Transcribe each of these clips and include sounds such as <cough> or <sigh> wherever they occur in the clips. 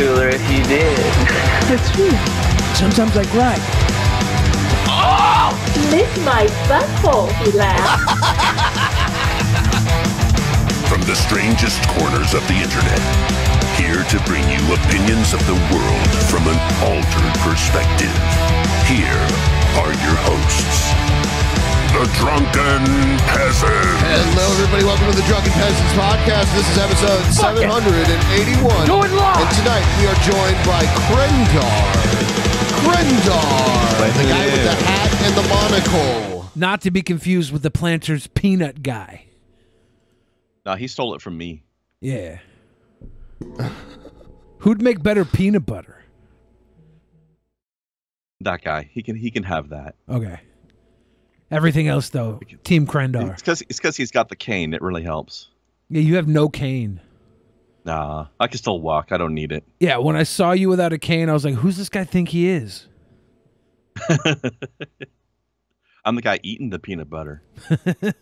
cooler if you did. <laughs> That's true. Sometimes I cry. Oh! Lick my butthole, he laughed. <laughs> From the strangest corners of the internet, here to bring you opinions of the world from an altered perspective. Here are your hosts, the Drunken Peasants. Hello, everybody. Welcome to the Drunken Peasants Podcast. This is episode 781. Going live. And tonight we are joined by Krendar. Krendar, the guy with the hat and the monocle. Not to be confused with the planter's peanut guy. No, he stole it from me. Yeah. Who'd make better peanut butter? That guy. He can he can have that. Okay. Everything else though, Team Krendar. It's because it's because he's got the cane. It really helps. Yeah, you have no cane. Nah, I can still walk. I don't need it. Yeah, when I saw you without a cane, I was like, "Who's this guy think he is?" <laughs> I'm the guy eating the peanut butter. <laughs>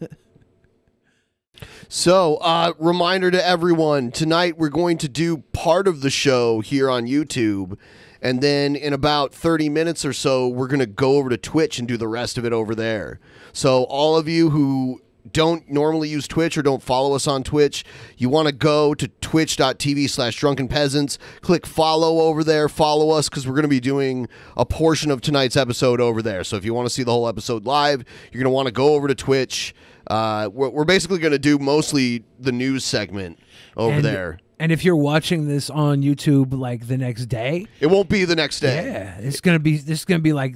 So, uh, reminder to everyone tonight we're going to do part of the show here on YouTube. And then in about 30 minutes or so, we're going to go over to Twitch and do the rest of it over there. So, all of you who don't normally use Twitch or don't follow us on Twitch, you want to go to twitch.tv slash drunken peasants, click follow over there, follow us because we're going to be doing a portion of tonight's episode over there. So if you want to see the whole episode live, you're going to want to go over to Twitch. Uh, we're, we're basically going to do mostly the news segment over And- there. And if you're watching this on YouTube like the next day, It won't be the next day. yeah, it's gonna be this is gonna be like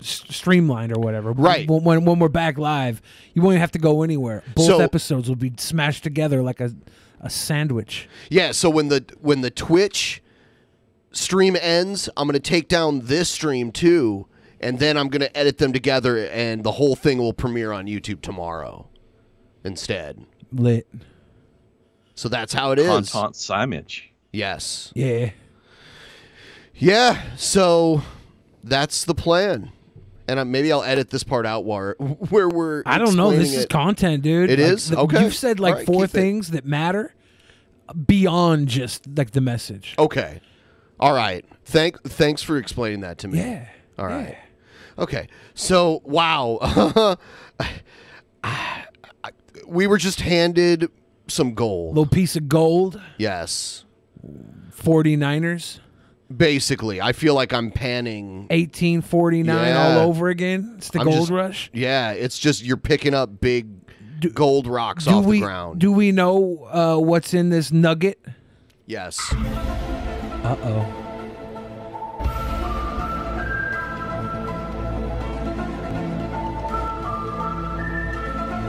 streamlined or whatever. Right. When, when when we're back live, you won't even have to go anywhere. Both So- episodes will be smashed together like a a sandwich. Yeah, so when the when the Twitch stream ends, I'm going to take down this stream too, and then I'm going to edit them together and the whole thing will premiere on YouTube tomorrow instead. Lit. So that's how it is. Content Simage. Yes. Yeah. Yeah, so that's the plan. And I, maybe I'll edit this part out where, <laughs> where we're I don't know. This explaining is content, dude. It It is? is. Okay. You've said like All right, four keep it. things that matter beyond just like the message. Okay. All right. Thank thanks for explaining that to me. Yeah. All right. Okay. So, wow. <laughs> we were just handed some gold. Little piece of gold. Yes. 49ers. Basically, I feel like I'm panning. 1849 Yeah. all over again. It's the I'm gold just- rush. Yeah, it's just you're picking up big gold rocks Do off we the ground. do we know uh, what's in this nugget? yes. Uh oh.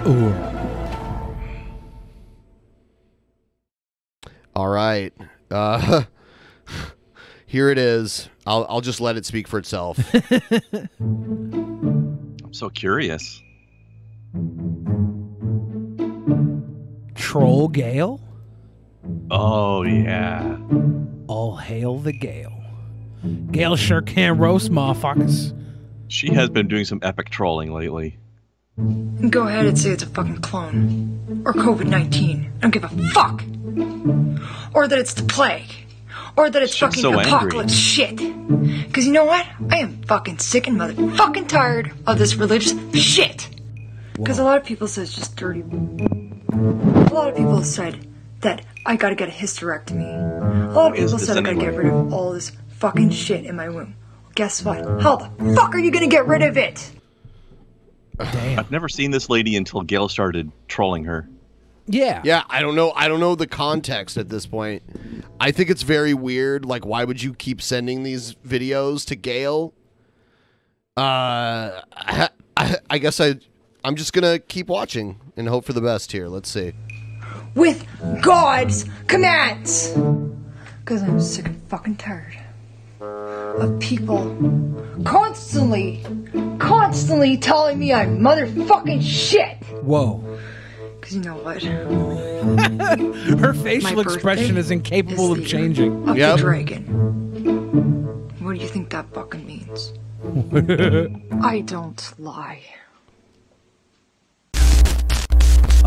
Ooh. All right. Uh, <laughs> here it is. I'll I'll just let it speak for itself. <laughs> I'm so curious. Troll Gail? Oh yeah. All hail the Gail. Gail sure can roast motherfuckers. She has been doing some epic trolling lately. Go ahead and say it's a fucking clone. Or COVID 19. I don't give a fuck. Or that it's the plague. Or that it's She's fucking so apocalypse shit. Because you know what? I am fucking sick and motherfucking tired of this religious shit. Because a lot of people say it's just dirty. A lot of people said that I gotta get a hysterectomy. A lot of people said I gotta get rid of all this fucking shit in my womb. Guess what? How the fuck are you gonna get rid of it? Damn. I've never seen this lady until Gail started trolling her. Yeah. Yeah, I don't know. I don't know the context at this point. I think it's very weird. Like, why would you keep sending these videos to Gail? Uh, I, I, I guess I, I'm just gonna keep watching and hope for the best here. Let's see. with God's commands. Because I'm sick and fucking tired of people constantly, constantly telling me I'm motherfucking shit. Whoa. Cause you know what? <laughs> Her facial My expression is incapable is of the changing. Of the dragon. What do you think that fucking means? <laughs> I don't lie.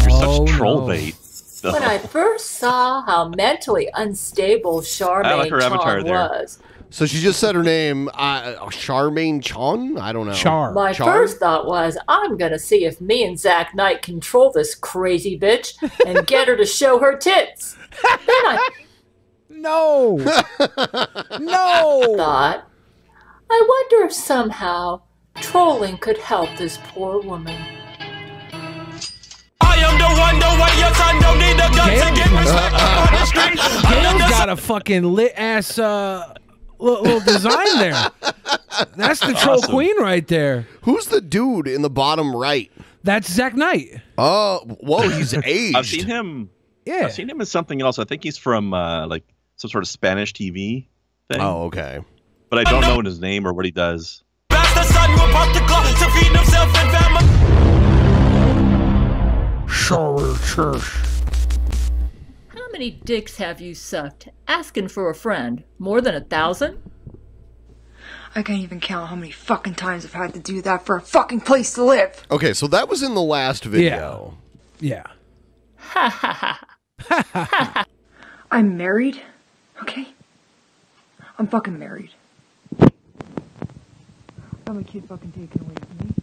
You're Oh, such troll no. bait. When I first saw how mentally unstable Charmaine I like her avatar there. was, So she just said her name, uh, Charmaine Chon. I don't know. Char. my Char? first thought was, I'm gonna see if me and Zack Knight control this crazy bitch and get her to show her tits. then I No. <laughs> no. thought, I wonder if somehow trolling could help this poor woman. I am the one, the way your son don't need a gun to get respect on the street. Gail's got a fucking lit ass uh, little, little design there. That's the <laughs> troll Awesome. queen right there. Who's the dude in the bottom right? That's Zach Knight. Oh, whoa, he's aged. <laughs> I've seen him. Yeah. I've seen him as something else. I think he's from uh, like some sort of Spanish TV thing. Oh, okay. But I don't know his name or what he does. Bastard son many dicks have you sucked? Asking for a friend. More than a thousand? I can't even count how many fucking times I've had to do that for a fucking place to live. Okay, so that was in the last video. Yeah. Ha ha ha. I'm married, okay? I'm fucking married. Got my kid fucking taken away from me.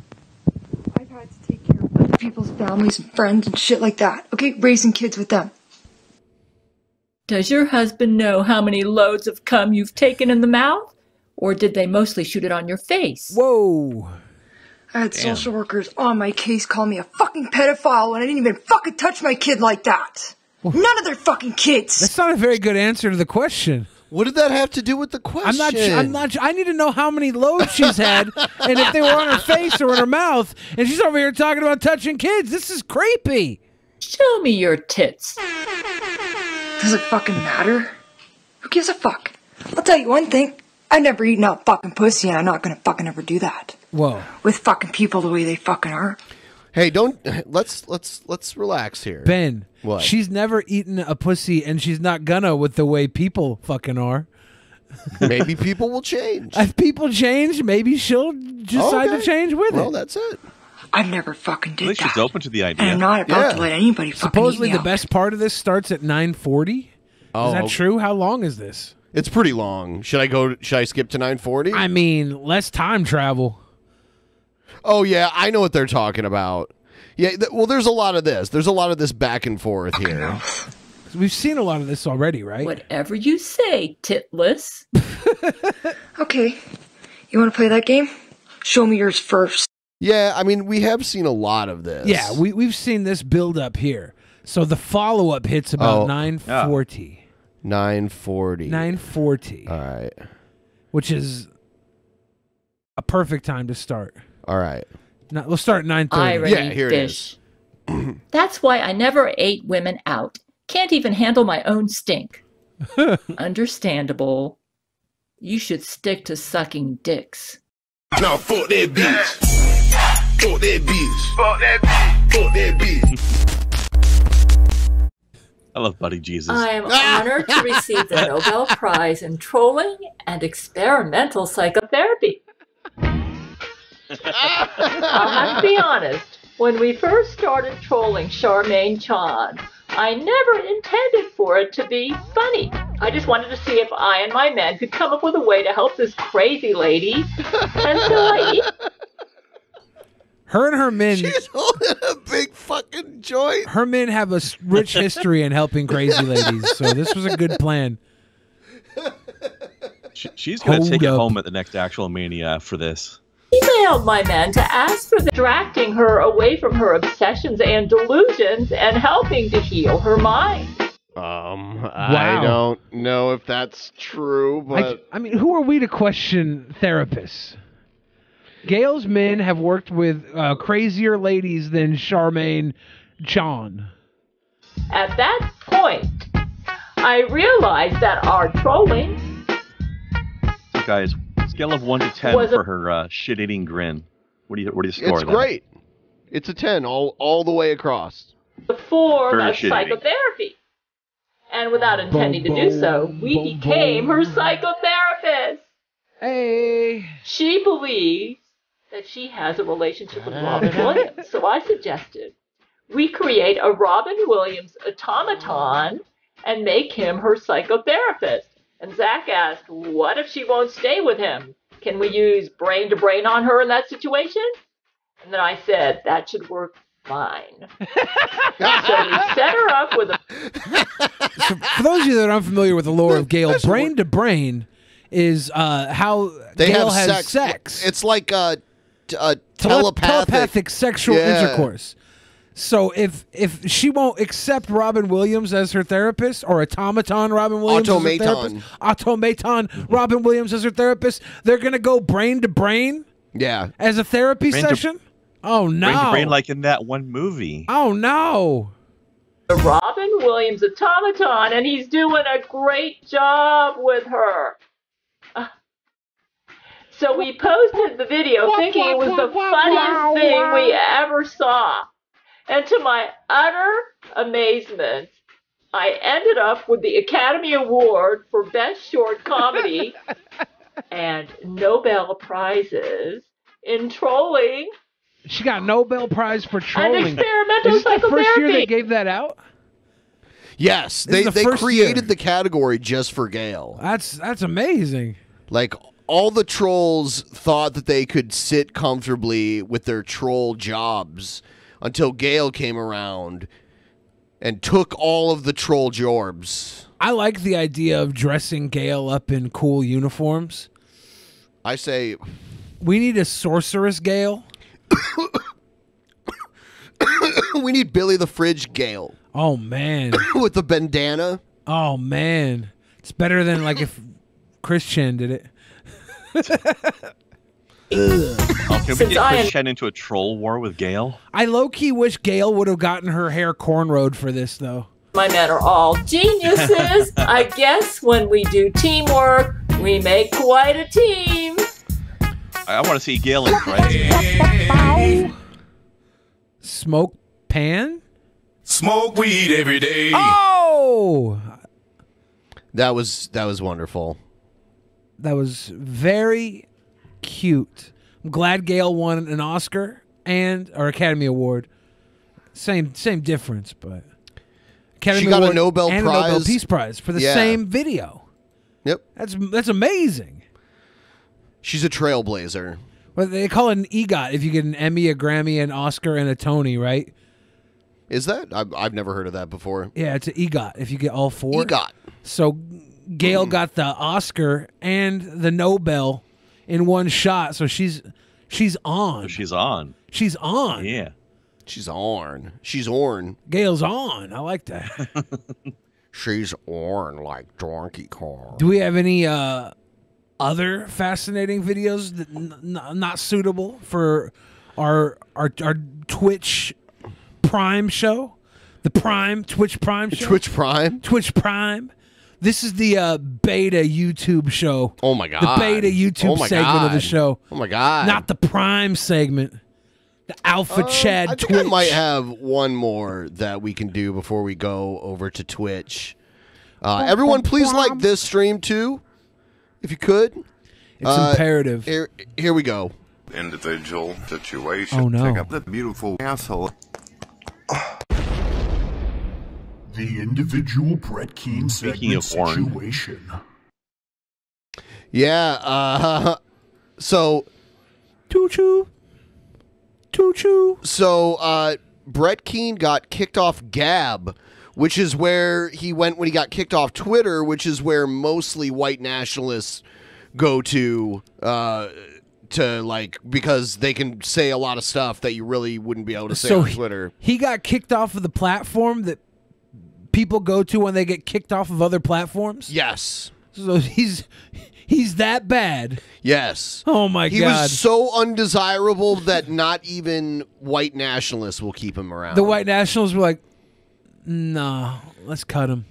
I've had to take care of other people's families and friends and shit like that, okay? Raising kids with them. Does your husband know how many loads of cum you've taken in the mouth? Or did they mostly shoot it on your face? Whoa. I had social workers on my case call me a fucking pedophile when I didn't even fucking touch my kid like that. None of their fucking kids. That's not a very good answer to the question. What did that have to do with the question? I'm not. su- I'm not. I need to know how many loads she's had, <laughs> and if they were on her face or in her mouth. And she's over here talking about touching kids. This is creepy. Show me your tits. Does it fucking matter? Who gives a fuck? I'll tell you one thing. I've never eaten out fucking pussy and I'm not gonna fucking ever do that. Whoa. With fucking people the way they fucking are. Hey, don't let's let's let's relax here. Ben. What? She's never eaten a pussy, and she's not gonna with the way people fucking are. Maybe people will change. <laughs> If people change, maybe she'll decide to change with Well, it. that's it. I've never fucking At did least that. she's open to the and idea. I'm not about Yeah. to let anybody fucking Supposedly, eat me the out. best part of this starts at 9:40. Oh, is that okay. true? How long is this? It's pretty long. Should I go? Should I skip to 940? I mean, less time travel. Oh yeah, I know what they're talking about. Yeah, th- well, there's a lot of this. There's a lot of this back and forth here. We've seen a lot of this already, right? Whatever you say, titless. <laughs> Okay. You wanna play that game? Show me yours first. Yeah, I mean, we have seen a lot of this. Yeah, we we've seen this build up here. So the follow up hits about Oh. 940. 940. 940, All right. which is a perfect time to start. All right. No, we'll start at 930. Irony Yeah, here it fish. <clears throat> That's why I never ate women out. Can't even handle my own stink. <laughs> Understandable. You should stick to sucking dicks. Now fuck that bitch. Fuck that bitch. Fuck that bitch. Fuck that bitch. I love Buddy Jesus. I am honored to receive the Nobel <laughs> Prize in Trolling and Experimental Psychotherapy. I'll have to be honest. When we first started trolling Charmaine Chan, I never intended for it to be funny. I just wanted to see if I and my men could come up with a way to help this crazy lady. And so I <laughs> Her and her men, She's holding a big fucking joint. her men have a rich history in helping crazy <laughs> ladies. So this was a good plan. She, she's gonna Hold take it home at the next actual mania for this. emailed my men to ask for distracting her away from her obsessions and delusions and helping to heal her mind. Um, Wow. I don't know if that's true, I, but I mean, who are we to question therapists? Gail's men have worked with uh, crazier ladies than Charmaine Chan. At that point, I realized that our trolling guys, scale of one to ten Was it- for her uh, shit-eating grin. What do you what do you score It's that? great. It's a ten all all the way across. the form Very of shitty. psychotherapy. And without intending to do so, we became her psychotherapist. Hey. She believes that she has a relationship with Robin Williams. So I suggested we create a Robin Williams automaton and make him her psychotherapist. And Zach asked, what if she won't stay with him? Can we use brain to brain on her in that situation? And then I said, that should work fine. so we set her up with a So <laughs> for those of you that are unfamiliar with the lore of Gail, brain to brain is uh, how They Gail have has sex. sex. It's like uh, t- uh, telepathic. telepathic sexual Yeah. intercourse. So if if she won't accept Robin Williams as her therapist or automaton Robin Williams as her Automaton. therapist, automaton Robin Williams as her therapist, they're gonna go brain to brain Yeah. as a therapy Brain to- session. oh no! Brain to brain like in that one movie. oh no! Robin Williams automaton, and he's doing a great job with her. So we posted the video thinking it was the funniest thing we ever saw. And to my utter amazement, I ended up with the Academy Award for Best Short Comedy <laughs> and Nobel Prizes in trolling She got Nobel Prize for trolling. An experimental Is this the first year they gave that out? Yes, This they the they created year. the category just for Gail. That's that's amazing. Like all the trolls thought that they could sit comfortably with their troll jobs until Gail came around and took all of the troll jorbs. I like the idea of dressing Gail up in cool uniforms. I say We need a sorceress Gail. <coughs> we need Billy the Fridge Gail Oh man. <coughs> with the bandana. Oh man. It's better than like if Chris Chan did it. <laughs> Oh, can we get I Chris am- Chan into a troll war with Gail? I low key wish Gail would have gotten her hair cornrowed for this though. My men are all geniuses. <laughs> I guess when we do teamwork, we make quite a team. I, I want to see Gail in drag. Smoke pan? Smoke weed every day. Oh, That was that was wonderful. That was very cute. I'm glad Gail won an Oscar and or Academy Award. Same same difference, but Academy She got a Nobel and a Nobel Peace Prize for the Yeah. same video. Yep. That's that's amazing. She's a trailblazer. Well, they call it an EGOT if you get an Emmy, a Grammy, an Oscar, and a Tony, right? Is that? I've, I've never heard of that before. Yeah, it's an EGOT if you get all four. EGOT. So Gail got the Oscar and the Nobel in one shot. So she's she's on. She's on. She's on. Yeah. She's on. She's on. Gail's on. I like that. <laughs> She's on like Donkey Kong. Do we have any uh, other fascinating videos that n- n- not suitable for our our our Twitch Prime show? The Prime Twitch Prime show. Twitch Prime. Twitch Prime. This is the uh, beta YouTube show. Oh my god! The beta YouTube Oh my segment of the show. Oh my god. Not the Prime segment. The Alpha Um, Chad I think Twitch. I might have one more that we can do before we go over to Twitch. Uh, everyone, please like this stream too, if you could. It's Uh, imperative. Here, here we go. individual situation. Oh, no. Check out the beautiful asshole. <sighs> <sighs> <sighs> The individual Brett Keane Speaking segment of Orn. situation. Yeah. Uh, <laughs> so Choo choo. Choo choo. So uh, Brett Keane got kicked off Gab, which is where he went when he got kicked off Twitter, which is where mostly white nationalists go to uh, to like because they can say a lot of stuff that you really wouldn't be able to say So on he- Twitter. He got kicked off of the platform that people go to when they get kicked off of other platforms. Yes. So <laughs> he's he's that bad. Yes. Oh my he god. was so undesirable that not even white nationalists will keep him around. the white nationalists were like, "Nah, let's cut him."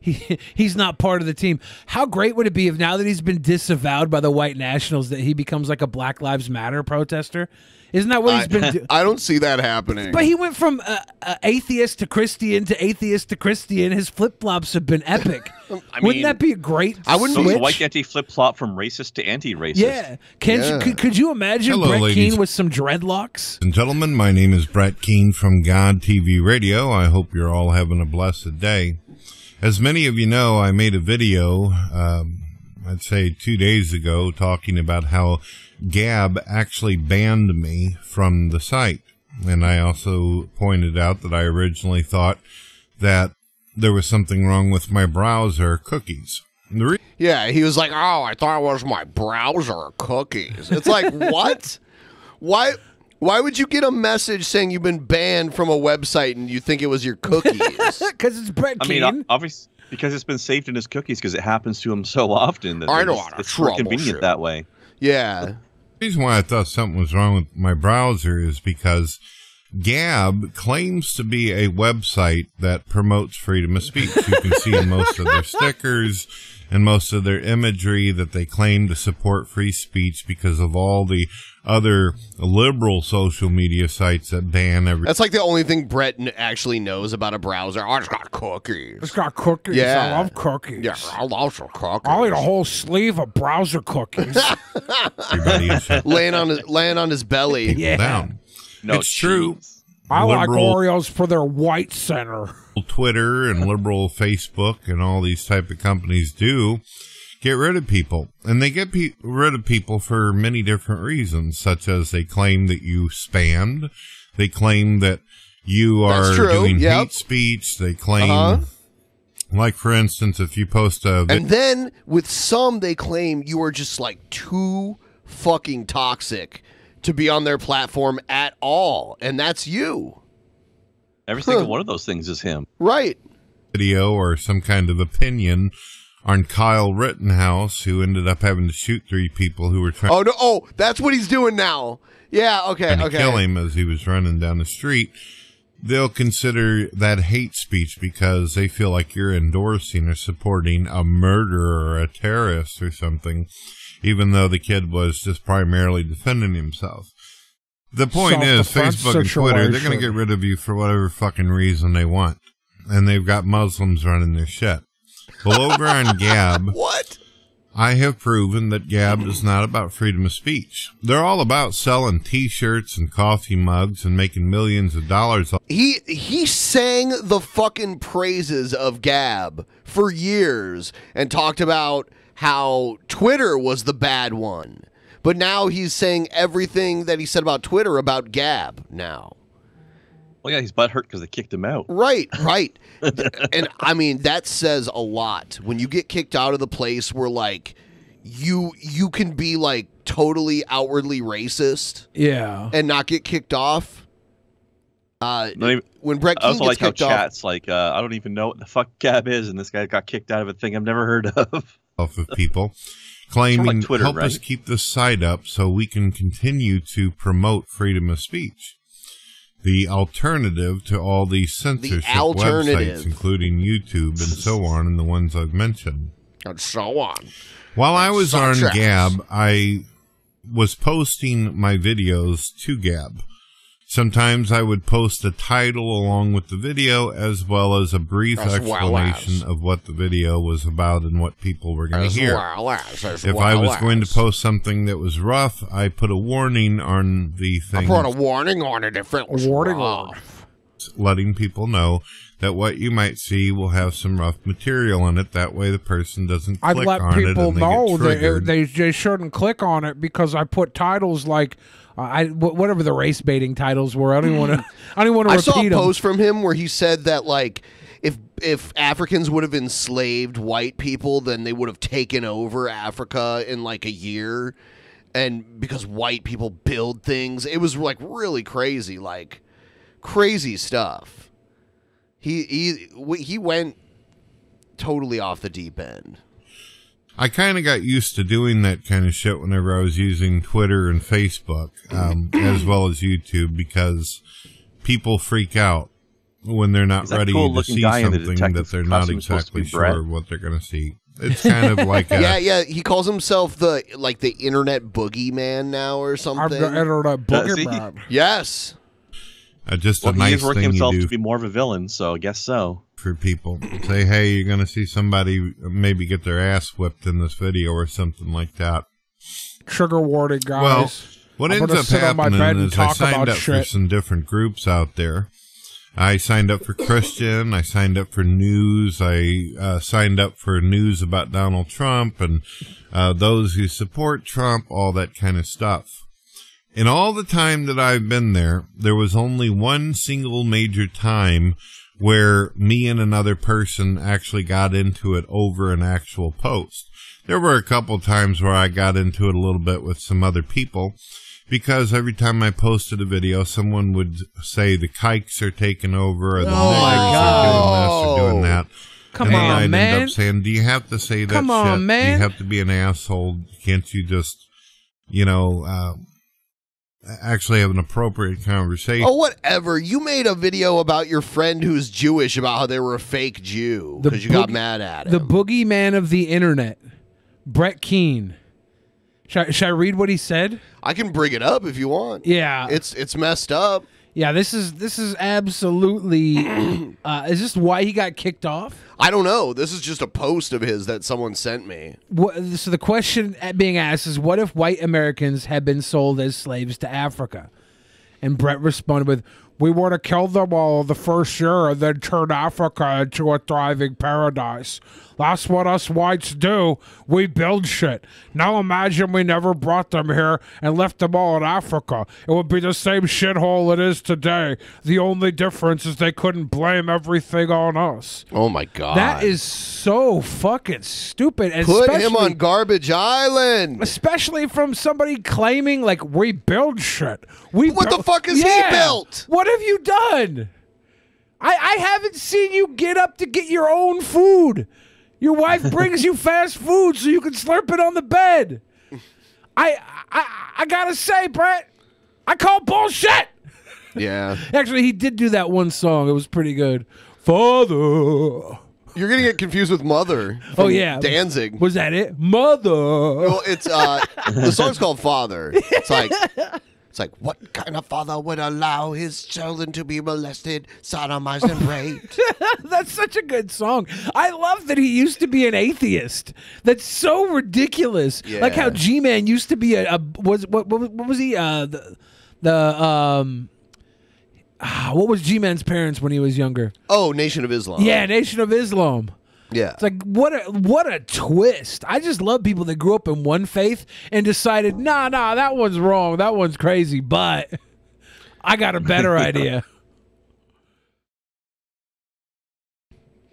he <laughs> he's not part of the team. How great would it be if now that he's been disavowed by the white nationals that he becomes like a Black Lives Matter protester? Isn't that what he's been doing? <laughs> I don't see that happening. But he went from uh, uh, atheist to Christian to atheist to Christian. His flip flops have been epic. <laughs> Wouldn't mean, that be a great? I wouldn't switch? So why can't he flip flop from racist to anti-racist? Yeah. Can Yeah. Could, could you imagine Hello, Brett ladies. Keane with some dreadlocks? and gentlemen, my name is Brett Keane from God TV Radio. I hope you're all having a blessed day. As many of you know, I made a video, um, I'd say two days ago, talking about how Gab actually banned me from the site. And I also pointed out that I originally thought that there was something wrong with my browser cookies. The re- Yeah, he was like, "Oh, I thought it was my browser cookies." It's like, <laughs> what? Why? Why would you get a message saying you've been banned from a website and you think it was your cookies? <laughs> Because it's Brett I mean, obviously, because it's been saved in his cookies because it happens to him so often that I they're know to it's more convenient that way. yeah. The reason why I thought something was wrong with my browser is because Gab claims to be a website that promotes freedom of speech. You can see most of their stickers and most of their imagery that they claim to support free speech because of all the other liberal social media sites that ban every. That's like the only thing Brett n- actually knows about a browser. Oh, it's got cookies. It's got cookies. Yeah. I love cookies. Yeah, I love some cookies. I'll eat a whole sleeve of browser cookies. <laughs> Everybody is laying on his laying on his belly. Yeah. down. it's true. I like Oreos for their white center. Twitter and liberal Facebook and all these type of companies do get rid of people, and they get pe- rid of people for many different reasons, such as they claim that you spammed, they claim that you are doing yep. hate speech, they claim, Uh-huh. like for instance, if you post a vi- And then with some, they claim you are just like too fucking toxic to be on their platform at all, and that's you, Every single one of those things is him. right? video or some kind of opinion on Kyle Rittenhouse, who ended up having to shoot three people who were trying. Oh no! Oh, that's what he's doing now. Yeah. Okay. trying to Okay. kill him as he was running down the street, they'll consider that hate speech because they feel like you're endorsing or supporting a murderer or a terrorist or something, even though the kid was just primarily defending himself. The point is, Self-defense Facebook and Twitter, they're going to get rid of you for whatever fucking reason they want. And they've got Muslims running their shit. Well, over on Gab, <laughs> what? I have proven that Gab is not about freedom of speech. They're all about selling T-shirts and coffee mugs and making millions of dollars. He he sang the fucking praises of Gab for years and talked about how Twitter was the bad one. But now he's saying everything that he said about Twitter about Gab now. Well, yeah, he's butt hurt because they kicked him out. Right, <laughs> right. and I mean that says a lot. When you get kicked out of the place where like you you can be like totally outwardly racist Yeah. and not get kicked off. Uh, Not even- when Brett I also gets like how kicked off, chat's like, uh, I don't even know what the fuck Gab is, and this guy got kicked out of a thing I've never heard of. <laughs> off of people, claiming like Twitter, help us keep this site up so we can continue to promote freedom of speech. The alternative to all these censorship alternative. websites, including YouTube and so on, and the ones I've mentioned. and so on. While I was on as- Gab, I was posting my videos to Gab. Sometimes I would post a title along with the video as well as a brief As well explanation as. of what the video was about and what people were going to hear. well as, as if I well was going to post something that was rough, I put a warning on the thing. I put a warning on it if it was warning rough. letting people know that what you might see will have some rough material in it. That way the person doesn't I'd click let on it people and they know get that triggered. they, they shouldn't click on it because I put titles like uh, I whatever the race baiting titles were. I don't want to. <laughs> I don't want to I saw a them. post from him where he said that like if if Africans would have enslaved white people, then they would have taken over Africa in like a year. And because white people build things, it was like really crazy, like crazy stuff. He he he went totally off the deep end. I kind of got used to doing that kind of shit whenever I was using Twitter and Facebook, um, <clears throat> as well as YouTube, because people freak out when they're not ready to cool-looking see guy in the something that they're not costume supposed exactly Brett? sure what they're going to see. It's kind of <laughs> like a, yeah, yeah. He calls himself the like the internet boogeyman now or something. the internet boogeyman. Yes. uh, just Well, a nice he is working thing you himself do to be more of a villain, so I guess so. For people. Say, hey, you're going to see somebody maybe get their ass whipped in this video or something like that. Trigger warning, guys. Well, what I'm ends up sit on my bed happening is I signed up for some different groups out there. I signed up for Christian. I signed up for news. I uh, signed up for news about Donald Trump and uh, those who support Trump, all that kind of stuff. In all the time that I've been there, there was only one single major time where me and another person actually got into it over an actual post. There were a couple times where I got into it a little bit with some other people because every time I posted a video, someone would say the kikes are taking over or the Oh niggers are doing this or doing that. Come and on, I'd end up saying, do you have to say that Come shit? on, Do man. you have to be an asshole? Can't you just, you know, uh, actually have an appropriate conversation? Oh, whatever. You made a video about your friend who's Jewish about how they were a fake Jew because you got mad at him. The boogeyman of the internet, Brett Keane. Should I, should I read what he said? I can bring it up if you want. Yeah. It's it's messed up. Yeah, this is this is absolutely. <clears throat> uh, is this why he got kicked off? I don't know. This is just a post of his that someone sent me. What, so the question being asked is, what if white Americans had been sold as slaves to Africa? And Brett responded with, "We would have killed them all the first year and then turned Africa into a thriving paradise. That's what us whites do. We build shit. Now imagine we never brought them here and left them all in Africa. It would be the same shithole it is today. The only difference is they couldn't blame everything on us." Oh my god. That is so fucking stupid. And Put him on Garbage Island. Especially from somebody claiming like we build shit. We What the fuck has he Yeah. built? What have you done? I I haven't seen you get up to get your own food. Your wife <laughs> brings you fast food so you can slurp it on the bed. I I I gotta say, Brett, I call bullshit. Yeah. Actually, he did do that one song. It was pretty good. Father. You're gonna get confused with Mother. Oh yeah, Danzig. Was that it? Mother. Well, it's uh, the song's called Father. It's like, it's like, what kind of father would allow his children to be molested, sodomized, and raped? <laughs> That's such a good song. I love that he used to be an atheist. That's so ridiculous. Like how G Man used to be a, a was what, what was- what was he uh the the um ah, what was G Man's parents when he was younger? Oh, Nation of Islam. Yeah, Nation of Islam. Yeah. It's like what a what a twist. I just love people that grew up in one faith and decided, nah, nah, that one's wrong. That one's crazy, but <laughs> I got a better <laughs> idea.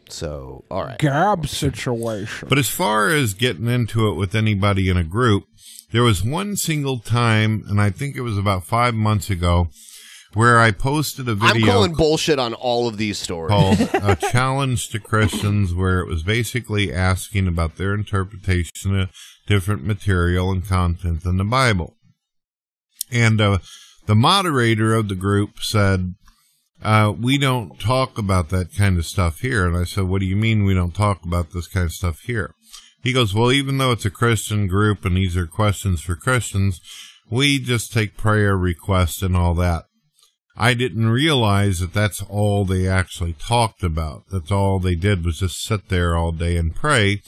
So, all right. Gab situation. But as far as getting into it with anybody in a group, there was one single time, and I think it was about five months ago, where I posted a I'm video calling bullshit on all of these stories. called <laughs> A Challenge to Christians, where it was basically asking about their interpretation of different material and content in the Bible. And uh, the moderator of the group said, uh, we don't talk about that kind of stuff here. And I said, what do you mean we don't talk about this kind of stuff here? He goes, well, even though it's a Christian group and these are questions for Christians, we just take prayer requests and all that. I didn't realize that that's all they actually talked about. That's all they did was just sit there all day and pray.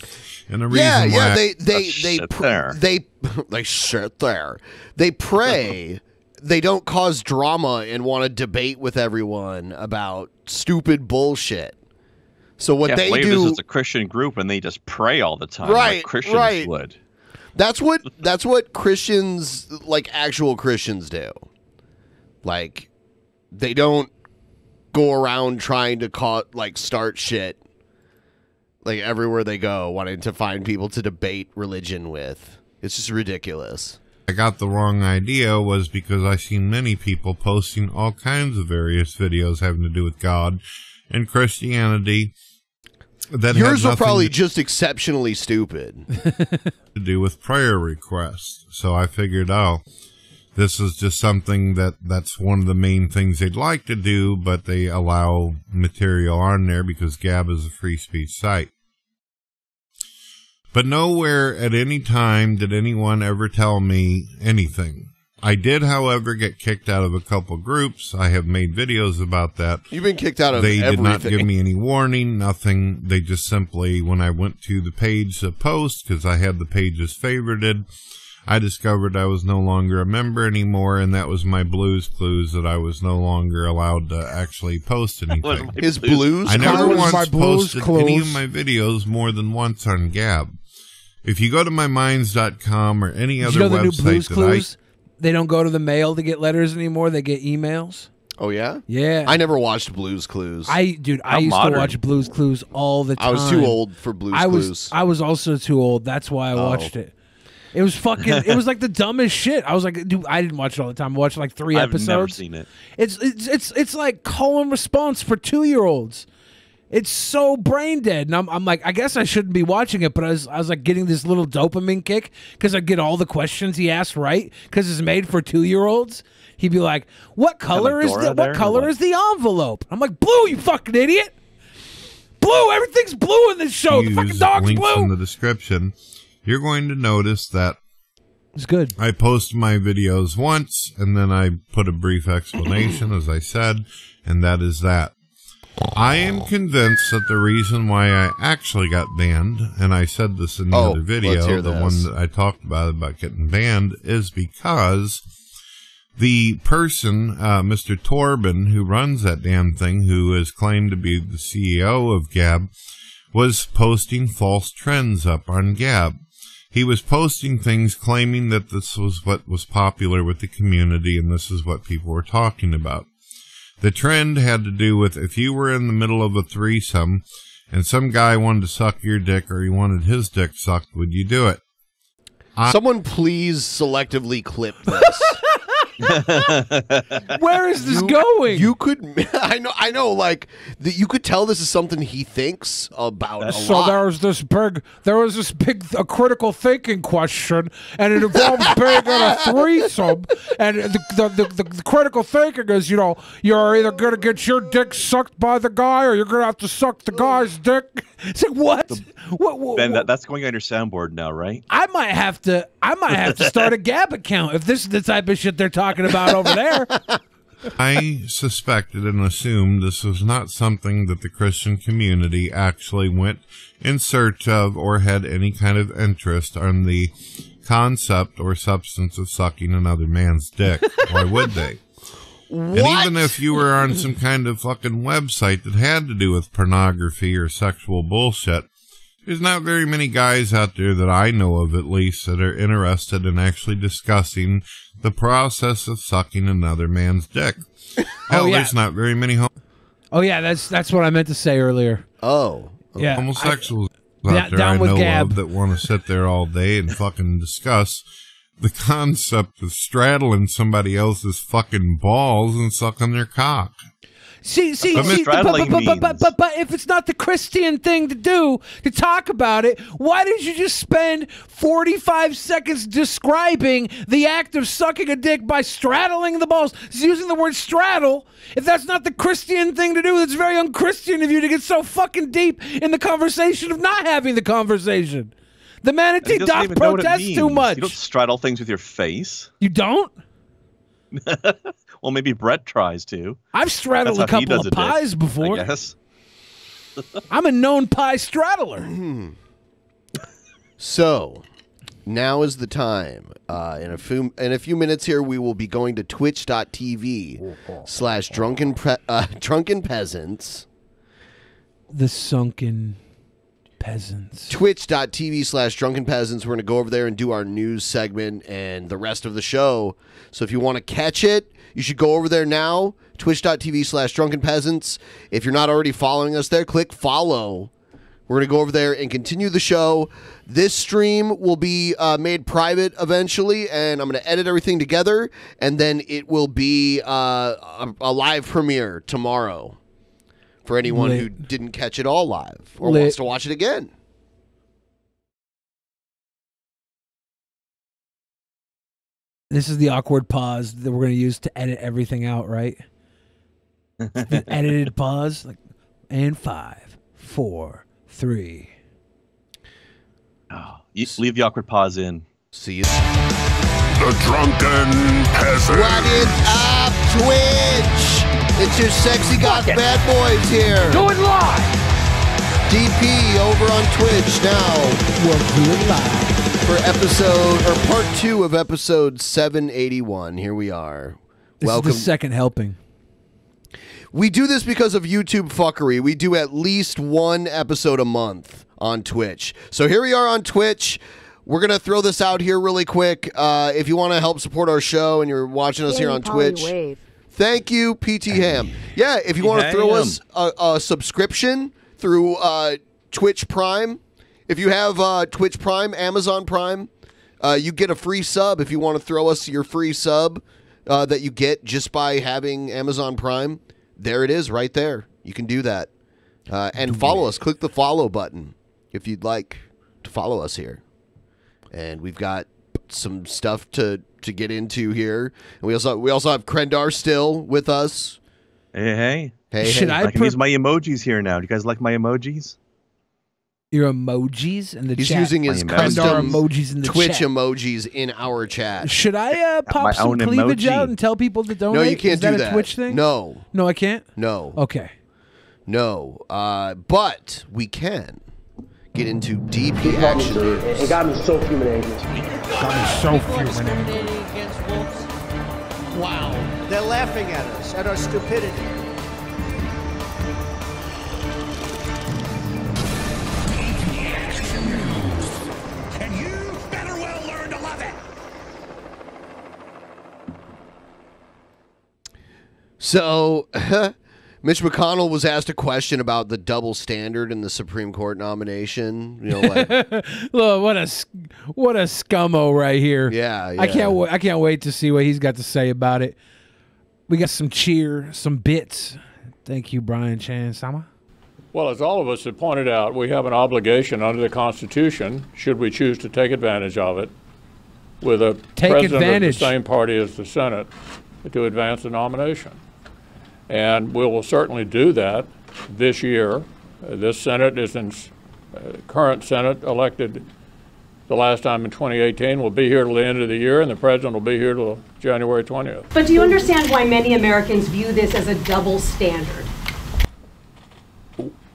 And the reason yeah, why yeah, they they they sit pr- there. they <laughs> they sit there. They pray. <laughs> they don't cause drama and want to debate with everyone about stupid bullshit. So what yeah, they Wave do is a Christian group and they just pray all the time, like Christians right. would. That's what <laughs> that's what Christians like actual Christians do. Like they don't go around trying to call like start shit like everywhere they go wanting to find people to debate religion with. It's just ridiculous. I got the wrong idea was because I seen many people posting all kinds of various videos having to do with God and Christianity that Yours were probably just exceptionally stupid. <laughs> to do with prayer requests. So I figured, oh, This is just something that that's one of the main things they'd like to do, but they allow material on there because Gab is a free speech site. But nowhere at any time did anyone ever tell me anything. I did, however, get kicked out of a couple groups. I have made videos about that. You've been kicked out of They did not give me any warning, nothing. They just simply, when I went to the page to post, because I had the pages favorited, I discovered I was no longer a member anymore, and that was my Blues Clues that I was no longer allowed to actually post <laughs> anything. His Blues I never once My Blues posted any of my videos more than once on Gab. If you go to myminds.com or any Did other you know the new website Blues that Clues? They don't go to the mail to get letters anymore. They get emails. Oh yeah, Yeah. I never watched Blues Clues. I dude, I How used modern. to watch Blues Clues all the time. I was too old for Blues I was, Clues. I was also too old. That's why I Oh. watched it. It was fucking. it was <laughs> like the dumbest shit. I was like, dude, I didn't watch it all the time. I watched like 3 I've episodes. never seen it. It's it's it's it's like call and response for two year olds. It's so brain dead, and I'm, I'm like, I guess I shouldn't be watching it, but I was, I was like getting this little dopamine kick because I get all the questions he asked right because it's made for two year olds. He'd be like, "What color is the what color what? is the envelope?" I'm like, "Blue, you fucking idiot! Blue, everything's blue in this show. The fucking dog's links blue." in the description, you're going to notice that it's good. I post my videos once and then I put a brief explanation, as I said, and that is that. I am convinced that the reason why I actually got banned, and I said this in the Oh, other video, the this. one that I talked about about getting banned, is because the person, uh, Mr. Torba, who runs that damn thing, who is claimed to be the CEO of Gab, was posting false trends up on Gab. He was posting things claiming that this was what was popular with the community and this is what people were talking about. The trend had to do with if you were in the middle of a threesome and some guy wanted to suck your dick or he wanted his dick sucked, would you do it? Someone please selectively clip this. <laughs> <laughs> Where is this You- going? You could, <laughs> I know, I know, like that. You could tell this is something he thinks about a So lot. there was this big, there was this big a critical thinking question, and it involves <laughs> being in a threesome. And the the, the, the, the critical thinking is, you know, you're either gonna get your dick sucked by the guy, or you're gonna have to suck the guy's dick. It's like what? What? what, Ben, that, that's going on your soundboard now, right? I might have to. I might have to start a Gab account if this is the type of shit they're talking about over there. <laughs> I suspected and assumed this was not something that the Christian community actually went in search of or had any kind of interest on the concept or substance of sucking another man's dick. Why would they? And even if you were on some kind of fucking website that had to do with pornography or sexual bullshit, there's not very many guys out there that I know of, at least, that are interested in actually discussing the process of sucking another man's dick. <laughs> Hell, Oh, yeah. there's not very many hom- Oh yeah, that's that's what I meant to say earlier. Oh, yeah, homosexuals I- out there down I with know Gab. of that want to sit there all day and fucking discuss the concept of straddling somebody else's fucking balls and sucking their cock. See, see, But see but, but, but, but, but, but, but if it's not the Christian thing to do to talk about it, why did you just spend 45 seconds describing the act of sucking a dick by straddling the balls? It's using the word straddle. If that's not the Christian thing to do, that's very unchristian of you to get so fucking deep in the conversation of not having the conversation. The manatee doesn't doth even know what it protest too much. You don't straddle things with your face. You don't? <laughs> well, maybe Brett tries to. I've straddled That's a how he couple does of a dick, pies before. I guess. <laughs> I'm a known pie straddler. So now is the time. Uh, in a few in a few minutes here, we will be going to twitch.tv slash drunken pre- uh, <laughs> drunken peasants. The sunken peasants. Twitch.tv slash drunken peasants. We're going to go over there and do our news segment and the rest of the show. So if you want to catch it, you should go over there now. Twitch.tv slash drunken peasants. If you're not already following us there, click follow. We're going to go over there and continue the show. This stream will be uh, made private eventually, and I'm going to edit everything together, and then it will be uh, a, a live premiere tomorrow for anyone Lit. who didn't catch it all live or Lit. wants to watch it again. This is the awkward pause that we're going to use to edit everything out, right? the <laughs> edited pause, like, and five, four, three. Ah, you leave the awkward pause in. See you. The Drunken Peasant. What is up, Twitch? It's your sexy goth bad boys here. Do it live. DP over on Twitch now. We'll do it live. For episode, or part two of episode 781. Here we are. This Welcome. is the second helping. We do this because of YouTube fuckery. We do at least one episode a month on Twitch. So here we are on Twitch. We're going to throw this out here really quick. Uh, if you want to help support our show and you're watching us here on Twitch, wave. thank you, PT Ham. Yeah, if you want to throw Ham. us a, a subscription through uh, Twitch Prime, if you have uh, Twitch Prime, Amazon Prime, uh, you get a free sub if you want to throw us your free sub uh, that you get just by having Amazon Prime. There it is, right there. You can do that. Uh, and follow us. Click the follow button if you'd like to follow us here. And we've got some stuff to to get into here. And we also we also have Krendar still with us. Hey, hey. Hey, Should hey. I I can put- use my emojis here now. Do you guys like my emojis? Your emojis in the He's chat. using his My custom emojis in the Twitch chat. emojis in our chat. Should I uh, pop my some own cleavage emoji. out and tell people to donate? No, you can't Is that do a that. Twitch thing? No, No, I can't. no, Okay. no. Uh, but we can get into DP action. It got me so humiliated. so fuming. Wow. They're laughing at us, at our stupidity. So, <laughs> Mitch McConnell was asked a question about the double standard in the Supreme Court nomination. You know, like, <laughs> Look, what a s- what a scummo right here. yeah, yeah. I can't wa- I can't wait to see what he's got to say about it. We got some cheer, some bits. Thank you, Brian Chan Sama. Well, as all of us have pointed out, we have an obligation under the Constitution, should we choose to take advantage of it, with a Take president advantage. of the same party as the Senate, to advance the nomination. And we will certainly do that this year. Uh, This Senate is in, uh, current Senate elected the last time in 2018, We'll be here till the end of the year, and the president will be here till January 20th. But do you understand why many Americans view this as a double standard?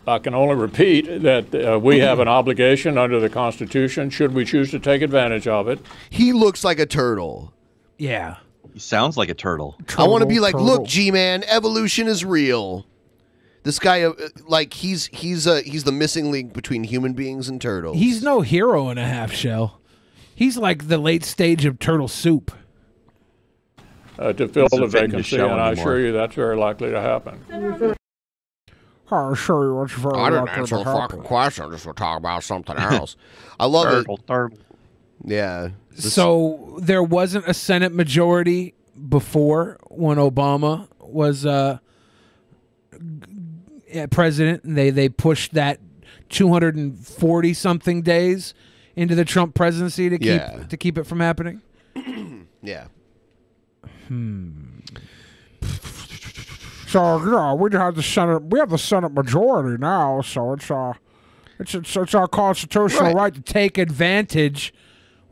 I can only repeat that uh, we have an obligation under the Constitution, should we choose to take advantage of it. He looks like a turtle. Yeah. He sounds like a turtle. I want to be like, turtle. look, G-man, evolution is real. This guy, uh, like, he's he's uh, he's the missing link between human beings and turtles. He's no hero in a half shell. He's like the late stage of turtle soup. uh, to fill Doesn't the vacancy, shell and I assure you that's very likely to happen. I'll show you what's very I didn't answer the fucking question. I just want to talk about something else. I love Turtle, <laughs> it. turtle. Yeah. This- So there wasn't a Senate majority before when Obama was uh, president. And they they pushed that 240 something days into the Trump presidency to keep Yeah. to keep it from happening. <clears throat> yeah. Hmm. So you know, we have the Senate. We have the Senate majority now, so it's uh, it's it's, it's our constitutional Right. right. to take advantage.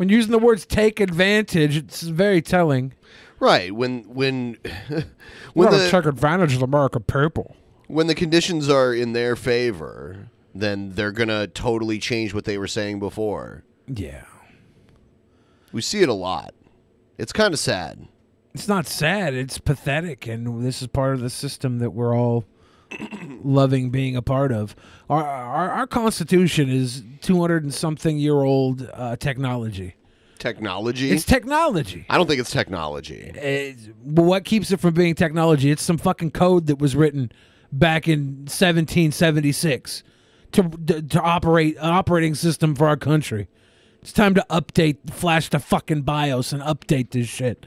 When using the words "take advantage," it's very telling. Right. When when <laughs> when the take advantage of the American people. when the conditions are in their favor, then they're gonna totally change what they were saying before. Yeah, We see it a lot. It's kind of sad. it's not sad. It's pathetic, and this is part of the system that we're all loving being a part of. Our our, our Constitution is two hundred and something year old uh, technology. Technology. It's technology. I don't think it's technology. It's- well, what keeps it from being technology? It's some fucking code that was written back in 1776 to to, to operate an operating system for our country. It's time to update, flash the fucking BIOS and update this shit.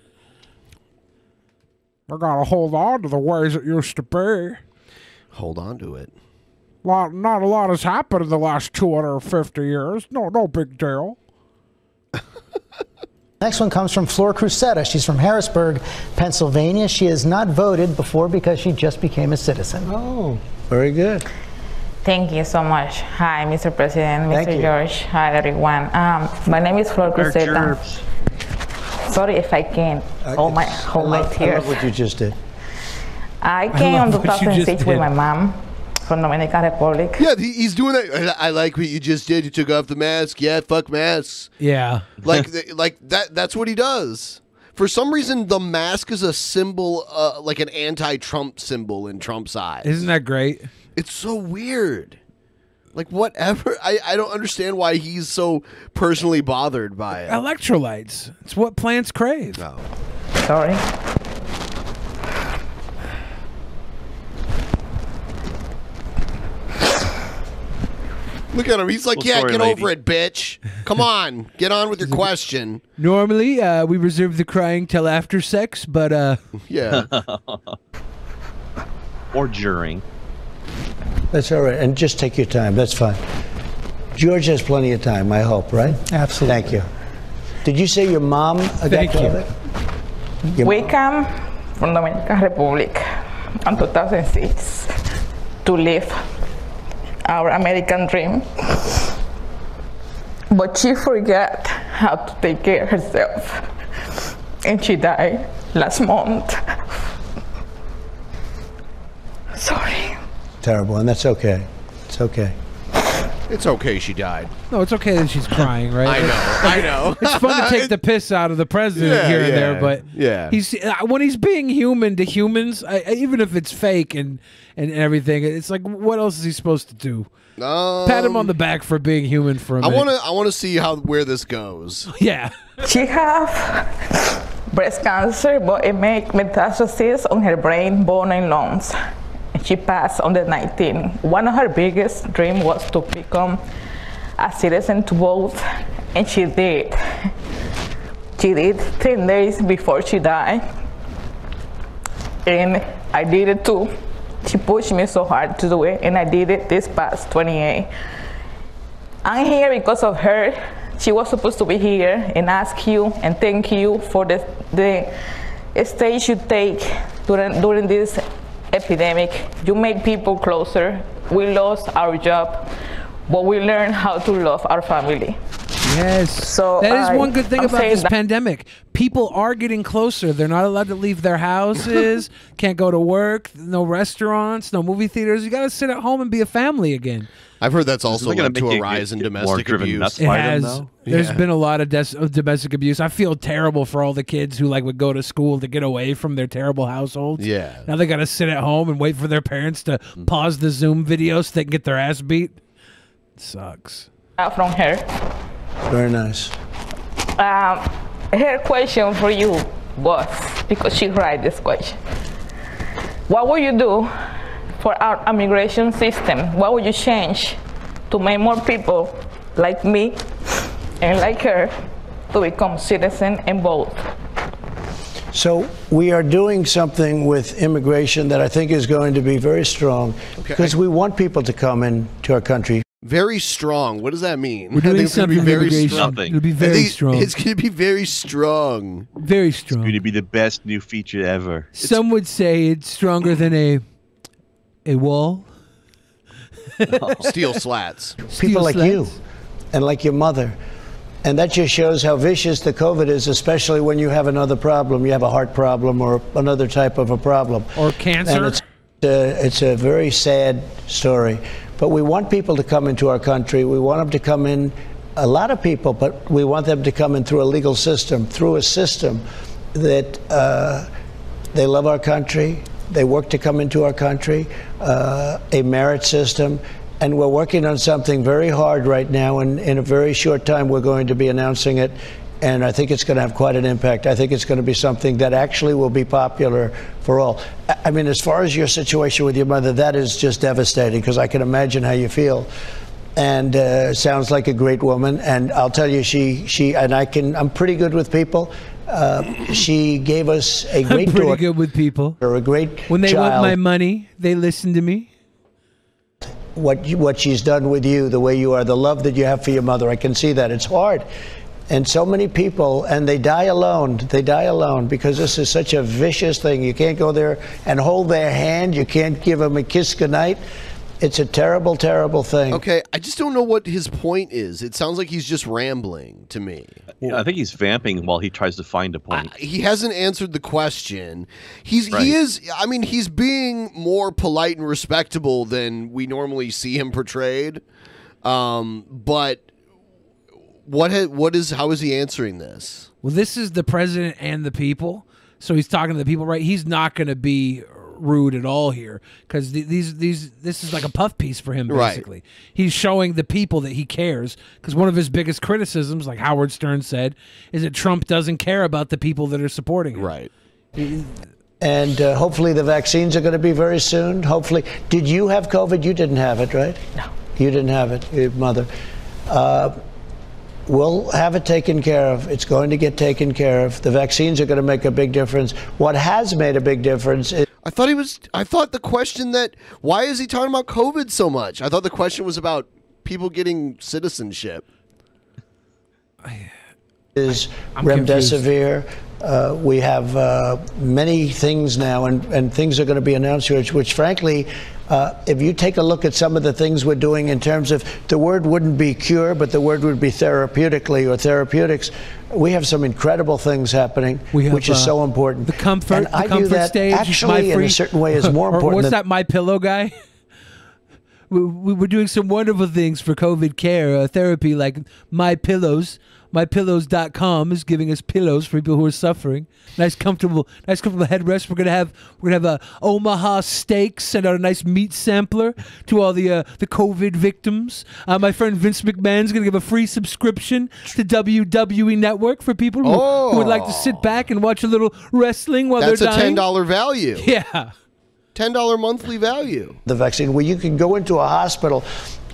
I gotta hold on to the ways it used to be. Hold on to it. Lot, not a lot has happened in the last 250 years. No, no big deal. <laughs> Next one comes from Flor Crusetta. She's from Harrisburg, Pennsylvania. She has not voted before because she just became a citizen. Oh, very good. Thank you so much. Hi, Mr. President, Thank Mr. you. George. Hi, everyone. Um, my name is Flor They're Cruzeta. Sorry if I can't hold my hold my I love, I tears. love what you just did. I came in love what you 2006 with my mom from Dominican Republic. Yeah, he's doing that. I I like what you just did. You took off the mask. Yeah, fuck masks. Yeah. Like, <laughs> like that. That's what he does. For some reason, the mask is a symbol, uh, like an anti-Trump symbol in Trump's eyes. Isn't that great? It's so weird. Like whatever. <laughs> I, I don't understand why he's so personally bothered by it. Electrolytes. It's what plants crave. Sorry. Look at him. He's like, Well, yeah, get lady." over it, bitch. Come on, get on with your <laughs> question. Normally, uh, we reserve the crying till after sex, but uh, <laughs> Yeah. <laughs> or during. That's all right. And just take your time. That's fine. George has plenty of time, I hope, right? Absolutely. Thank you. Did you say your mom got Thank you. COVID? We come from Dominican Republic in 2006 to live our American dream. But she forgot how to take care of herself. And she died last month. Sorry. Terrible, and that's okay. It's okay. It's okay she died. no, it's okay that she's crying, right? I know, I know. <laughs> It's fun to take the piss out of the president Yeah, here and yeah, there, but yeah. he's uh, when he's being human to humans, I, I- even if it's fake and and everything, it's like what else is he supposed to do? Pat him on the back for being human for a I minute. want to. I want to see how where this goes. <laughs> Yeah. She have breast cancer, but it make metastasis on her brain, bone, and lungs. She passed on the 19. One of her biggest dream was to become a citizen to vote, and she did. She did 10 days before she died, and I did it too. She pushed me so hard to do it, and I did it this past 28. I'm here because of her. She was supposed to be here and ask you and thank you for the, the stage you take during, during this epidemic. You made people closer. We lost our job, but we learned how to love our family. Yes. So that is I- one good thing I'm about this that- pandemic. People are getting closer. They're not allowed to leave their houses, <laughs> can't go to work, no restaurants, no movie theaters. You got to sit at home and be a family again. I've heard that's also gonna led to a rise in domestic abuse. nuts It by them, has. There's Yeah. been a lot of, des- of domestic abuse. I feel terrible for all the kids who like would go to school to get away from their terrible households. Yeah. Now they got to sit at home and wait for their parents to mm. pause the Zoom video so they can get their ass beat. sucks. Out from her. Very nice. Um, her question for you was because she write this question. What would you do for our immigration system? What would you change to make more people like me and like her to become citizen and vote? So we are doing something with immigration that I think is going to be very strong because we want people to come into our country. Very strong. What does that mean? We're doing <laughs> it's gonna be something very immigration. strong. It'll be very strong. It's going to be very strong. Very strong. It's going to be the best new feature ever. Some would say it's stronger than a a wall. <laughs> Steel slats. people like slats. you and like your mother. And that just shows how vicious the COVID is, especially when you have another problem. You have a heart problem or another type of a problem. Or cancer. And it's, uh, it's a very sad story. But we want people to come into our country. We want them to come in, a lot of people, but we want them to come in through a legal system, through a system that uh, they love our country, they work to come into our country, uh, a merit system. And we're working on something very hard right now, and in a very short time, we're going to be announcing it. And I think it's going to have quite an impact. I think it's going to be something that actually will be popular for all. I- mean, as far as your situation with your mother, that is just devastating because I can imagine how you feel. And uh, sounds like a great woman. And I'll tell you, she she and I can. I'm pretty good with people. Uh, she gave us a I'm pretty daughter, good with people. or a great When they child. want my money, they listen to me. what you, what she's done with you, the way you are, the love that you have for your mother. I can see that. It's hard. And so many people, and they die alone. They die alone because this is such a vicious thing. You can't go there and hold their hand. You can't give them a kiss goodnight. It's a terrible, terrible thing. Okay, I just don't know what his point is. It sounds like he's just rambling to me. I think he's vamping while he tries to find a point. He hasn't answered the question. He's Right. he is I mean he's being more polite and respectable than we normally see him portrayed. Um, but what ha- what is how is he answering this? Well, this is the president and the people, so he's talking to the people, right? He's not going to be rude at all here because these these this is like a puff piece for him Right. basically. He's showing the people that he cares because one of his biggest criticisms, like Howard Stern said, is that Trump doesn't care about the people that are supporting him. Right. And uh, hopefully the vaccines are going to be very soon. Hopefully. Did you have COVID? You didn't have it, right? No. You didn't have it, your mother. Uh, we'll have it taken care of. It's going to get taken care of. The vaccines are going to make a big difference. What has made a big difference is. I thought he was I thought the question that why is he talking about COVID so much? I thought the question was about people getting citizenship. <sighs> is I'm remdesivir. Uh, we have uh, many things now, and, and things are going to be announced, which, which frankly, uh, if you take a look at some of the things we're doing in terms of the word wouldn't be cure, but the word would be therapeutically or therapeutics. We have some incredible things happening, We have, which is uh, so important. The comfort, and the I comfort view that stage, actually, my in free, a certain way, is <laughs> more important. What's than, that, my pillow guy? <laughs> we, we we're doing some wonderful things for COVID care uh, therapy, like my pillows. MyPillows.com is giving us pillows for people who are suffering. Nice, comfortable, nice, comfortable headrest. We're gonna have we're gonna have a Omaha steak. Send out a nice meat sampler to all the uh, the COVID victims. Uh, my friend Vince McMahon's gonna give a free subscription to WWE Network for people who, who would like to sit back and watch a little wrestling while That's they're dying. That's a ten dollar value. <laughs> Yeah. Ten dollar monthly value. the vaccine, where you can go into a hospital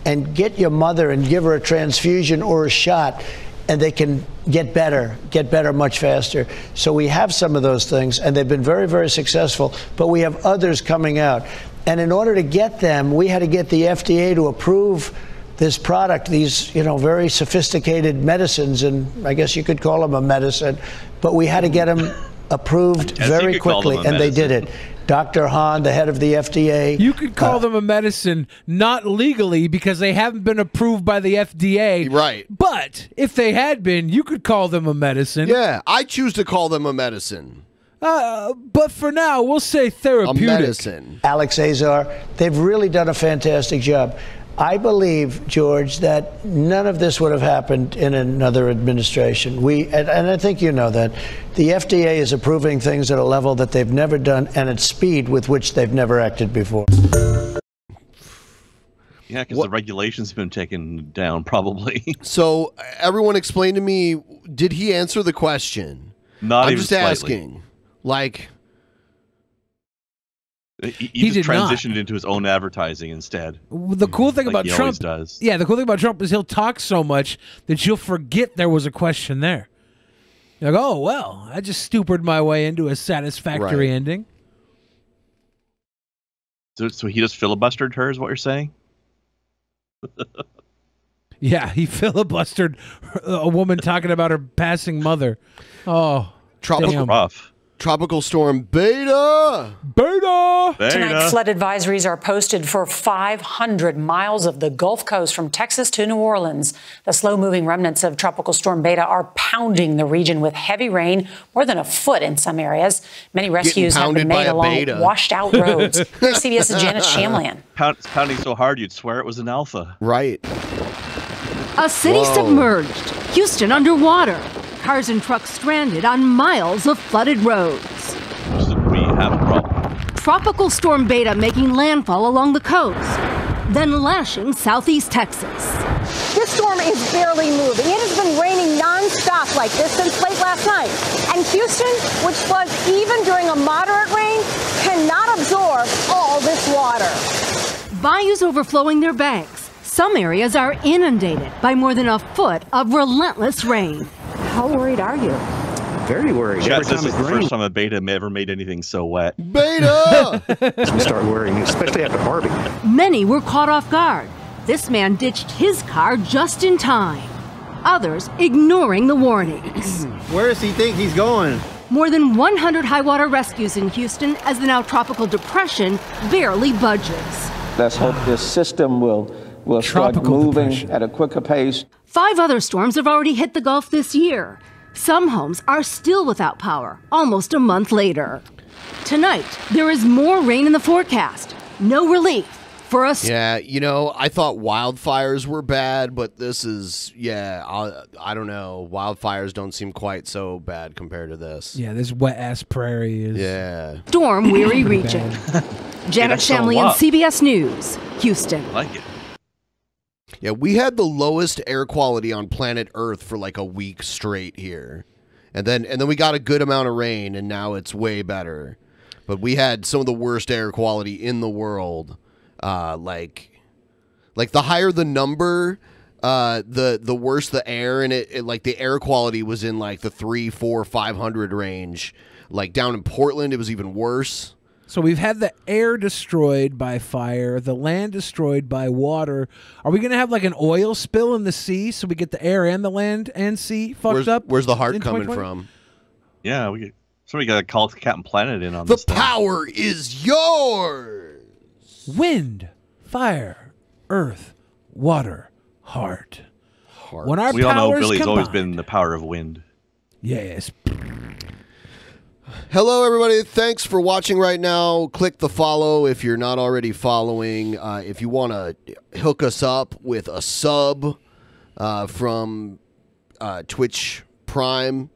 and get your mother and give her a transfusion or a shot, and they can get better, get better much faster. So we have some of those things, and they've been very, very successful, but we have others coming out. And in order to get them, we had to get the FDA to approve this product, these, you know, very sophisticated medicines, and I guess you could call them a medicine, but we had to get them approved very could call them quickly, and they did it. Dr. Hahn, the head of the FDA. You could call them a medicine not legally because they haven't been approved by the FDA. Right. But if they had been, you could call them a medicine. Yeah, I choose to call them a medicine. Uh, but for now, we'll say therapeutic. medicine. Alex Azar, they've really done a fantastic job. I believe, George, that none of this would have happened in another administration. We, and, and I think you know that, the FDA is approving things at a level that they've never done and at speed with which they've never acted before. Yeah, because the regulations have been taken down, probably. <laughs> So everyone explain to me, did he answer the question? Not I'm even just slightly. asking. Like He, he, He just did not. transitioned into his own advertising instead. The cool thing Like about he Trump, does. yeah, the cool thing about Trump is he'll talk so much that you'll forget there was a question there. You're like, oh well, I just stupid my way into a satisfactory Right. ending. So, so he just filibustered her, is what you're saying? <laughs> Yeah, he filibustered a woman talking about her passing mother. Oh, tropical damn. Tropical storm Beta. Beta. Tonight, flood advisories are posted for 500 miles of the Gulf Coast from Texas to New Orleans. The slow moving remnants of Tropical Storm Beta are pounding the region with heavy rain, more than a foot in some areas. Many rescues have pounded been made along beta. washed out <laughs> roads. Here's CBS's Janet Shamlian. Pound, it's pounding so hard you'd swear it was an alpha. Right. A city Whoa. submerged, Houston underwater, cars and trucks stranded on miles of flooded roads. We have a problem. Tropical storm Beta making landfall along the coast, then lashing southeast Texas. This storm is barely moving. It has been raining nonstop like this since late last night. And Houston, which floods even during a moderate rain, cannot absorb all this water. Bayous overflowing their banks. Some areas are inundated by more than a foot of relentless rain. How worried are you? Very worried. Chat Every says time it's it the first time a beta ever made anything so wet. Beta! <laughs> we start worrying, especially after Harvey. Many were caught off guard. This man ditched his car just in time. others ignoring the warnings. <clears throat> Where does he think he's going? More than 100 high water rescues in Houston as the now tropical depression barely budges. Let's hope this system will, will start Tropical moving at a quicker pace. Five other storms have already hit the Gulf this year. Some homes are still without power, almost a month later. Tonight, there is more rain in the forecast. No relief for us. Yeah, you know, I thought wildfires were bad, but this is, yeah, I, I don't know. Wildfires don't seem quite so bad compared to this. Yeah, this wet ass prairie is. Yeah. Storm weary region. Janet that's Shamlian? CBS News, Houston. like it. Yeah, we had the lowest air quality on planet Earth for like a week straight here. And then and then we got a good amount of rain and now it's way better. But we had some of the worst air quality in the world. Uh like like the higher the number, uh the the worse the air and it, it like the air quality was in like the three, four, five hundred range. Like down in Portland it was even worse. So we've had the air destroyed by fire, the land destroyed by water. Are we going to have like an oil spill in the sea so we get the air and the land and sea fucked Where's, up? where's the heart coming 2020? from? Yeah, we get, somebody got to call Captain Planet in on The this. The power is yours. Wind, fire, earth, water, heart. heart. When our we all know powers Billy's always been the power of wind. Yes. Hello, everybody. Thanks for watching right now. Click the follow if you're not already following. Uh, if you want to hook us up with a sub uh, from uh, Twitch Prime,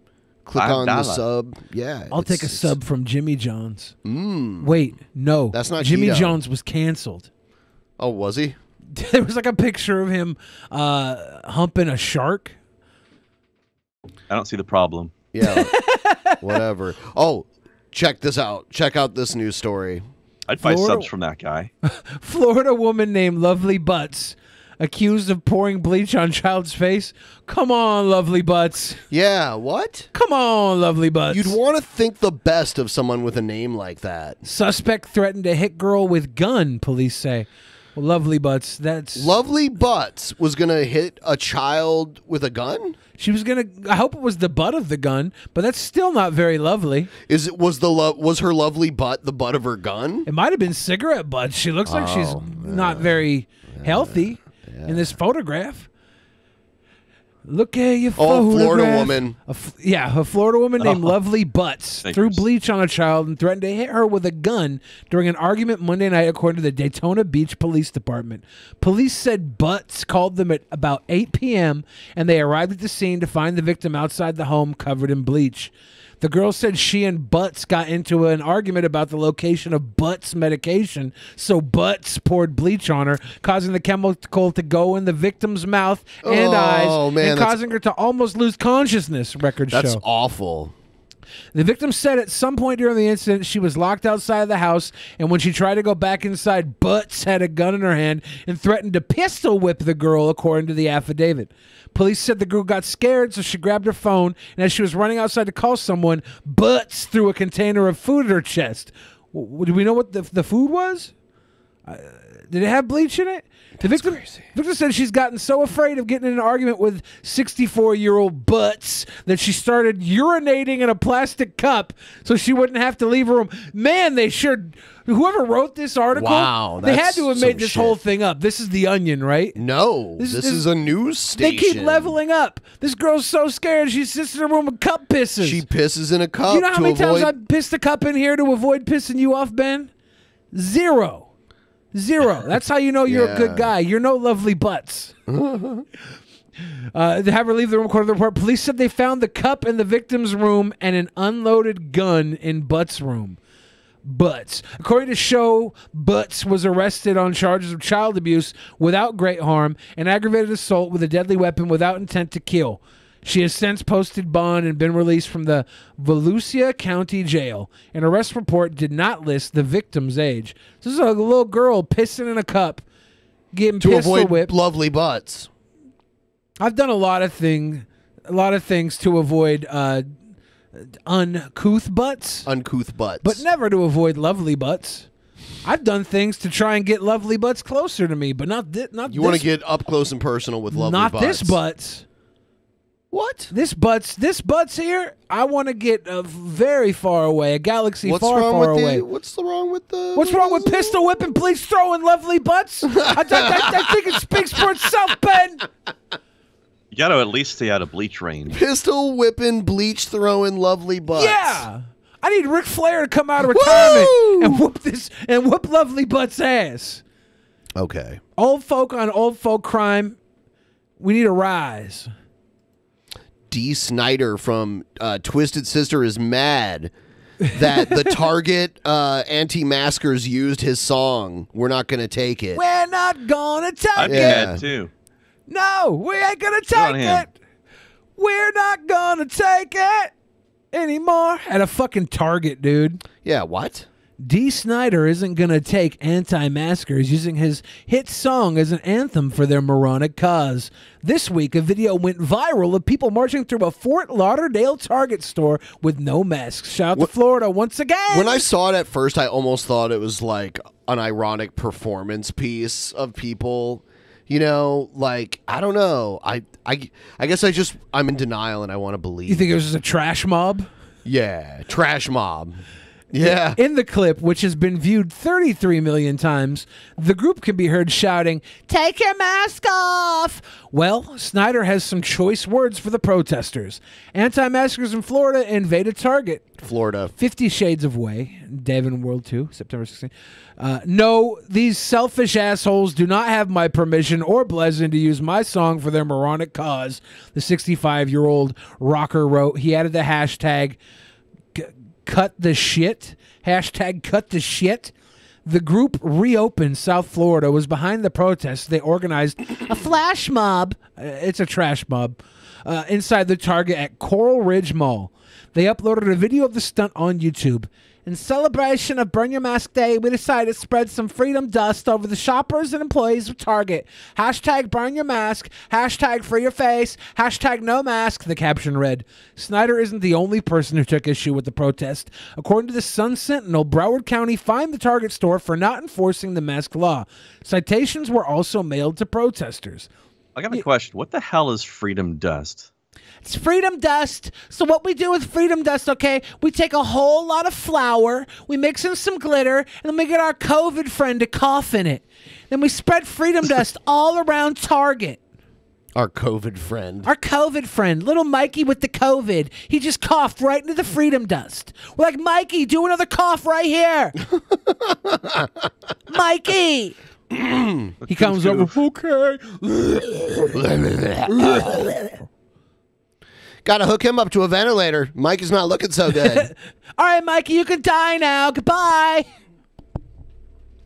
click Five on the sub. Yeah, I'll take a it's- sub from Jimmy Jones. Mm. Wait, no. That's not Jimmy keto. Jones was canceled. Oh, was he? <laughs> there was like a picture of him uh, humping a shark. I don't see the problem. Yeah, whatever. Oh, check this out. Check out this news story. I'd buy Florida- subs from that guy. <laughs> Florida woman named Lovely Butts accused of pouring bleach on child's face. Come on, Lovely Butts. Yeah, what? Come on, Lovely Butts. You'd want to think the best of someone with a name like that. Suspect threatened to hit girl with gun, police say. Well, Lovely Butts, that's Lovely Butts was gonna hit a child with a gun. She was gonna. I hope it was the butt of the gun, but that's still not very lovely. Is it was the lo- was her lovely butt the butt of her gun? It might have been cigarette butts. She looks like she's Oh, not very healthy in this photograph. Look at you, Oh, Florida woman. A f- yeah, a Florida woman named Oh. Lovely Butts threw bleach on a child and threatened to hit her with a gun during an argument Monday night, according to the Daytona Beach Police Department. Police said Butts called them at about 8 p.m. and they arrived at the scene to find the victim outside the home covered in bleach. The girl said she and Butts got into an argument about the location of Butts medication, so Butts poured bleach on her, causing the chemical to go in the victim's mouth and Oh, eyes, man, and causing her to almost lose consciousness. Records That's show. That's awful. The victim said at some point during the incident she was locked outside of the house, and when she tried to go back inside, Butts had a gun in her hand and threatened to pistol whip the girl, according to the affidavit. Police said the girl got scared, so she grabbed her phone, and as she was running outside to call someone, Butts threw a container of food at her chest. W- Do we know what the, the food was? Uh, did it have bleach in it? the victim, victim said she's gotten so afraid of getting in an argument with 64 year old Butts that she started urinating in a plastic cup so she wouldn't have to leave her room. Man, they sure. Whoever wrote this article, Wow, they had to have made this shit. whole thing up. This is the Onion, right? No, this, is a news station. They keep leveling up. This girl's so scared she sits in her room with cup pisses. She pisses in a cup You know how many avoid. times I pissed a cup in here to avoid pissing you off, Ben? Zero. Zero. <laughs> That's how you know you're a good guy. You're no lovely butts. <laughs> Uh, to have her leave the room according to the report, police said they found the cup in the victim's room and an unloaded gun in Butts' room. Butts. According to show, Butts was arrested on charges of child abuse without great harm and aggravated assault with a deadly weapon without intent to kill. She has since posted bond and been released from the Volusia County Jail. An arrest report did not list the victim's age. This is a little girl pissing in a cup, getting to pistol avoid whipped. lovely butts. I've done a lot of thing, a lot of things to avoid uh, uncouth butts, uncouth butts, but never to avoid lovely butts. I've done things to try and get lovely butts closer to me, but not thi- not You want to get up close and personal with lovely butts. not butts. this butts. What? This butts this butts here. I want to get uh, very far away, a galaxy What's far wrong far with away. the? What's the wrong with the? What's wrong with pistol whipping, bleach throwing, lovely butts? I, I, I, I think it speaks for itself, Ben. <laughs> You got to at least stay out of bleach range. Pistol whipping, bleach throwing, lovely butts. Yeah. I need Ric Flair to come out of retirement and whoop this and whoop lovely butt's ass. Okay. Old folk on old folk crime. We need a rise. Dee Snider from uh, Twisted Sister is mad that the <laughs> Target uh, anti-maskers used his song. We're not going to take it. We're not gonna take I'd be it. mad too. No, we ain't gonna take it. We're not gonna take it anymore. At a fucking Target, dude. Yeah, what? Dee Snider isn't gonna take anti-maskers using his hit song as an anthem for their moronic cause. This week, a video went viral of people marching through a Fort Lauderdale Target store with no masks. Shout out to Florida once again. When I saw it at first, I almost thought it was like an ironic performance piece of people. You know, like I don't know. I I I guess I just I'm in denial and I want to believe. you think it was just a trash mob? Yeah, trash mob. Yeah. In the clip, which has been viewed 33 million times, the group can be heard shouting, Take your mask off! Well, Snider has some choice words for the protesters. Anti maskers in Florida invaded Target. Florida. Fifty Shades of Way, Devon World 2, September 16th. Uh, no, these selfish assholes do not have my permission or blessing to use my song for their moronic cause, the 65 year old rocker wrote. He added the hashtag cut the shit. Hashtag cut the shit. The group reopened South Florida was behind the protests. They organized a flash mob. Uh, it's a trash mob uh, inside the Target at Coral Ridge Mall. They uploaded a video of the stunt on YouTube. In celebration of Burn Your Mask Day, we decided to spread some freedom dust over the shoppers and employees of Target. Hashtag burn your mask, hashtag free your face, hashtag no mask, the caption read. Snider isn't the only person who took issue with the protest. According to the Sun Sentinel, Broward County fined the Target store for not enforcing the mask law. Citations were also mailed to protesters. I got a question. What the hell is freedom dust? It's freedom dust. So what we do with freedom dust, okay? We take a whole lot of flour, we mix in some glitter, and then we get our COVID friend to cough in it. Then we spread freedom <laughs> dust all around Target. Our COVID friend. Our COVID friend, little Mikey with the COVID, he just coughed right into the freedom dust. We're like, Mikey, do another cough right here. <laughs> Mikey. <clears throat> he comes over. Okay. <laughs> Got to hook him up to a ventilator. Mike is not looking so good. <laughs> All right, Mikey, you can die now. Goodbye.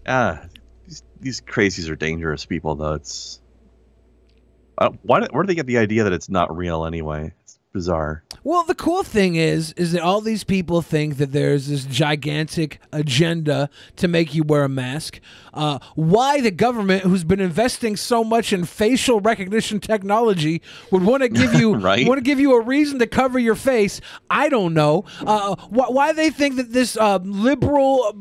Ah, these, these crazies are dangerous people, though. It's uh, why? Where do they get the idea that it's not real anyway? Bizarre. Well, the cool thing is, is that all these people think that there's this gigantic agenda to make you wear a mask. Uh, why the government, who's been investing so much in facial recognition technology, would want to <laughs> give you Right. want to give you a reason to cover your face? I don't know. Uh, wh- why they think that this uh, liberal.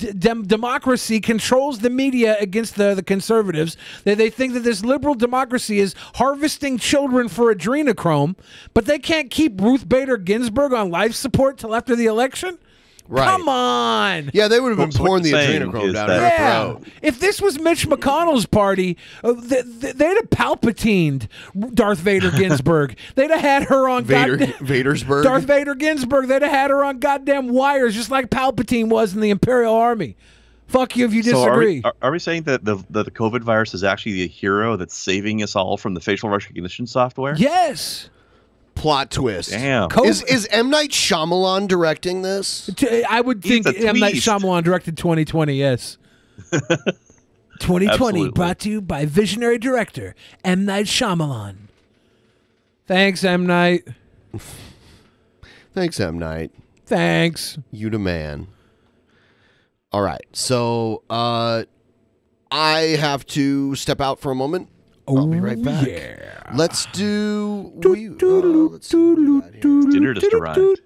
Dem- democracy controls the media against the, the conservatives. They, they think that this liberal democracy is harvesting children for adrenochrome, but they can't keep Ruth Bader Ginsburg on life support till after the election. Right. Come on. Yeah, they would have been pouring the you're adrenochrome down that- her Yeah. throat. If this was Mitch McConnell's party, uh, th- th- they'd have palpatined Darth Vader <laughs> Ginsburg. they'd have had her on Vader, goddamn- <laughs> Vadersburg. Darth Vader Ginsburg. They'd have had her on goddamn wires, just like Palpatine was in the Imperial Army. Fuck you if you So are disagree. we, are, are we saying that the, the the COVID virus is actually the hero that's saving us all from the facial recognition software? yes. Plot twist. Damn. Is is M Night Shyamalan directing this? T- I would He's think a M. Night twist. Shyamalan directed 2020, yes. <laughs> 2020 Absolutely. brought to you by visionary director M. Night Shyamalan. Thanks, M. Night. <laughs> Thanks, M Night. Thanks. You the man. All right, so uh, I have to step out for a moment. I'll be right back. Yeah. Let's do. We, uh, let's see what we got here. Dinner just arrived.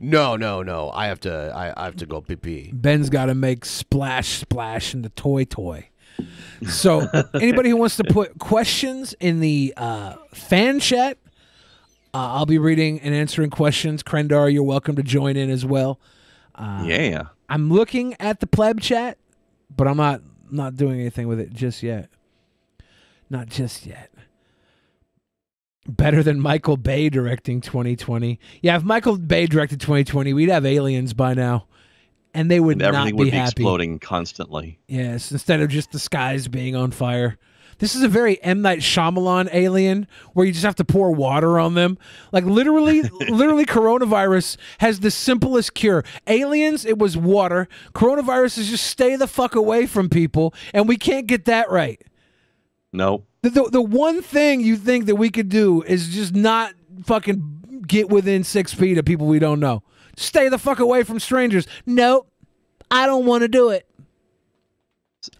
No, no, no. I have to. I, I have to go pee pee. Ben's got to make splash splash in the toy toy. So <laughs> anybody who wants to put questions in the uh, fan chat, Uh, I'll be reading and answering questions. Krendar, you're welcome to join in as well. Uh, Yeah. I'm looking at the pleb chat, but I'm not not doing anything with it just yet. Not just yet. Better than Michael Bay directing 2020. Yeah, if Michael Bay directed 2020, we'd have aliens by now, and they would And not everything be would be happy. exploding constantly. Yes, instead of just the skies being on fire. This is a very M Night Shyamalan alien where you just have to pour water on them. Like literally, <laughs> literally, coronavirus has the simplest cure. Aliens, it was water. Coronavirus is just stay the fuck away from people, and we can't get that right. Nope. The, the, the one thing you think that we could do is just not fucking get within six feet of people we don't know. Stay the fuck away from strangers. Nope, I don't want to do it.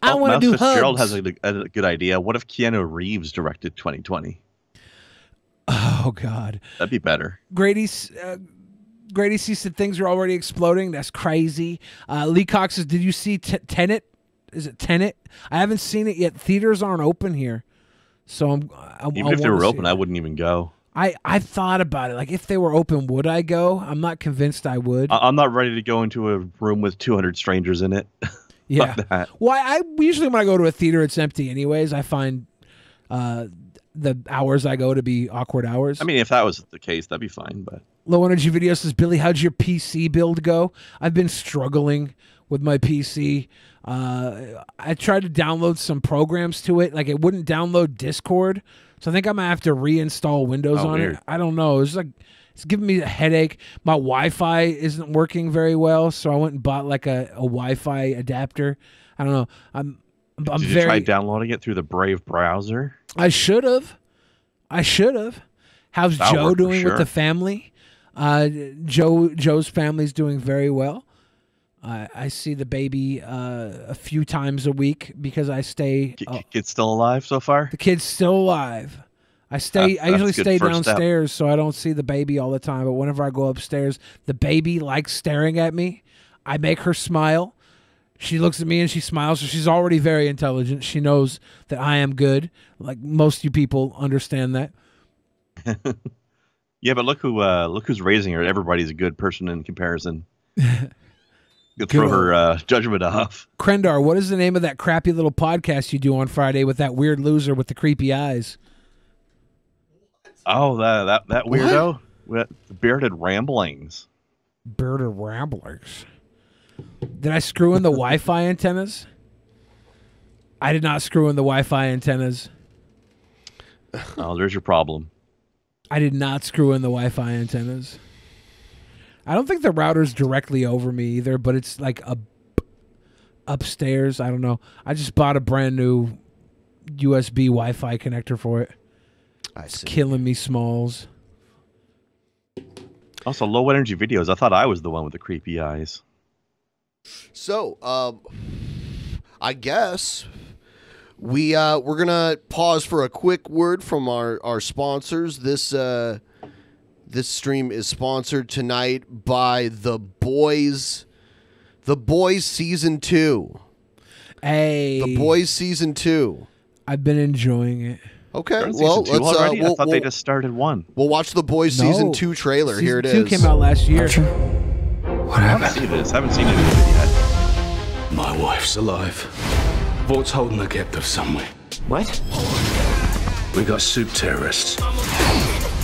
I Oh, want to do Fitzgerald hugs. has a, a good idea. What if Keanu Reeves directed 2020? Oh God, That'd be better. Grady, uh, Grady C said things are already exploding. That's crazy. Uh, Lee Cox says, "Did you see T- Tenet? Is it Tenet? I haven't seen it yet. Theaters aren't open here, so I'm. I, Even I if they were open. I wouldn't even go. I I thought about it. Like if they were open, would I go? I'm not convinced I would. I- I'm not ready to go into a room with 200 strangers in it. <laughs> Yeah. Why I usually when I go to a theater, it's empty anyways. I find uh, the hours I go to be awkward hours. I mean, if that was the case, that'd be fine. But Low energy video says, Billy, how'd your PC build go? I've been struggling with my PC. Uh, I tried to download some programs to it, like it wouldn't download Discord. So I think I'm gonna have to reinstall Windows Oh, on weird. it. I don't know. It's like it's giving me a headache. My Wi-Fi isn't working very well, so I went and bought like a, a Wi-Fi adapter. I don't know. I'm I'm, did you very. try downloading it through the Brave browser? I should have. I should have. How's That'll Joe doing with the family? Uh, Joe Joe's family's doing very well. I I see the baby uh, a few times a week because I stay. uh, Kid's still alive so far? the kid's still alive. I stay. That- I usually that's a good stay first step. downstairs, so I don't see the baby all the time. But whenever I go upstairs, the baby likes staring at me. I make her smile. She looks at me and she smiles. So she's already very intelligent. She knows that I am good. Like most you people understand that. <laughs> Yeah, but look who uh, look who's raising her. Everybody's a good person in comparison. <laughs> You throw her uh, judgment off. Krendar, what is the name of that crappy little podcast you do on Friday with that weird loser with the creepy eyes? Oh, that that that What? weirdo with bearded ramblings. Bearded ramblers. Did I screw in the <laughs> Wi-Fi antennas? I did not screw in the Wi-Fi antennas. Oh, there's your problem. I did not screw in the Wi-Fi antennas. I don't think the router's directly over me either, but it's like a upstairs. I don't know. I just bought a brand new USB Wi-Fi connector for it. I It's killing me, Smalls. Also, low energy videos. I thought I was the one with the creepy eyes. So, um, I guess we uh, we're gonna pause for a quick word from our our sponsors. This uh, this stream is sponsored tonight by the Boys, the Boys season two. Hey, the Boys season two. I've been enjoying it. Okay, well, let's. Uh. I we'll, thought they we'll- just started one. We'll watch the Boys season two trailer. Here it Season is. two came out last year. What happened? I haven't seen this. I haven't seen it yet. My wife's alive. Vault's holding a captive somewhere. What? We got soup terrorists.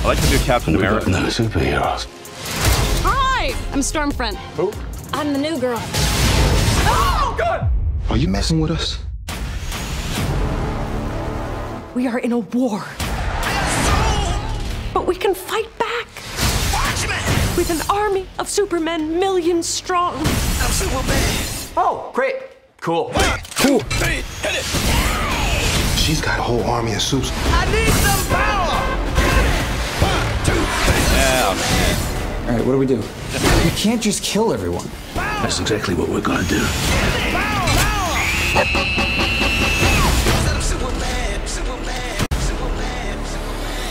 I like the new Captain we America. No superheroes. Hi, I'm Stormfront. Who? I'm the new girl. Oh, God! Are you messing with us? We are in a war. But we can fight back. With an army of supermen, millions strong. I'm Superman. Oh, great. Cool. Cool. She's got a whole army of soups. I need some power. All right, what do we do? You can't just kill everyone. That's exactly what we're gonna do.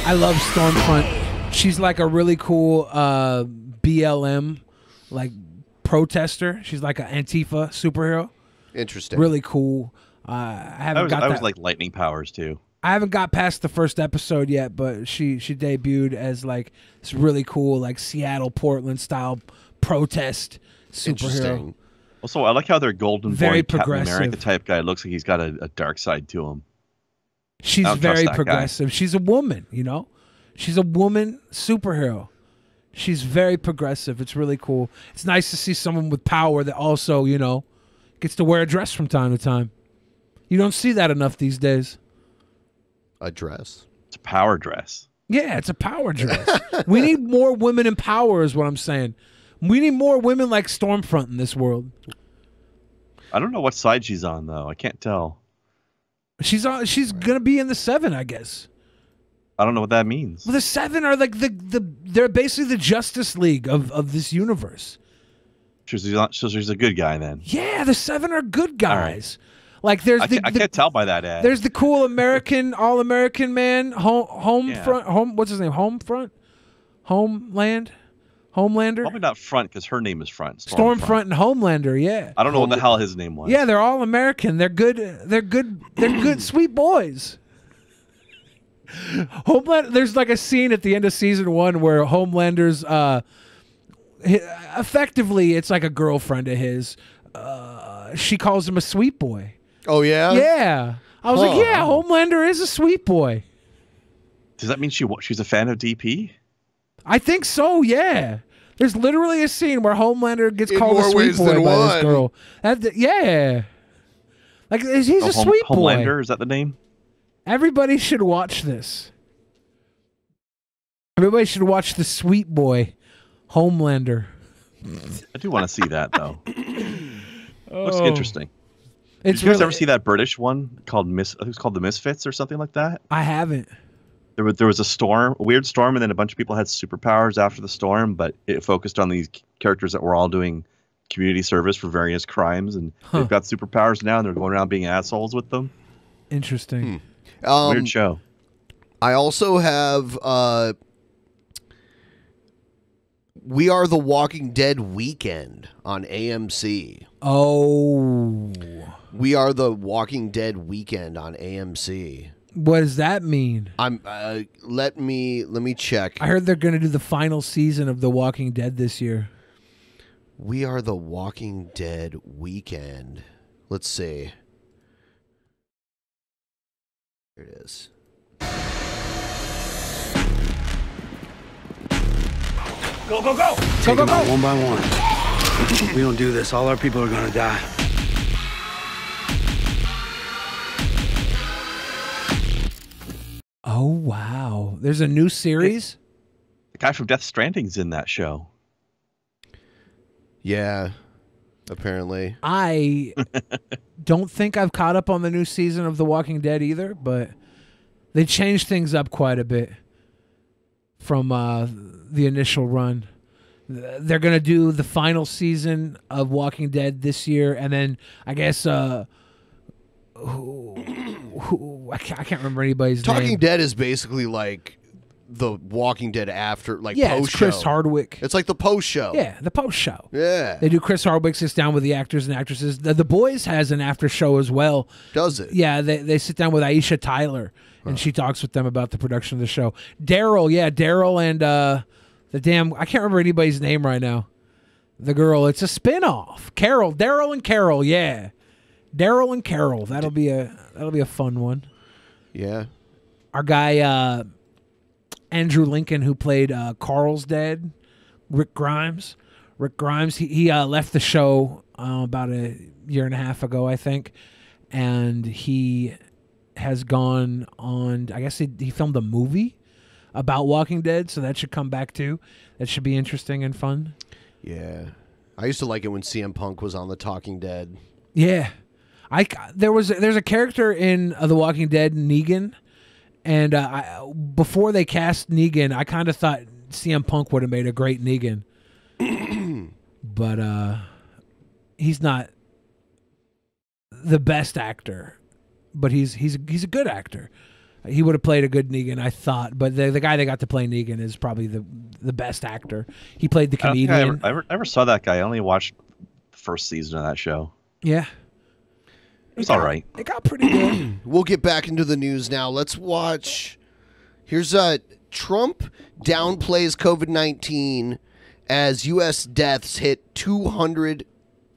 I love Stormfront. She's like a really cool uh, BLM like protester. She's like an Antifa superhero. Interesting. Really cool. Uh, I haven't I was, got I that. was like lightning powers too. I haven't got past the first episode yet, but she she debuted as like this really cool like Seattle Portland style protest superhero. Also, I like how they're golden Very boy Captain America type guy looks like he's got a, a dark side to him. She's I don't trust very that guy. progressive. She's a woman, you know? She's a woman superhero. She's very progressive. It's really cool. It's nice to see someone with power that also, you know, gets to wear a dress from time to time. You don't see that enough these days. A dress. It's a power dress. Yeah, it's a power <laughs> dress. we need more women in power, is what I'm saying. We need more women like Stormfront in this world. I don't know what side she's on though. I can't tell. She's on. She's gonna be in the seven, I guess. I don't know what that means. Well, the seven are like the the they're basically the Justice League of of this universe. She's not, so she's a good guy then. Yeah, the seven are good guys. Like there's I, the, can't, I the- can't tell by that ad. there's the cool American <laughs> all American man home home Yeah. front home what's his name home front homeland homelander Probably not front because her name is front. Stormfront and Homelander. Yeah. I don't know what the hell his name was. Yeah, they're all American. They're good. They're good. They're good, <clears throat> sweet boys. Homeland. There's like a scene at the end of season one where Homelander's, uh, effectively, it's like a girlfriend of his. Uh, she calls him a sweet boy. Oh yeah. Yeah. I was Huh. like, yeah, Homelander is a sweet boy. Does that mean she wa- she's a fan of DP? I think so. Yeah. There's literally a scene where Homelander gets In called a sweet boy than by this girl. That, yeah. Like he's Oh, a Home- sweet boy. Homelander is that the name? Everybody should watch this. Everybody should watch the Sweet Boy, Homelander. I do want to see that though. <coughs> Looks Oh. interesting. It's Did you guys really- ever see that British one called Miss? I think it's called the Misfits or something like that. I haven't. There was there was a storm, a weird storm, and then a bunch of people had superpowers after the storm, but it focused on these characters that were all doing community service for various crimes, and Huh. they've got superpowers now, and they're going around being assholes with them. Interesting. Um, weird show. I also have uh We Are the Walking Dead weekend on AMC. Oh. We Are the Walking Dead weekend on AMC. What does that mean? I'm uh, let me let me check. I heard they're going to do the final season of The Walking Dead this year. We Are the Walking Dead weekend. Let's see. Here it is. Go, go, go! Take them out one by one. we don't do this, all our people are gonna die. Oh wow! There's a new series. The guy from Death Stranding's in that show. Yeah, apparently. I <laughs> don't think I've caught up on the new season of The Walking Dead either, but they changed things up quite a bit from uh, the initial run. They're gonna do the final season of Walking Dead this year, and then I guess uh, who, who, I, can't, I can't remember anybody's name. Talking name. Dead is basically like the Walking Dead after, like Yeah, it's post Chris show. Hardwick. It's like the post show. Yeah, the post show. Yeah. They do Chris Hardwick sits down with the actors and actresses. The, the Boys has an after show as well. Does it? Yeah, they, they sit down with Aisha Tyler and she talks with them about the production of the show. Daryl, yeah, Daryl and uh, the damn I can't remember anybody's name right now. The girl, it's a spin-off. Carol, Daryl and Carol, yeah. Daryl and Carol. That'll be a that'll be a fun one. Yeah. Our guy uh Andrew Lincoln who played uh Carl's dad, Rick Grimes. Rick Grimes, he, he uh, left the show uh, about a year and a half ago, I think, and he has gone on. I guess he, he filmed a movie about Walking Dead, so that should come back too. That should be interesting and fun. Yeah. I used to like it when CM Punk was on The Talking Dead. Yeah, I c- there was there's a character in uh, The Walking Dead, Negan, and uh, I, before they cast Negan, I kind of thought CM Punk would have made a great Negan, <clears throat> but uh, he's not the best actor, but he's he's he's a good actor. He would have played a good Negan, I thought, but the the guy that got to play Negan is probably the the best actor. He played the I I comedian. ever, I ever, I ever saw that guy. I only watched the first season of that show. Yeah. It's all right. It got pretty good. <clears throat> we'll get back into the news now. Let's watch. Here's uh Trump downplays COVID nineteen as U.S. deaths hit two hundred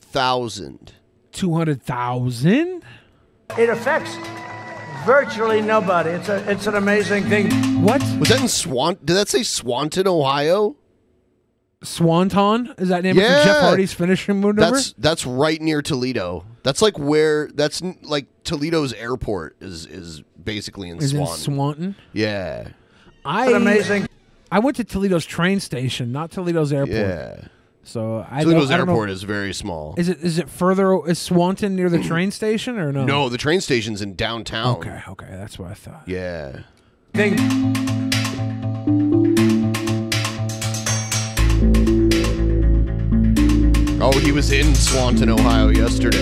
thousand. Two hundred thousand. It affects virtually nobody. It's a it's an amazing thing. What was that in Swan? Did that say Swanton, Ohio? Swanton is that name for Yeah. Jeff Hardy's finishing move? That's that's right near Toledo. That's like where that's like Toledo's airport is is basically in Is in Swanton. Yeah. I amazing. I went to Toledo's train station, not Toledo's airport. Yeah. So I Toledo's don't, I don't know- airport is very small. Is it is it further? Is Swanton near the <clears throat> train station or no? No, the train station's in downtown. Okay, okay, that's what I thought. Yeah. Thing. Oh, he was in Swanton, Ohio yesterday.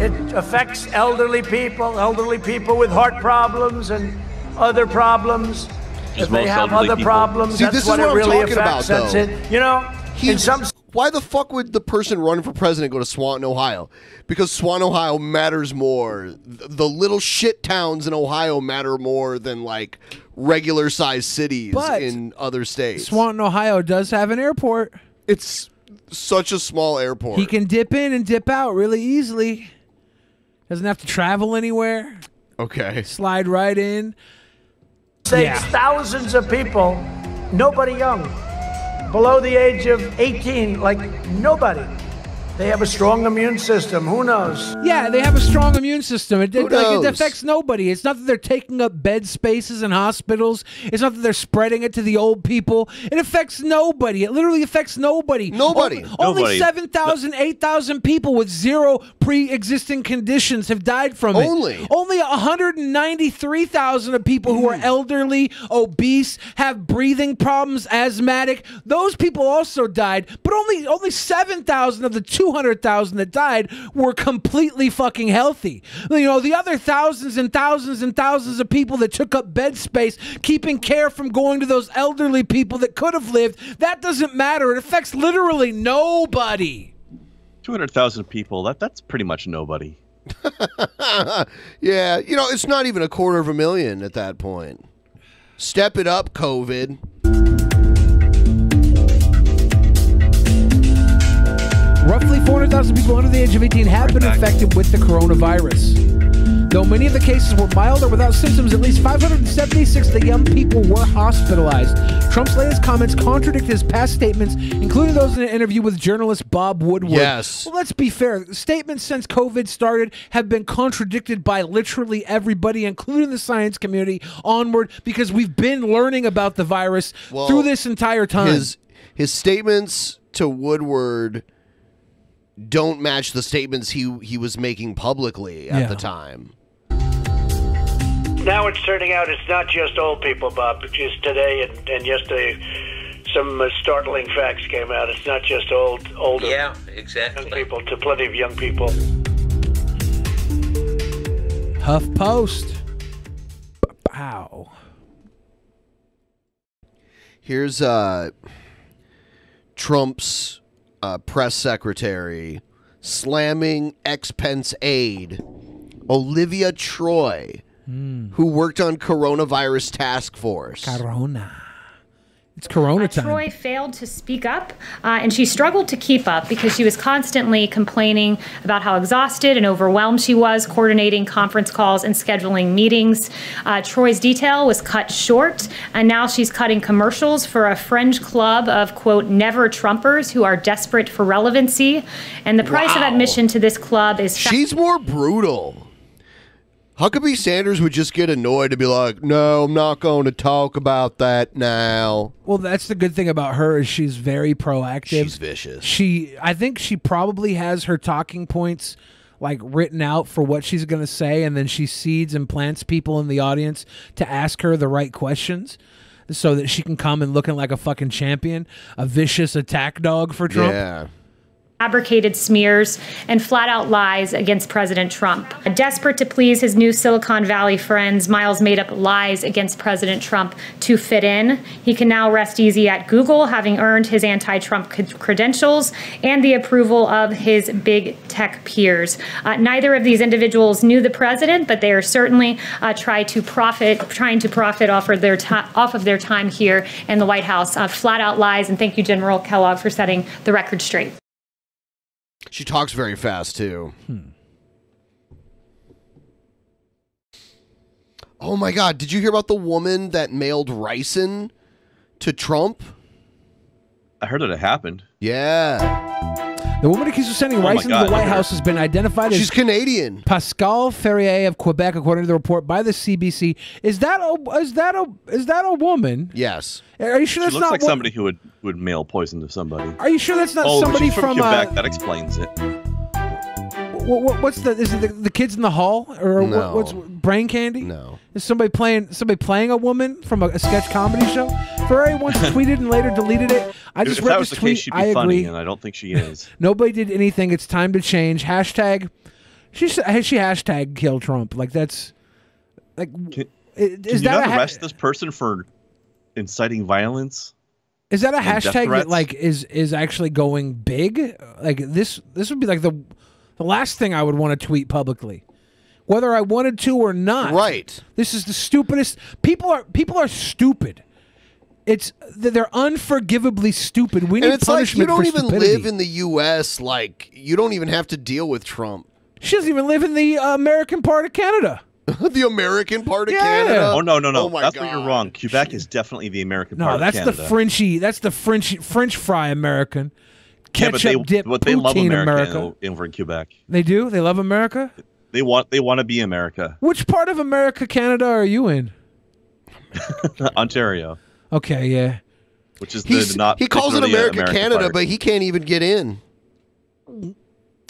It affects elderly people, elderly people with heart problems and other problems. Just if they have other people. problems, See, that's this is what, what it I'm really talking affects. about, that's though. it. You know, in some Why the fuck would the person running for president go to Swanton, Ohio? Because Swanton, Ohio matters more. The little shit towns in Ohio matter more than like regular sized cities But in other states. Swanton, Ohio does have an airport. It's such a small airport. He can dip in and dip out really easily. Doesn't have to travel anywhere. Okay. Slide right in. saves thousands of people, nobody young, below the age of 18, like nobody. They have a strong immune system. Who knows? Yeah, they have a strong immune system. It, Who it- like, it affects nobody. It's not that they're taking up bed spaces in hospitals. It's not that they're spreading it to the old people. It affects nobody. It literally affects nobody. Nobody. Only, only 7,000, 8,000 people with zero pre-existing conditions have died from it. Only. Only 193,000 of people who are hmm. elderly, obese, have breathing problems, asthmatic. Those people also died, but only only 7,000 of the 200,000 that died were completely fucking healthy. You know, the other thousands and thousands and thousands of people that took up bed space, keeping care from going to those elderly people that could have lived, that doesn't matter. It affects literally nobody. Two hundred thousand people. That that's pretty much nobody. <laughs> yeah, you know, it's not even a quarter of a million at that point. Step it up, COVID. Roughly 400,000 people under the age of 18 have been infected with the coronavirus. Though many of the cases were mild or without symptoms, at least 576 of the young people were hospitalized. Trump's latest comments contradict his past statements, including those in an interview with journalist Bob Woodward. Yes. Well, let's be fair. Statements since COVID started have been contradicted by literally everybody, including the science community, onward, because we've been learning about the virus Well, through this entire time. His his statements to Woodward don't match the statements he he was making publicly at Yeah. the time. Now it's turning out it's not just old people, Bob. Just today and, and yesterday, some uh, startling facts came out. It's not just old, older Yeah, exactly. young people. To plenty of young people. Huff Post. Wow. Here's uh Trump's uh, press secretary slamming ex Pence aide Olivia Troy, who worked on coronavirus task force. Corona. It's Corona time. Troy failed to speak up, uh, and she struggled to keep up because she was constantly complaining about how exhausted and overwhelmed she was coordinating conference calls and scheduling meetings. Uh, Troy's detail was cut short, and now she's cutting commercials for a fringe club of, quote, never Trumpers who are desperate for relevancy. And the price of admission to this club is. She's more brutal. Huckabee Sanders would just get annoyed to be like, "No, I'm not going to talk about that now." Well, that's the good thing about her is she's very proactive. She's vicious. She, I think she probably has her talking points like written out for what she's going to say, and then she seeds and plants people in the audience to ask her the right questions. So that she can come in looking like a fucking champion, a vicious attack dog for Trump. Yeah. Fabricated smears and flat out lies against President Trump. Desperate to please his new Silicon Valley friends, Miles made up lies against President Trump to fit in. He can now rest easy at Google, having earned his anti Trump credentials and the approval of his big tech peers. Uh, neither of these individuals knew the president, but they are certainly uh, try to profit, trying to profit off of their, off of their time here in the White House. Uh, flat out lies, and thank you, General Kellogg, for setting the record straight. She talks very fast too. Hmm. Oh my God! Did you hear about the woman that mailed ricin to Trump? I heard that it happened. Yeah. The woman accused of sending Oh ricin to God, the White look at her. House has been identified as She's Canadian. Pascale Ferrier of Quebec, according to the report by the CBC. Is that a is that a is that a woman? Yes. Are you sure She that's looks not like what- somebody who would, would mail poison to somebody. Are you sure that's not oh, somebody she's from, from, Quebec? uh, that explains it. What, what, what's the is it the, the kids in the hall or No. what, what's brain candy? No. Is somebody playing somebody playing a woman from a, a sketch comedy show? Ferrier once <laughs> tweeted and later deleted it. I just if read that was this the tweet. case, she'd be I funny, agree. and I don't think she is. <laughs> Nobody did anything. It's time to change. Hashtag. She she hashtag kill Trump. Like that's like Can, is can you that not a arrest this person for inciting violence? Is that a hashtag that like is is actually going big? Like this this would be like the the last thing I would want to tweet publicly. Whether I wanted to or not. Right. This is the stupidest people are people are stupid. It's they're unforgivably stupid. We need and it's like punishment you don't for even stupidity. live in the U.S. Like you don't even have to deal with Trump. She doesn't even live in the uh, American part of Canada. <laughs> the American part of Yeah. Canada. Oh no, no, no! Oh my That's God. where you're wrong. Quebec is definitely the American No, part that's of the Frenchy. That's the French French fry American. yeah, Ketchup but they, dip but they love poutine America, America. over in Quebec. They do. They love America. They want they want to be America. Which part of America, Canada, are you in? <laughs> Ontario, Okay, yeah. which is He's, the not he calls it particularly America, Canada, part. but he can't even get in.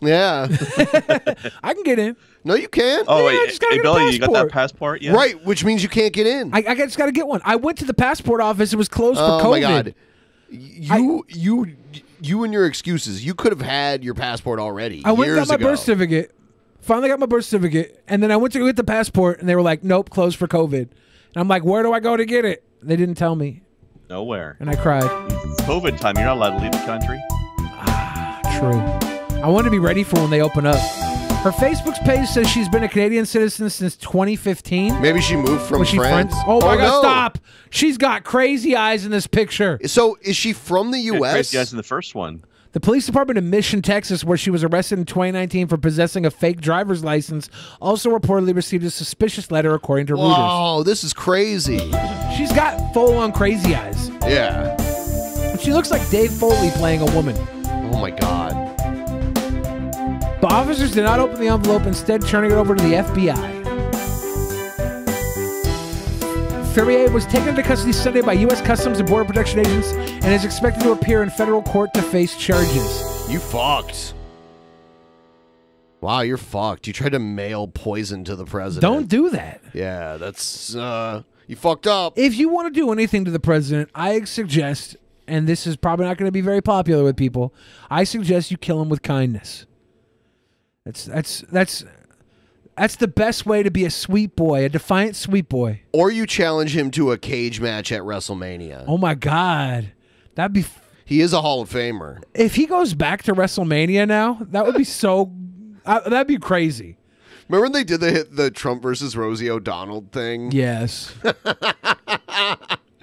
Yeah. <laughs> I can get in. No, you can't. Oh Yeah, I wait, just hey get a Billy, you got that passport. passport? Yeah. Right, which means you can't get in. I, I just got to get one. I went to the passport office. It was closed for oh, COVID. oh COVID. my god. You you you and your excuses. You could have had your passport already. I went and got my ago. birth certificate. Finally got my birth certificate, and then I went to go get the passport, and they were like, "Nope, closed for COVID." And I'm like, "Where do I go to get it?" They didn't tell me, Nowhere. and I cried. It's COVID time. You're not allowed to leave the country. Ah, true. I want to be ready for when they open up. Her Facebook page says she's been a Canadian citizen since 2015. Maybe she moved from Was she France. Oh my Oh, God! no. Stop! She's got crazy eyes in this picture. So is she from the Yeah, U.S.? crazy guys in the first one. The police department in Mission, Texas, where she was arrested in 2019 for possessing a fake driver's license, also reportedly received a suspicious letter, according to Reuters. Whoa, this is crazy. She's got full-on crazy eyes. Yeah. She looks like Dave Foley playing a woman. Oh my god. But officers did not open the envelope, instead turning it over to the FBI. Ferrier was taken into custody Sunday by U.S. Customs and Border Protection agents and is expected to appear in federal court to face charges. You fucked. Wow, you're fucked. You tried to mail poison to the president. Don't do that. Yeah, that's uh you fucked up. If you want to do anything to the president, I suggest, and this is probably not going to be very popular with people, I suggest you kill him with kindness. That's that's that's that's the best way to be a sweet boy, a defiant sweet boy. Or you challenge him to a cage match at WrestleMania. Oh my god, that'd be. He is a Hall of Famer. If he goes back to WrestleMania now, that would be so. Uh, that'd be crazy. Remember when they did the the Trump versus Rosie O'Donnell thing? Yes. <laughs>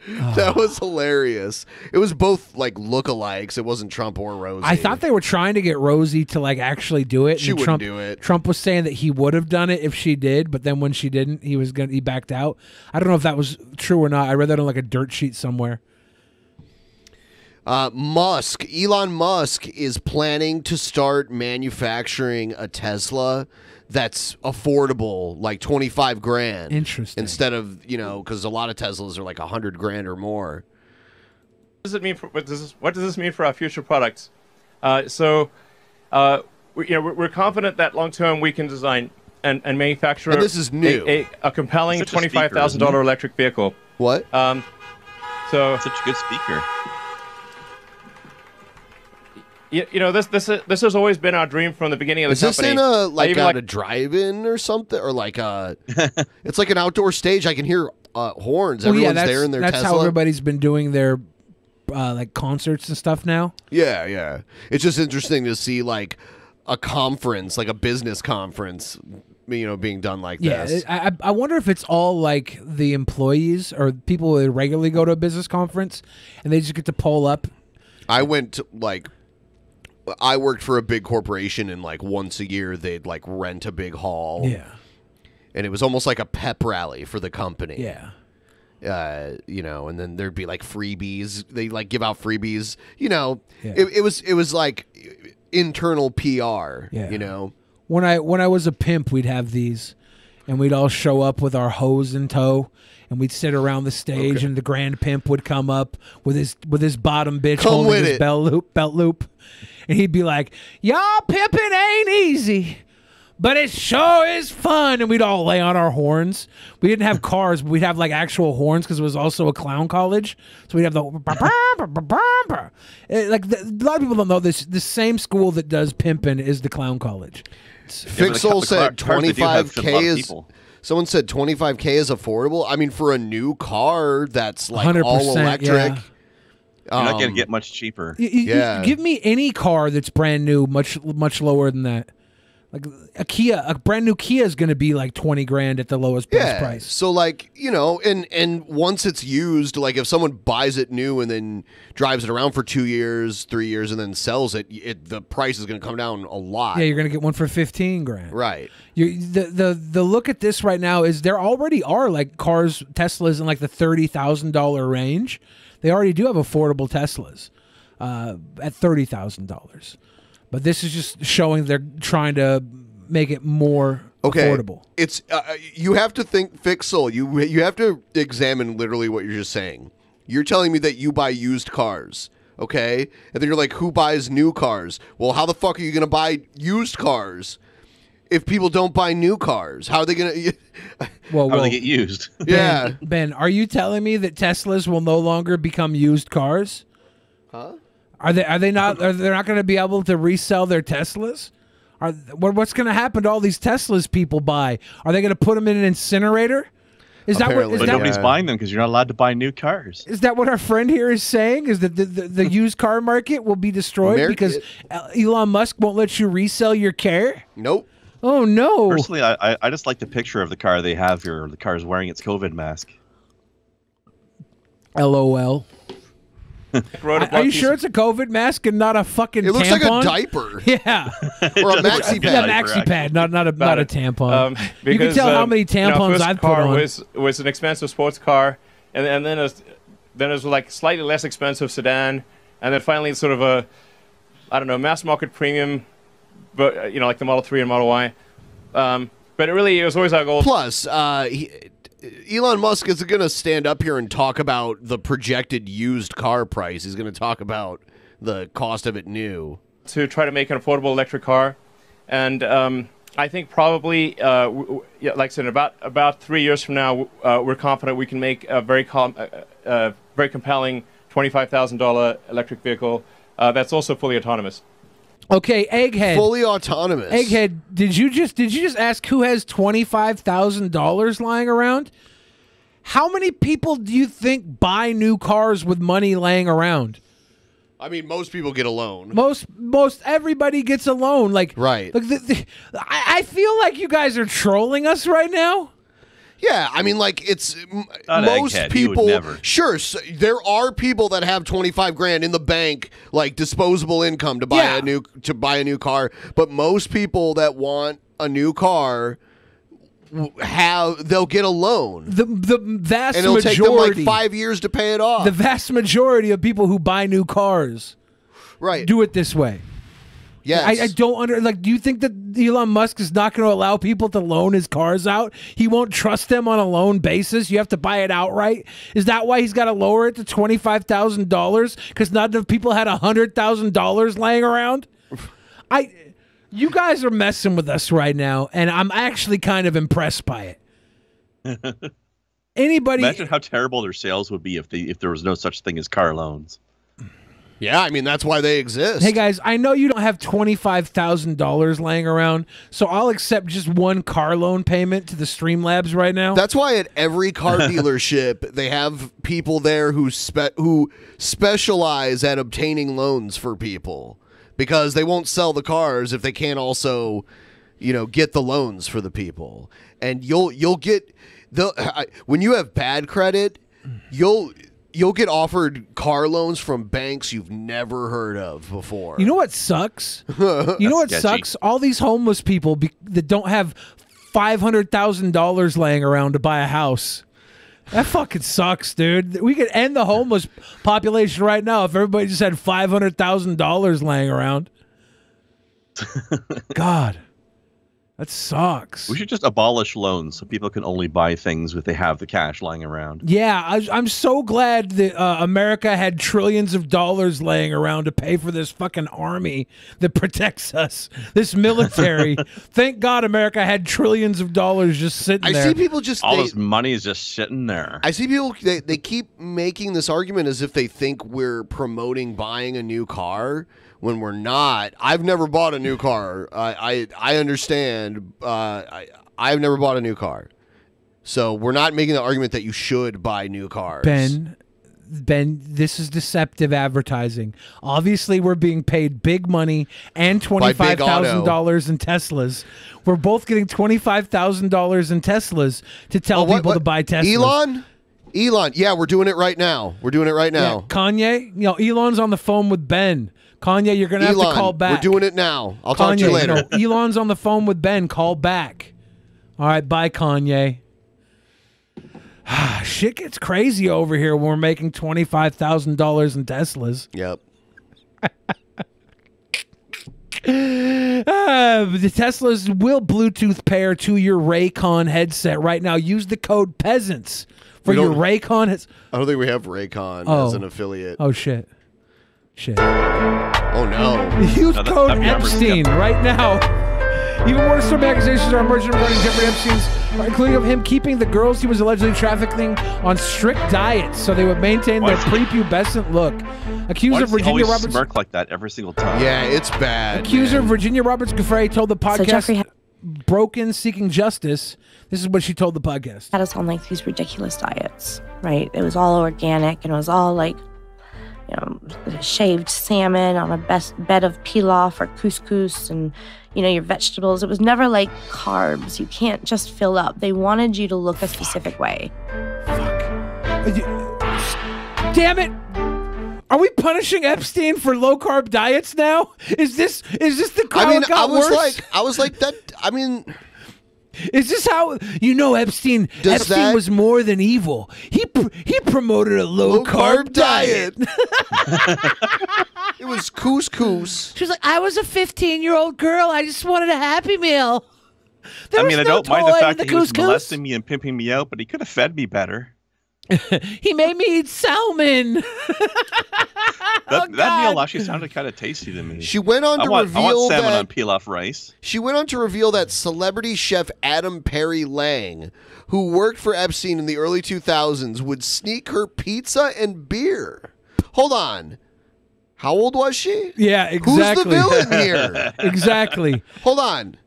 <laughs> that was hilarious. It was both like lookalikes. It wasn't Trump or Rosie. I thought they were trying to get Rosie to like actually do it. She and wouldn't Trump, do it. Trump was saying that he would have done it if she did, but then when she didn't, he was gonna he backed out. I don't know if that was true or not. I read that on like a dirt sheet somewhere. Uh, Musk, Elon Musk is planning to start manufacturing a Tesla that's affordable, like 25 grand. Interesting. Instead of, you know, because a lot of Teslas are like 100 grand or more. What does it mean for what does this, what does this mean for our future products? Uh, so, uh, we, you know, we're, we're confident that long term we can design and, and manufacture. And this is new. A, a, a compelling Such a twenty speaker, five thousand isn't dollar he? electric vehicle. What? Um, so Such a good speaker. You, you know this this is, this has always been our dream from the beginning of the Is this in a I like even at a drive-in or something, or like a? <laughs> it's like an outdoor stage. I can hear uh, horns. Well, Everyone's yeah, there in their that's Tesla. how everybody's been doing their uh, like concerts and stuff now. Yeah, yeah. It's just interesting to see like a conference, like a business conference, you know, being done like Yeah, this. I, I- I wonder if it's all like the employees or people that regularly go to a business conference and they just get to pull up. I went to, like I worked for a big corporation and like once a year they'd like rent a big hall. Yeah. And it was almost like a pep rally for the company. Yeah. Uh, you know, and then there'd be like freebies. They like give out freebies. You know, Yeah. it, it was it was like internal PR. Yeah. You know, When I when I was a pimp, we'd have these, and we'd all show up with our hose in tow, and we'd sit around the stage, and the grand pimp would come up with his with his bottom bitch Come holding his it. belt loop belt loop, and he'd be like, "Y'all pimping ain't easy." But it sure is fun, and we'd all lay on our horns. We didn't have cars, but we'd have like actual horns because it was also a clown college. So we'd have the Eh, like the, a lot of people don't know this. The same school that does pimping is the clown college. Fixel said twenty five a lot k of is. people. Someone said twenty five k is affordable. I mean, for a new car that's like 100%, all electric. yeah. You're not going um, to get much cheaper. Y- y- y- Yeah. give me any car that's brand new, much much lower than that. Like a Kia, a brand new Kia is going to be like twenty grand at the lowest base Yeah. price. So like you know, and and once it's used, like if someone buys it new and then drives it around for two years, three years, and then sells it, it the price is going to come down a lot. Yeah, you're going to get one for fifteen grand. Right. You the the the look at this right now is there already are like cars Teslas in like the thirty thousand dollar range. They already do have affordable Teslas uh, at thirty thousand dollars, but this is just showing they're trying to make it more Okay. affordable. It's uh, you have to think Fixel. You you have to examine literally what you're just saying. You're telling me that you buy used cars, okay? And then you're like, who buys new cars? Well, how the fuck are you going to buy used cars if people don't buy new cars? How are they going <laughs> to? Well, How do well, they get used? <laughs> Yeah. Ben, Ben, are you telling me that Teslas will no longer become used cars? Huh? Are they? Are they not? Are they not going to be able to resell their Teslas? Are what, what's going to happen to all these Teslas people buy? Are they going to put them in an incinerator? Is that what? Is but that, nobody's buying them because you're not allowed to buy new cars. is that what our friend here is saying? Is that the, the, the <laughs> used car market will be destroyed America- because Elon Musk won't let you resell your car? Nope. Oh no! Personally, I, I I just like the picture of the car they have here. The car is wearing its COVID mask. LOL. <laughs> Wrote a Are you piece- sure it's a COVID mask and not a fucking? It looks like a diaper. <laughs> Yeah, Or a <laughs> maxi Yeah, pad. maxi pad, not not a not a tampon. Um, you can because, tell how um, many you know, tampons I've put car on. was was an expensive sports car, and and then it's then it was like slightly less expensive sedan, and then finally it's sort of a I don't know mass market premium, but uh, you know like the Model Three and Model Y. Um, but it really it was always our goal. Plus, uh, he, Elon Musk is going to stand up here and talk about the projected used car price. He's going to talk about the cost of it new. to try to make an affordable electric car, and um, I think probably, uh, like I said, about about three years from now, uh, we're confident we can make a very com- uh, uh, very compelling twenty-five thousand dollar electric vehicle uh, that's also fully autonomous. Okay, Egghead. Fully autonomous. Egghead, did you just did you just ask who has twenty five thousand dollars lying around? How many people do you think buy new cars with money laying around? I mean, most people get a loan. Most most everybody gets a loan. Like Right. Like the, the, I, I feel like you guys are trolling us right now. Yeah, I mean, like it's Not most egghead, people. Sure, so there are people that have twenty five grand in the bank, like disposable income to buy Yeah. a new to buy a new car. But most people that want a new car w- have they'll get a loan, The the vast and it'll majority take them like five years to pay it off. the vast majority of people who buy new cars right do it this way. Yes. I, I don't under like. Do you think that Elon Musk is not going to allow people to loan his cars out? He won't trust them on a loan basis. You have to buy it outright. Is that why he's got to lower it to twenty five thousand dollars? Because not enough people had hundred thousand dollars laying around. I, you guys are messing with us right now, and I'm actually kind of impressed by it. <laughs> Anybody? Imagine how terrible their sales would be if they if there was no such thing as car loans. Yeah, I mean that's why they exist. Hey guys, I know you don't have twenty five thousand dollars laying around, so I'll accept just one car loan payment to the Streamlabs right now. That's why at every car <laughs> dealership they have people there who spe- who specialize at obtaining loans for people because they won't sell the cars if they can't also, you know, get the loans for the people. And you'll you'll get the I- when you have bad credit, you'll you'll get offered car loans from banks you've never heard of before. You know what sucks? you know <laughs> what Sketchy. sucks? All these homeless people be- that don't have five hundred thousand dollars laying around to buy a house. That fucking sucks, dude. We could end the homeless population right now if everybody just had five hundred thousand dollars laying around. <laughs> God, that sucks. We should just abolish loans so people can only buy things if they have the cash lying around. Yeah, I, I'm so glad that uh, America had trillions of dollars laying around to pay for this fucking army that <laughs> protects us, this military. <laughs> Thank God America had trillions of dollars just sitting I there. I see people just All they- this money is just sitting there. I see people they, they keep making this argument as if they think we're promoting buying a new car when we're not. I've never bought a new car. I I, I understand. Uh, I I've never bought a new car, so we're not making the argument that you should buy new cars. Ben, Ben, this is deceptive advertising. Obviously, we're being paid big money and twenty five thousand dollars in Teslas. We're both getting twenty five thousand dollars in Teslas to tell Oh, what- people what- to buy Teslas. Elon, Elon, yeah, we're doing it right now. We're doing it right Yeah, now. Kanye, you know, Elon's on the phone with Ben. Kanye, you're gonna have Elon, to call back. We're doing it now. I'll talk to you Kanye, later. Elon's on the phone with Ben. Call back. All right, bye, Kanye. <sighs> Shit gets crazy over here when we're making twenty five thousand dollars in Teslas. Yep. Uh, the Teslas will Bluetooth pair to your Raycon headset right now. Use the code peasants for your Raycon. I don't think we have Raycon Oh. as an affiliate. oh shit, shit. Oh no. Use No, code that'd be numbers, Epstein right now. Even more disturbing accusations are emerging regarding Jeffrey Epstein's, including of him keeping the girls he was allegedly trafficking on strict diets so they would maintain their Why is prepubescent look. Accused Why of does Virginia always Roberts. smirk like that every single time? Yeah, it's bad. Accuser Virginia Roberts Giuffre told the podcast Jeffrey ha- Broken Seeking Justice. This is what she told the podcast. had us on like these ridiculous diets, right? It was all organic and it was all like, you know, shaved salmon on a best bed of pilaf or couscous and, you know, your vegetables. It was never like carbs. You can't just fill up. They wanted you to look a specific way. Fuck. Damn it! Are we punishing Epstein for low carb diets now? Is this is this the I how mean, it got I was worse? like, I was like that. I mean, Is this how you know Epstein? Does Epstein that- was more than evil. He he promoted a low, carb, diet. it was couscous. She was like, I was a 15 year old girl. I just wanted a Happy Meal. There I was mean, I no don't mind the toy fact the that he was molesting me and pimping me out, but he could have fed me better. <laughs> He made me eat salmon. <laughs> That, oh, that meal actually sounded kind of tasty to me. She went on I to want, I reveal want salmon that on pilaf rice. She went on to reveal that celebrity chef Adam Perry Lang, who worked for Epstein in the early 2000s, would sneak her pizza and beer. Hold on. How old was she? Yeah, exactly. Who's the villain here? <laughs> exactly. Hold on.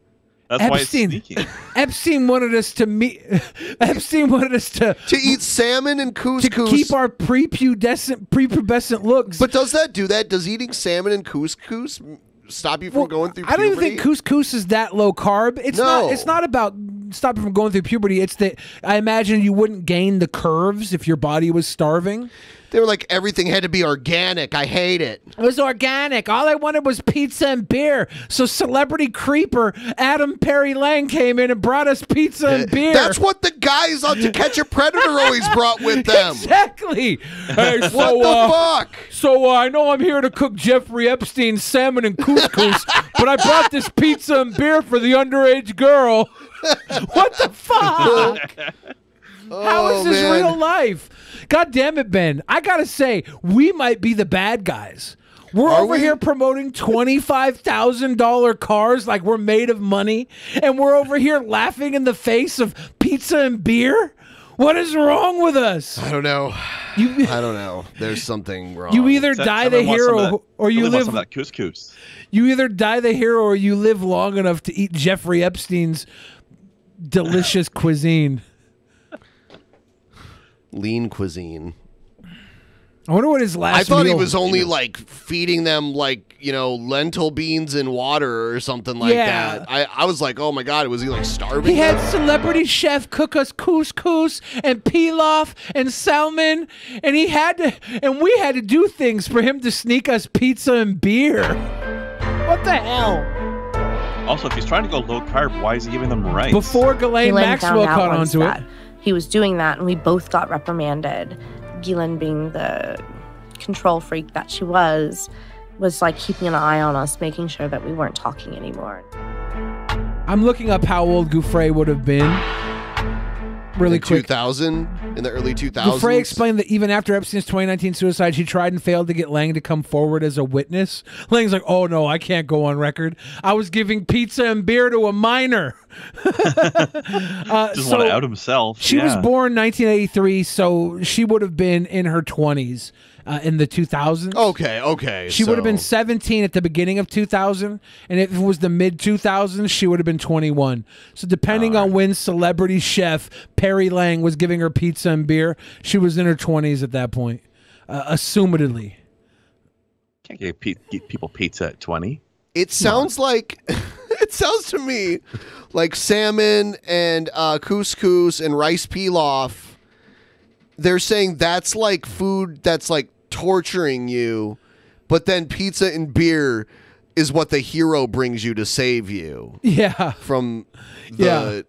That's why it's Epstein. <laughs> Epstein wanted us to meet. <laughs> Epstein wanted us to to eat salmon and couscous to keep our prepubescent prepubescent looks. But does that do that? Does eating salmon and couscous stop you from going through Puberty? I don't even think couscous is that low carb. It's No. not. It's not about stopping from going through puberty. It's that I imagine you wouldn't gain the curves if your body was starving. They were like everything had to be organic. I hate it. It was organic. All I wanted was pizza and beer. So celebrity creeper Adam Perry Lang came in and brought us pizza and beer. That's what the guys on To Catch a Predator always brought with <laughs> them. Exactly. <laughs> Hey, so, What the uh, fuck? So uh, I know I'm here to cook Jeffrey Epstein's salmon and couscous, <laughs> but I brought this pizza and beer for the underage girl. what the fuck? How is Oh, this man. real life? God damn it, Ben. I gotta say, we might be the bad guys. We're Are over we? here promoting $25,000 cars like we're made of money, and we're over here laughing in the face of pizza and beer. What is wrong with us? I don't know. You, I don't know. There's something <laughs> wrong. You either die the hero or you live. some that couscous. You either die the hero or you live long enough to eat Jeffrey Epstein's delicious <sighs> cuisine. Lean cuisine. I wonder what his last. I thought he was only like feeding them like you know lentil beans and water or something like Yeah. that. I, I was like, oh my god, was he like starving? He had celebrity chef cook us couscous and pilaf and salmon, and he had to, and we had to do things for him to sneak us pizza and beer. What the hell? Also, if he's trying to go low carb, why is he giving them rice? Before Ghislaine Ghislaine Maxwell caught once onto it. He was doing that, and we both got reprimanded. Ghislaine, being the control freak that she was, was like keeping an eye on us, making sure that we weren't talking anymore. I'm looking up how old Giuffre would have been. Really in quick. 2000 in the early 2000s. Giuffre explained that even after Epstein's 2019 suicide, she tried and failed to get Lang to come forward as a witness. Lang's like, "Oh no, I can't go on record. I was giving pizza and beer to a minor." <laughs> uh, Just so want to out himself. She was born 1983, so she would have been in her 20s uh, in the 2000s. Okay, okay. She would have been 17 at the beginning of 2000, and if it was the mid 2000s, she would have been 21. So depending on when celebrity chef Perry Lang was giving her pizza and beer, she was in her 20s at that point, uh, assumedly. Can't give pe- give people pizza at 20. It sounds like <laughs> it sounds to me like salmon and uh, couscous and rice pilaf. They're saying that's like food that's like torturing you, but then pizza and beer is what the hero brings you to save you. Yeah. From <laughs> the. Yeah.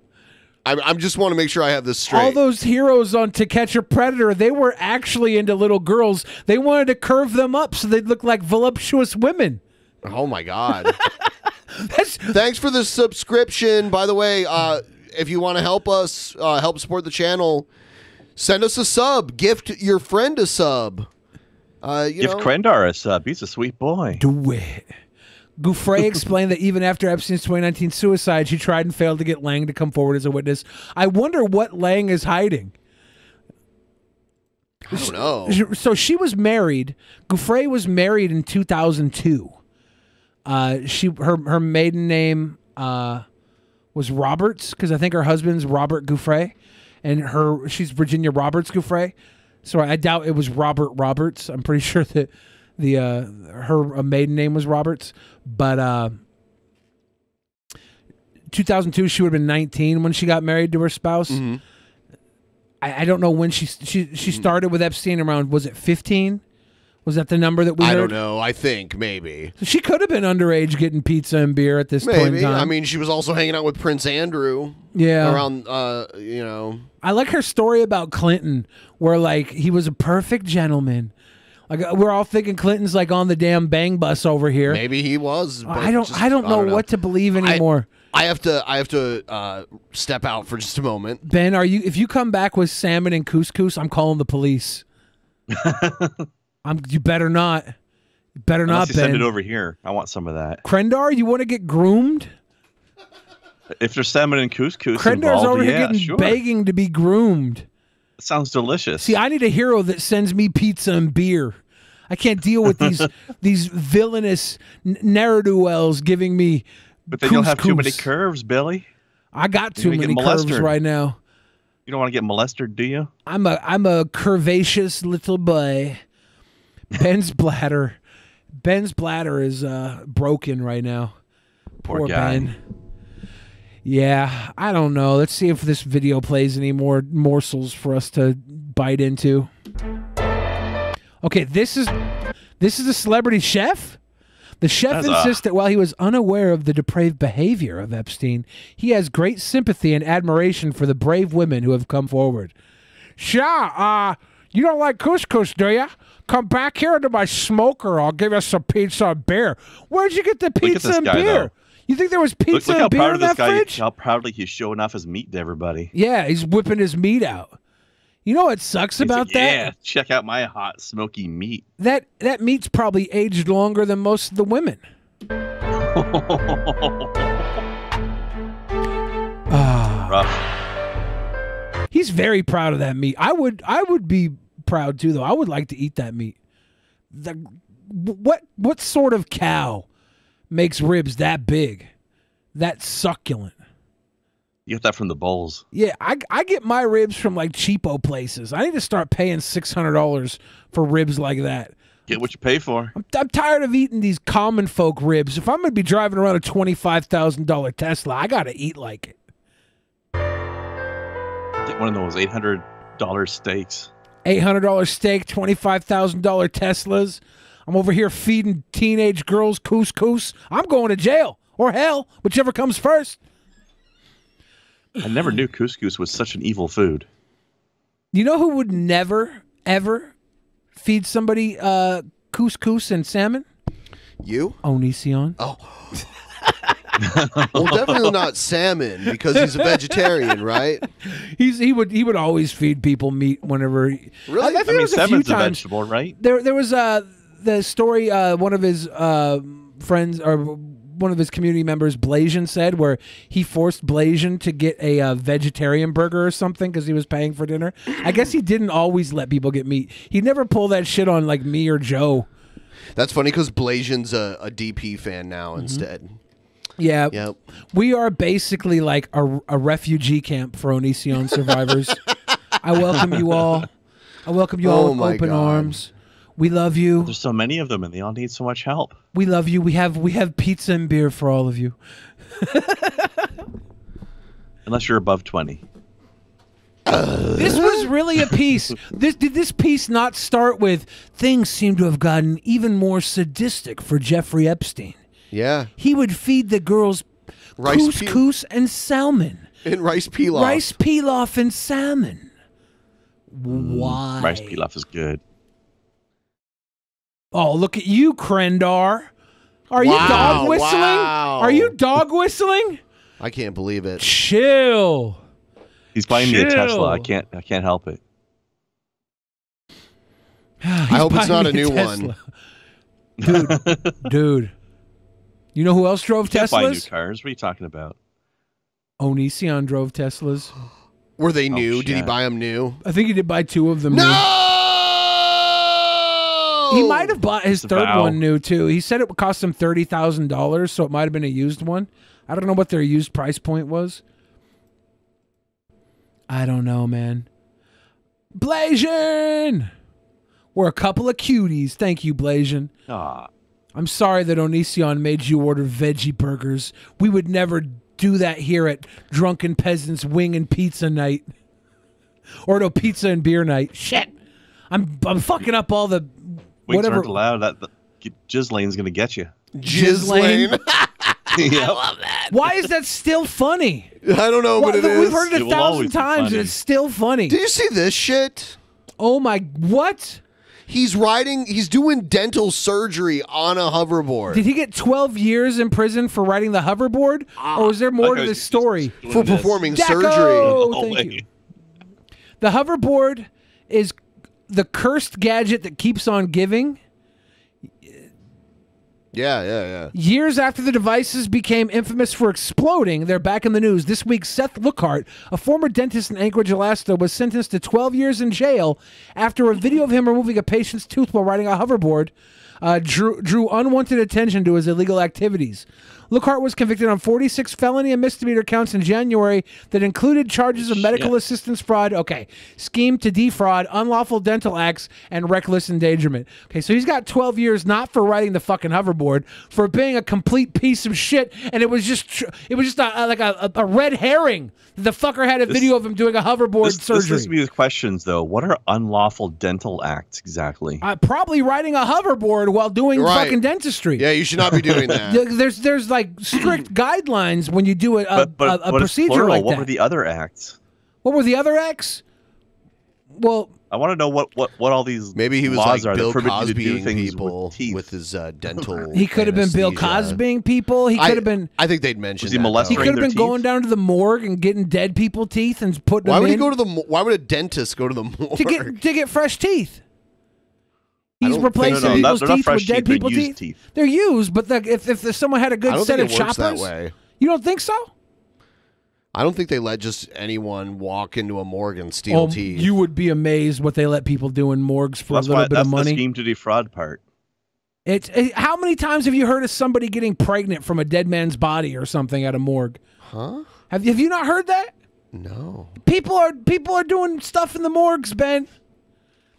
I, I just want to make sure I have this straight. All those heroes on To Catch a Predator, they were actually into little girls. They wanted to curve them up so they'd look like voluptuous women. Oh my god. <laughs> Thanks for the subscription. By the way, uh, if you want to help us, uh, help support the channel, send us a sub. Gift your friend a sub. Uh, you Give know, Krendar a sub. He's a sweet boy. Do it. Giuffre <laughs> explained that even after Epstein's 2019 suicide, she tried and failed to get Lang to come forward as a witness. I wonder what Lang is hiding. I don't know. So she was married. Giuffre was married in 2002. Uh, she her her maiden name uh, was Roberts because I think her husband's Robert Giuffre, and her she's Virginia Roberts Giuffre. So I doubt it was Robert Roberts. I'm pretty <laughs> sure that the uh, her uh, maiden name was Roberts, but uh, 2002 she would have been 19 when she got married to her spouse. Mm-hmm. I, I don't know when she she she started with Epstein around was it 15? Was that the number that we I heard? don't know. I think maybe. She could have been underage getting pizza and beer at this point Maybe. I mean, she was also hanging out with Prince Andrew. Yeah. Around, uh, you know. I like her story about Clinton, where like he was a perfect gentleman. Like uh, we're all thinking Clinton's like on the damn bang bus over here. Maybe he was. but I don't. just- I don't know what to believe anymore. I have to. I have to uh, step out for just a moment. ben, are you? If you come back with salmon and couscous, I'm calling the police. <laughs> I'm. You better not. You better Unless not, you send it over here. I want some of that. Krendar, you want to get groomed? If there's salmon and couscous Krendar's involved, over here yeah, getting sure. begging to be groomed. Sounds delicious. See, I need a hero that sends me pizza and beer. I can't deal with these <laughs> these villainous ne'er do wells giving me. but then you'll have too many curves, Billy. I got You're too many curves right now. You don't want to get molested, do you? I'm a I'm a curvaceous little boy. Ben's bladder, Ben's bladder is uh, broken right now. Poor guy. Ben. Yeah, I don't know. Let's see if this video plays any more morsels for us to bite into. Okay, this is this is a celebrity chef. The chef That's a- insists that while he was unaware of the depraved behavior of Epstein, he has great sympathy and admiration for the brave women who have come forward. Sure, uh, you don't like couscous, do you? Come back here to my smoker. I'll give you some pizza and beer. Where'd you get the pizza and guy, beer? though. You think there was pizza look how and beer in of this that guy. fridge? How proudly he's showing off his meat to everybody. Yeah, he's whipping his meat out. You know what sucks He's about like, that? Yeah, check out my hot smoky meat. <laughs> That that meat's probably aged longer than most of the women. Ah. Rough. He's very proud of that meat. I would I would be proud too though. I would like to eat that meat. The, what what sort of cow makes ribs that big? That succulent? You get that from the bowls. Yeah, I, I get my ribs from like cheapo places. I need to start paying six hundred dollars for ribs like that. Get what you pay for. I'm, I'm tired of eating these common folk ribs. If I'm going to be driving around a twenty five thousand dollar Tesla, I got to eat like it. Get one of those eight hundred dollar steaks. Eight hundred dollar steak, twenty five thousand dollar Teslas. I'm over here feeding teenage girls couscous. I'm going to jail or hell, whichever comes first. I never knew couscous was such an evil food. You know who would never ever feed somebody uh, couscous and salmon? You? Onision. Oh. <laughs> <laughs> well, definitely not salmon because he's a vegetarian, right? <laughs> He's he would he would always feed people meat whenever. He, Really? I, I think I mean, there was a few a times. vegetable, right? There there was uh the story uh one of his uh friends or one of his community members Blasian said where he forced Blasian to get a uh, vegetarian burger or something because he was paying for dinner. I guess he didn't always let people get meat. He'd never pull that shit on like me or Joe. That's funny because Blasian's a, a DP fan now Mm-hmm. instead. Yeah. Yep. We are basically like a, a refugee camp for Onision survivors. I welcome you all. I welcome you all Oh with my open God. arms. We love you. There's so many of them, and they all need so much help. We love you. We have we have pizza and beer for all of you. <laughs> Unless you're above twenty. This was really a piece. This did this piece not start with things seem to have gotten even more sadistic for Jeffrey Epstein. Yeah. He would feed the girls Rice pea- couscous and salmon. And rice pilaf. Rice pilaf and salmon. Mm, Why? Rice pilaf is good. Oh, look at you, Krendar. Are you dog whistling? wow. Are you dog whistling? I can't believe it. Chill. He's buying me a Tesla. I can't. I can't help it. <sighs> I hope it's not a me new Tesla. one. Dude, <laughs> dude. You know who else drove Can't buy new cars. What are you talking about? Onision drove Teslas. <gasps> Were they new? Did he shit. buy them new? I think he did buy two of them. new. He might have bought his third Disavow. one new too. He said it would cost him thirty thousand dollars, so it might have been a used one. I don't know what their used price point was. I don't know, man. Blasian! We're a couple of cuties. Thank you, Blasian. Ah, I'm sorry that Onision made you order veggie burgers. We would never do that here at Drunken Peasants Wing and Pizza Night. Or no, pizza and beer night. Shit. I'm I'm fucking up all the wings whatever aren't allowed. That the jizz lane's gonna get you. Jizz lane. <laughs> yep. I love that. Why is that still funny? I don't know, Why- but it We've is. heard it It a will thousand times and it's still funny. Did you see this shit? Oh my what? He's riding. He's doing dental surgery on a hoverboard Did he get 12 years in prison for riding the hoverboard? or was there more to Okay, this story? for performing Jacko! surgery. No Thank you. The hoverboard is the cursed gadget that keeps on giving. Yeah, yeah, yeah. Years after the devices became infamous for exploding, they're back in the news. This week, Seth Lookhart, a former dentist in Anchorage, Alaska, was sentenced to 12 years in jail after a video of him removing a patient's tooth while riding a hoverboard uh, drew, drew unwanted attention to his illegal activities. Lookhart was convicted on 46 felony and misdemeanor counts in January that included charges of medical assistance fraud, okay, scheme to defraud, unlawful dental acts, and reckless endangerment. Okay, so he's got 12 years not for riding the fucking hoverboard, for being a complete piece of shit, and it was just tr- it was just a, a- like a, a, a red herring. The fucker had a This- video of him doing a hoverboard This, this surgery. leads me with questions though. What are unlawful dental acts exactly? uh, probably riding a hoverboard while doing Right. fucking dentistry. Yeah, you should not be doing <laughs> that. There's there's like <clears throat> strict guidelines when you do a, a, but but, a, a but procedure plural. like what that. were the other acts? what were the other acts? Well, I want to know what, what, what all these Maybe he was laws like are Bill that forbid you to do Cosbying people with with his uh, <laughs> dental. he could have been Bill anesthesia. Cosbying people. He I- could have been. I think they'd mention Was he that, molesting He could have their been going down to the morgue and getting dead people teeth and putting Why them would he go to the? mo- Why would a dentist go to the morgue? to get to get fresh teeth. I He's replacing No, no, people's not teeth with dead teeth, people's teeth. teeth. They're used, but the, if if someone had a good don't set think of it works choppers, that way. you don't think so? I don't think they let just anyone walk into a morgue and steal Oh, teeth. you would be amazed what they let people do in morgues for that's a little why bit that's of the money. scheme to defraud part. It's it, how many times have you heard of somebody getting pregnant from a dead man's body or something at a morgue? Huh? Have have you not heard that? No. People are people are doing stuff in the morgues, Ben.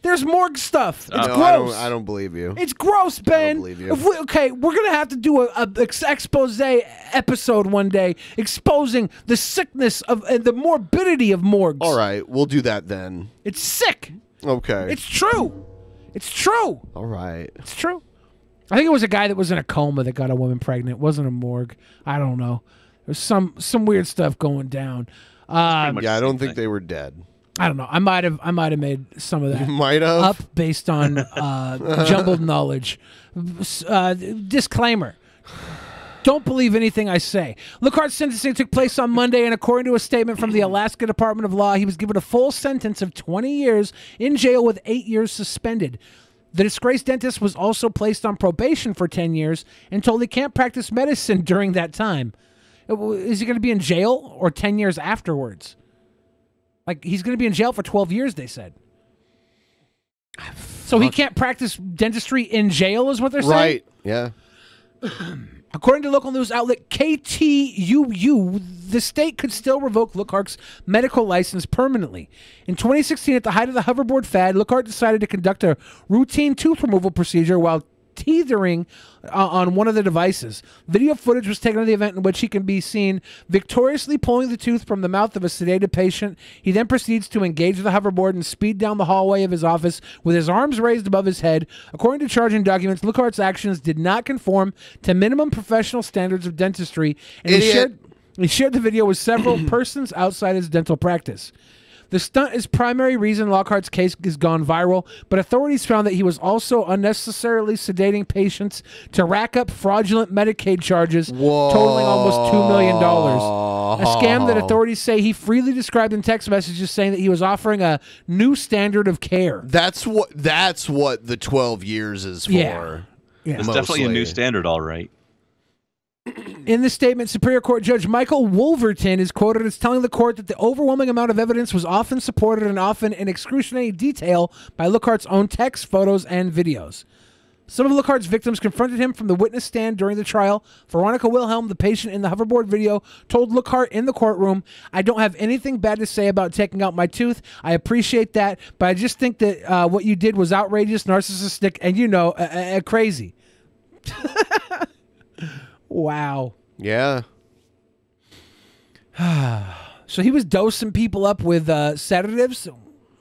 There's morgue stuff. It's no, I don't, gross. I don't believe you. It's gross, Ben. I don't believe you. If we, okay, we're gonna have to do a, a expose episode one day, exposing the sickness of and the morbidity of morgues. All right, we'll do that then. It's sick. Okay. It's true. It's true. All right. It's true. I think it was a guy that was in a coma that got a woman pregnant. It wasn't a morgue. I don't know. There's some some weird stuff going down. Um, yeah, I don't think they were dead. I don't know. I might have I might have made some of that might have? up based on uh, <laughs> jumbled knowledge. Uh, disclaimer. Don't believe anything I say. Lookhart's sentencing took place on Monday, and according to a statement from the Alaska Department of Law, he was given a full sentence of 20 years in jail with eight years suspended. The disgraced dentist was also placed on probation for 10 years and told he can't practice medicine <laughs> during that time. Uh, Is he going to be in jail or 10 years afterwards? Like, he's going to be in jail for 12 years, they said. Ah, so he can't practice dentistry in jail, is what they're saying? Right. Yeah. <clears throat> According to local news outlet KTUU, the state could still revoke Lookhart's medical license permanently. In 2016, at the height of the hoverboard fad, Lookhart decided to conduct a routine tooth removal procedure while teethering uh, on one of the devices. Video footage was taken of the event in which he can be seen victoriously pulling the tooth from the mouth of a sedated patient. He then proceeds to engage the hoverboard and speed down the hallway of his office with his arms raised above his head. According to charging documents, Lookhart's actions did not conform to minimum professional standards of dentistry, and he shared, he shared the video with several <clears throat> persons outside his dental practice. The stunt is primary reason Lookhart's case has gone viral, but authorities found that he was also unnecessarily sedating patients to rack up fraudulent Medicaid charges totaling almost $2 million. A scam that authorities say he freely described in text messages saying that he was offering a new standard of care. That's what that's what the 12 years is for. Yeah. Yeah. It's definitely a new standard, all right. In the statement, Superior Court Judge Michael Wolverton is quoted as telling the court that the overwhelming amount of evidence was often supported and often in excruciating detail by Lookhart's own text, photos, and videos. Some of Lookhart's victims confronted him from the witness stand during the trial. Veronica Wilhelm, the patient in the hoverboard video, told Lookhart in the courtroom, I don't have anything bad to say about taking out my tooth. I appreciate that, but I just think that uh, what you did was outrageous, narcissistic, and, you know, uh, uh, crazy. <laughs> wow. Yeah. <sighs> So he was dosing people up with uh, sedatives,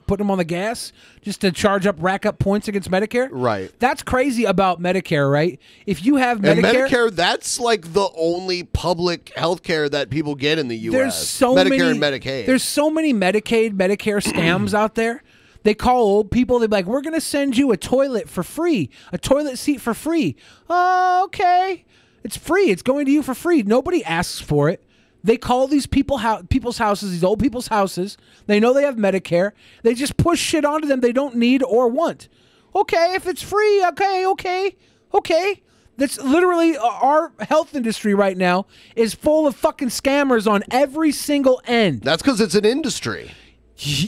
putting them on the gas just to charge up, rack up points against Medicare. Right. That's crazy about Medicare, right? If you have And Medicare, Medicare, that's like the only public health care that people get in the U.S. there's so Medicare many and Medicaid. There's so many Medicaid, Medicare scams out there. They call old people. They're like, "We're gonna send you a toilet for free, a toilet seat for free." Oh, okay. It's free. It's going to you for free. Nobody asks for it. They call these people hou- people's houses, these old people's houses. They know they have Medicare. They just push shit onto them they don't need or want. Okay, if it's free, okay, okay, okay. That's literally uh, our health industry right now is full of fucking scammers on every single end. That's because it's an industry.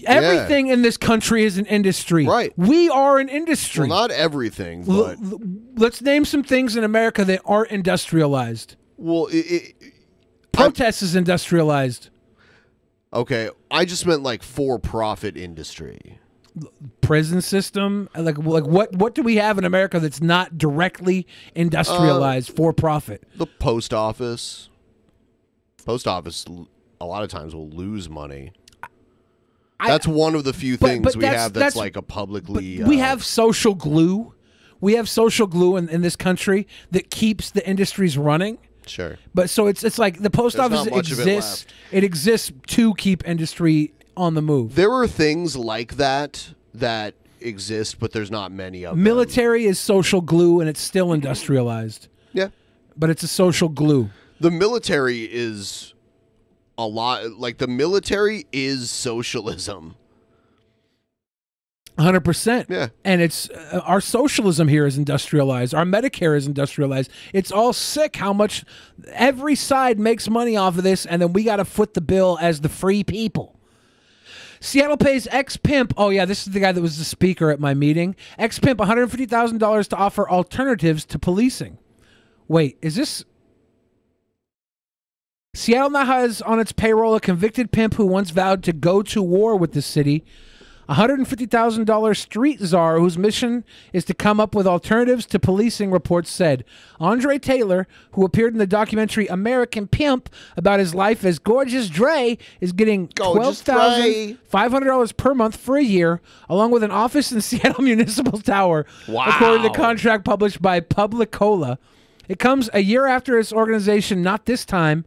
Everything in this country is an industry. Right. We are an industry. Well, not everything, but l- let's name some things in America that aren't industrialized. well, it, it, Protest is industrialized. okay. I just meant like for-profit industry. Prison system, like like what what do we have in America that's not directly industrialized uh, for profit? The post office. Post office, a lot of times will lose money. That's one of the few But- things but we that's- have that's, that's- like a publicly. we uh, have social glue. We have social glue in, in this country that keeps the industries running. Sure. But so it's it's like the post There's office of it exists. It, exists to keep industry on the move. There are things like that that exist, but there's not many of them. Military is social glue and it's still industrialized. Yeah. But it's a social glue. The military is a lot like the military is socialism. Hundred percent. Yeah. And it's uh, our socialism here is industrialized. Our Medicare is industrialized. It's all sick how much every side makes money off of this, and then we got to foot the bill as the free people. Seattle pays ex pimp. Oh yeah, this is the guy that was the speaker at my meeting. Ex pimp, one hundred fifty thousand dollars to offer alternatives to policing. Wait, is this? Seattle now has on its payroll a convicted pimp who once vowed to go to war with the city. A $150,000 street czar whose mission is to come up with alternatives to policing, reports said. Andre Taylor, who appeared in the documentary American Pimp about his life as Gorgeous Dre, is getting $12,500 per month for a year, along with an office in <laughs> Seattle Municipal Tower, Wow. according to the contract published by PubliCola. It comes a year after his organization, not this time,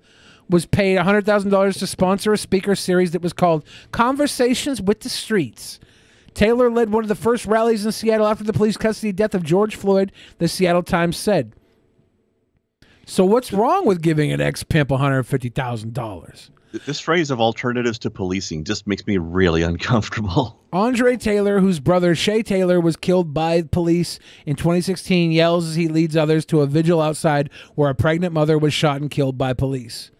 was paid $100,000 to sponsor a speaker series that was called Conversations with the Streets. Taylor led one of the first rallies in Seattle after the police custody death of George Floyd, the Seattle Times said. So, what's wrong with giving an ex pimp $150,000? This phrase of alternatives to policing just makes me really <laughs> uncomfortable. Andre Taylor, whose brother Shay Taylor was killed by police in 2016, yells as he leads others to a vigil outside where a pregnant mother was shot and killed by police.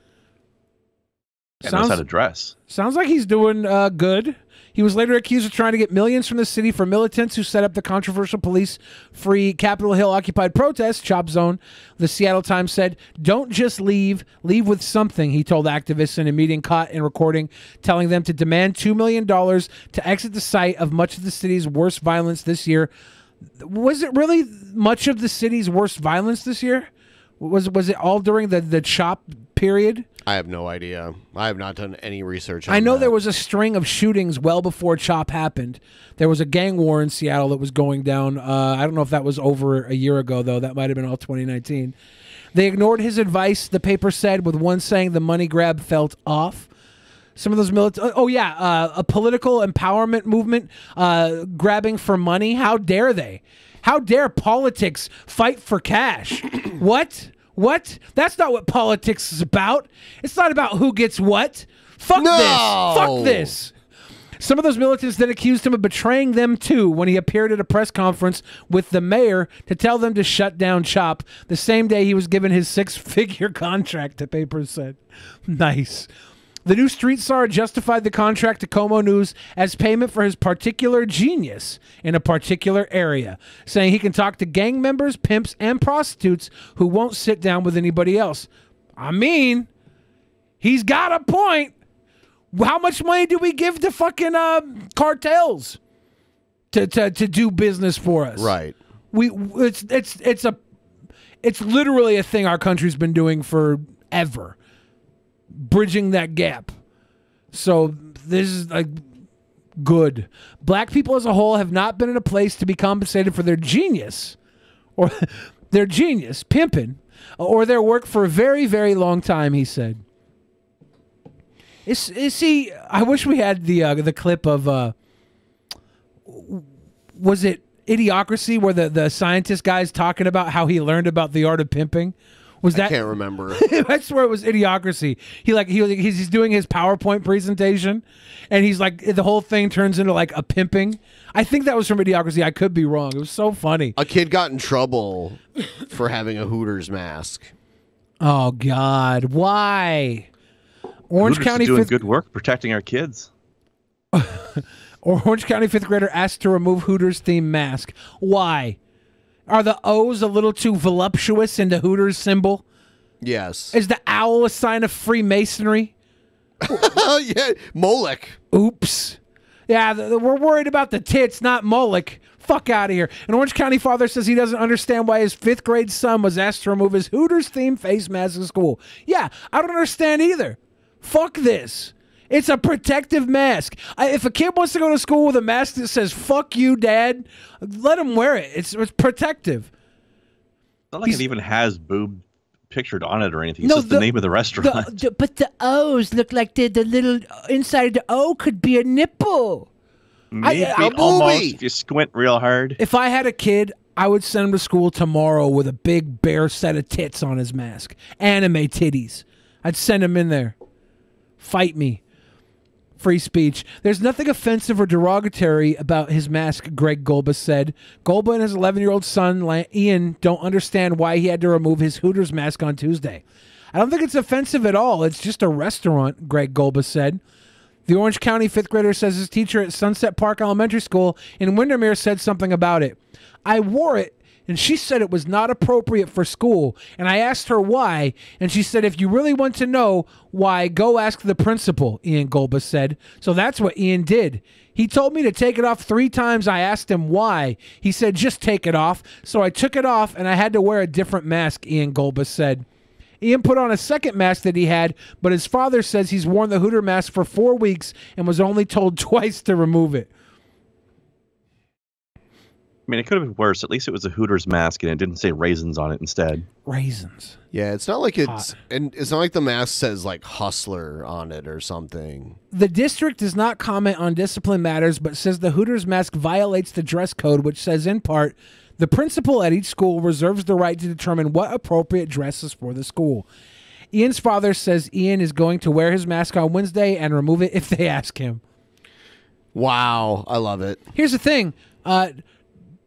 And knows how to dress. Sounds like he's doing uh, good. He was later accused of trying to get millions from the city for militants who set up the controversial police free Capitol Hill occupied protest, Chop Zone. The Seattle Times said, Don't just leave, leave with something, he told activists in a meeting caught in recording, telling them to demand $2 million to exit the site of much of the city's worst violence this year. Was it really much of the city's worst violence this year? Was was it all during the, the chop period? I have no idea. I have not done any research. On I know that. there was a string of shootings well before Chop happened. There was a gang war in Seattle that was going down. Uh, I don't know if that was over a year ago, though. That might have been all 2019. They ignored his advice, the paper said, with one saying the money grab felt off. Some of those military. Oh, yeah. Uh, a political empowerment movement uh, grabbing for money. How dare they? How dare politics fight for cash? <coughs> what? What? That's not what politics is about. It's not about who gets what. Fuck No! this. Fuck this. Some of those militants then accused him of betraying them too when he appeared at a press conference with the mayor to tell them to shut down CHOP the same day he was given his six figure <laughs> contract, the paper said. Nice. The new street czar justified the contract to KOMO News as payment for his particular genius in a particular area, saying he can talk to gang members, pimps, and prostitutes who won't sit down with anybody else. I mean, he's got a point. How much money do we give to fucking uh, cartels to, to to do business for us? Right. We it's it's it's a it's literally a thing our country's been doing forever, bridging that gap. So this is like good. Black people as a whole have not been in a place to be compensated for their genius or <laughs> their genius, pimping, or their work for a very, very long time, he said. Is see, I wish we had the uh, the clip of uh, was it Idiocracy where the, the scientist guy's talking about how he learned about the art of pimping? Was that I can't remember. <laughs> I swear it was Idiocracy. He like he was- he's, he's doing his PowerPoint presentation, and he's like the whole thing turns into like a pimping. I think that was from Idiocracy. I could be wrong. It was so funny. A kid got in trouble for having a Hooters mask. Oh God, why? Orange Hooters County doing fifth good work protecting our kids. <laughs> Orange County fifth grader asked to remove Hooters themed mask. Why? Are the O's a little too voluptuous in the Hooters symbol? Yes. Is the owl a sign of Freemasonry? <laughs> yeah, Moloch. Oops. Yeah, th- th- we're worried about the tits, not Moloch. Fuck out of here. An Orange County father says he doesn't understand why his fifth grade son was asked to remove his Hooters themed face mask in school. Yeah, I don't understand either. Fuck this. It's a protective mask. I, if a kid wants to go to school with a mask that says "fuck you, dad," let him wear it. It's it's protective. Not like it even has boob pictured on it or anything. It's No, just the, the- name of the restaurant. The- the- but the O's look like the, the little inside of the O could be a nipple. Maybe I- a almost if you squint real hard. If I had a kid, I would send him to school tomorrow with a big bare set of tits on his mask, anime titties. I'd send him in there. Fight me. Free speech. There's nothing offensive or derogatory about his mask, Greg Golba said. Golba and his 11 year old son, Ian, don't understand why he had to remove his Hooters mask on Tuesday. I don't think it's offensive at all. It's just a restaurant, Greg Golba said. The Orange County fifth grader says his teacher at Sunset Park Elementary School in Windermere said something about it. I wore it and she said it was not appropriate for school. And I asked her why, and she said, if you really want to know why, go ask the principal, Ian Golba said. So that's what Ian did. He told me to take it off three times. I asked him why. He said, just take it off. So I took it off, and I had to wear a different mask, Ian Golba said. Ian put on a second mask that he had, but his father says he's worn the Hooter mask for four weeks and was only told <laughs> twice to remove it. I mean, it could have been worse. At least it was a Hooters mask and it didn't say raisins on it instead. Raisins. Yeah, it's not like it's and it's not like the mask says like hustler on it or something. The district does not comment on discipline matters, but says the Hooters mask violates the dress code, which says in part, the principal at each school reserves the right to determine what appropriate dress is for the school. Ian's father says Ian is going to wear his mask on Wednesday and remove it if they ask him. Wow, I love it. Here's the thing. Uh,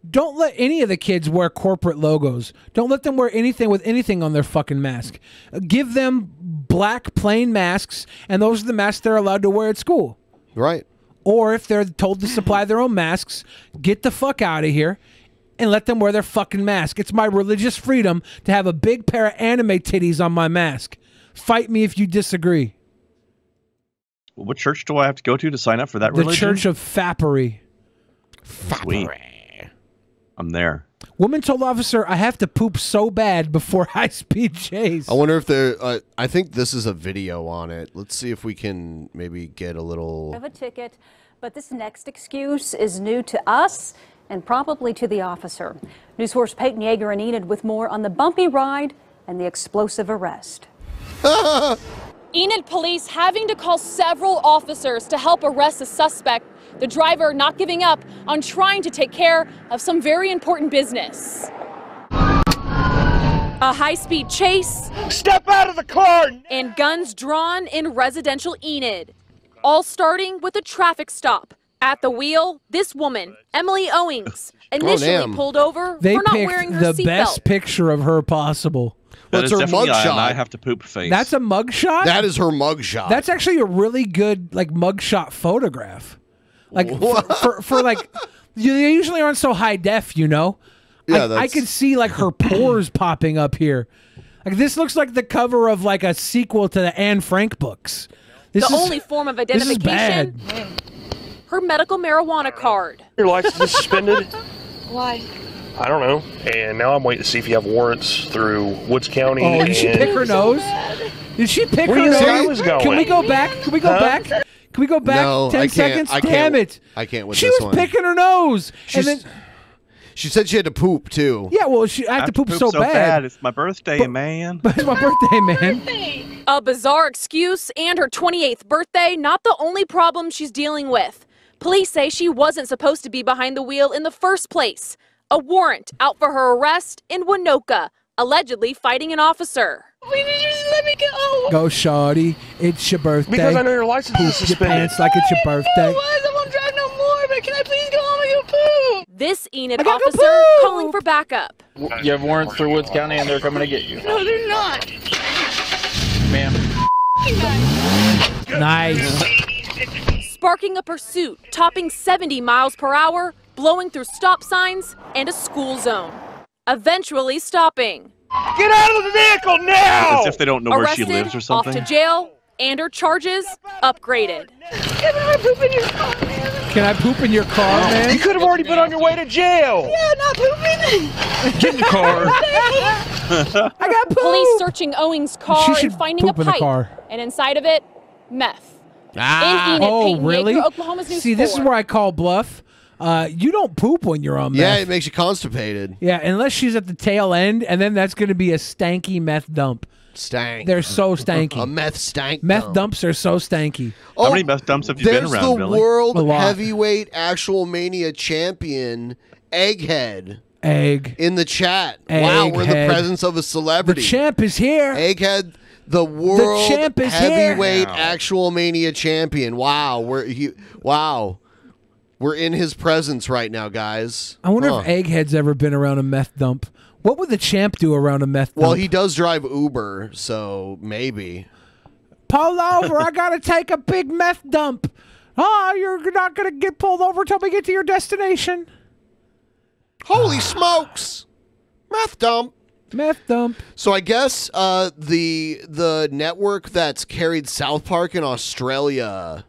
don't let any of the kids wear corporate logos. Don't let them wear anything with anything on their fucking mask. Give them black plain masks, and those are the masks they're allowed to wear at school. Right. Or if they're told to supply their own masks, get the fuck out of here and let them wear their fucking mask. It's my religious freedom to have a big pair of anime titties on my mask. Fight me if you disagree. What church do I have to go to to sign up for that The religion? The Church of Fappery. Sweet. I'm there. Woman told officer, I have to poop so bad before <laughs> high speed chase. I wonder if there. Uh, I think this is a video on it. Let's see if we can maybe get a little. Have a ticket, but this next excuse is new to us and probably to the officer. News Source Peyton Yeager and Enid with more on the bumpy ride and the explosive arrest. <laughs> Enid police having to call several officers to help arrest a suspect, the driver not giving up on trying to take care of some very important business. A high speed chase. Step out of the car! And guns drawn in residential Enid. All starting with a traffic stop. At the wheel, this woman, Emily Owings, <laughs> initially damn. pulled over They for not wearing her the best seatbelt. picture of her possible. That is definitely an I have to poop face. That's a mugshot. That is her mugshot. That's actually a really good like mugshot photograph. Like <laughs> for, for, for like you- they usually aren't so high def, you know. Yeah, I, I that's- could see like her pores <clears throat> popping up here. Like this looks like the cover of like a sequel to the Anne Frank books. This the is, only form of this is identification, bad. her medical marijuana card. Your license is suspended? <laughs> Why? I don't know. And now I'm waiting to see if you have warrants through Woods County. Oh, did she pick her nose? Did she pick Where her do you nose? I going? Can we go back? Can we go Huh? back? Can we go back No, ten I can't- seconds? I can't- Damn it! I can't with she this was picking her nose, She's- and then She said she had to poop too. yeah, well, she I have to poop, so, bad. It's my birthday, man. But <laughs> it's my birthday, man. A bizarre excuse and her 28th birthday, not the only problem she's dealing with. Police say she wasn't supposed to be behind the wheel in the first place. A warrant out for her arrest in Winoka, allegedly fighting an officer. Wait, did you just let me go? Go, shawty. It's your birthday. Because I know your license Poop is your suspended. pants like it's your birthday. I won't drive no more, but can I please go home and go poop? This Enid I gotta go officer calling for backup. You have warrants through Woods County and they're coming to get you. No, they're not. Ma'am. Nice. Sparking a pursuit, topping 70 miles per hour, blowing through stop signs and a school zone. Eventually stopping. Get out of the vehicle now! As if they don't know where she Arrested, lives or off something. to jail, and her charges upgraded. Can I poop in your car? man? Can I poop in your car, man? You could have already been on your way to jail. Yeah, not pooping. Get in the car. <laughs> I got poop. Police searching Owings' car She and should finding a poop in the pipe, car. and inside of it, meth. Ah. In Enid, oh, Peyton really? Yeager, Oklahoma's News See, this is where I call bluff. Uh, you don't poop when you're on meth. Yeah, it makes you constipated. Yeah, unless she's at the tail end, and then that's going to be a stanky meth dump. Stank. They're so <laughs> stanky. A meth stank. Meth dump. dumps are so stanky. How many meth dumps have you been There's around, the Billy? world A lot. heavyweight actual mania champion, Egghead, Egg. in the chat. Wow, we're in the Egghead. presence of a celebrity. The celebrity. champ is here. Egghead, The world champ is here. heavyweight actual mania champion. Wow, we're he, wow. We're in his presence right now, guys. I wonder Huh. if Egghead's ever been around a meth dump. What would the champ do around a meth dump? Well, he does drive Uber, so maybe. pull over. I gotta take a big meth dump. Oh, you're not gonna get pulled over till we get to your destination. Holy smokes! Meth dump. Meth dump. So I guess uh, the the network that's carried South Park in Australia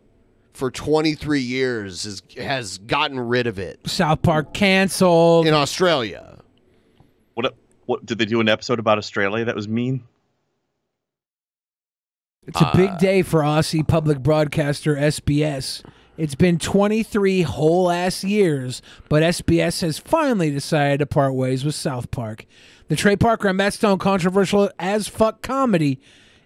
for 23 years is, has gotten rid of it South Park canceled in Australia. What? What did they do an episode about Australia that was mean? It's a big uh, day for Aussie public broadcaster SBS. It's been 23 whole ass years, but SBS has finally decided to part ways with South Park. The Trey Parker and Matt Stone controversial as fuck comedy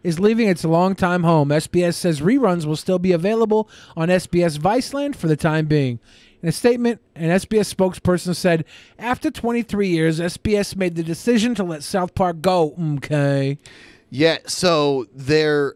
is leaving its longtime home. SBS says reruns will still be available on SBS Viceland for the time being. In a statement, an SBS spokesperson said, After 23 years, SBS made the decision to let South Park go. Okay. Yeah, so they're.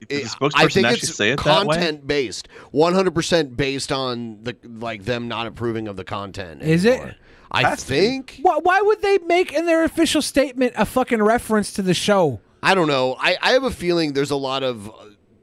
Did the eh, I think it's say it content based, one hundred percent based on the like them not approving of the content. Is it? anymore. I think. Why, why would they make in their official statement a fucking reference to the show? I don't know. I, I have a feeling there's a lot of uh,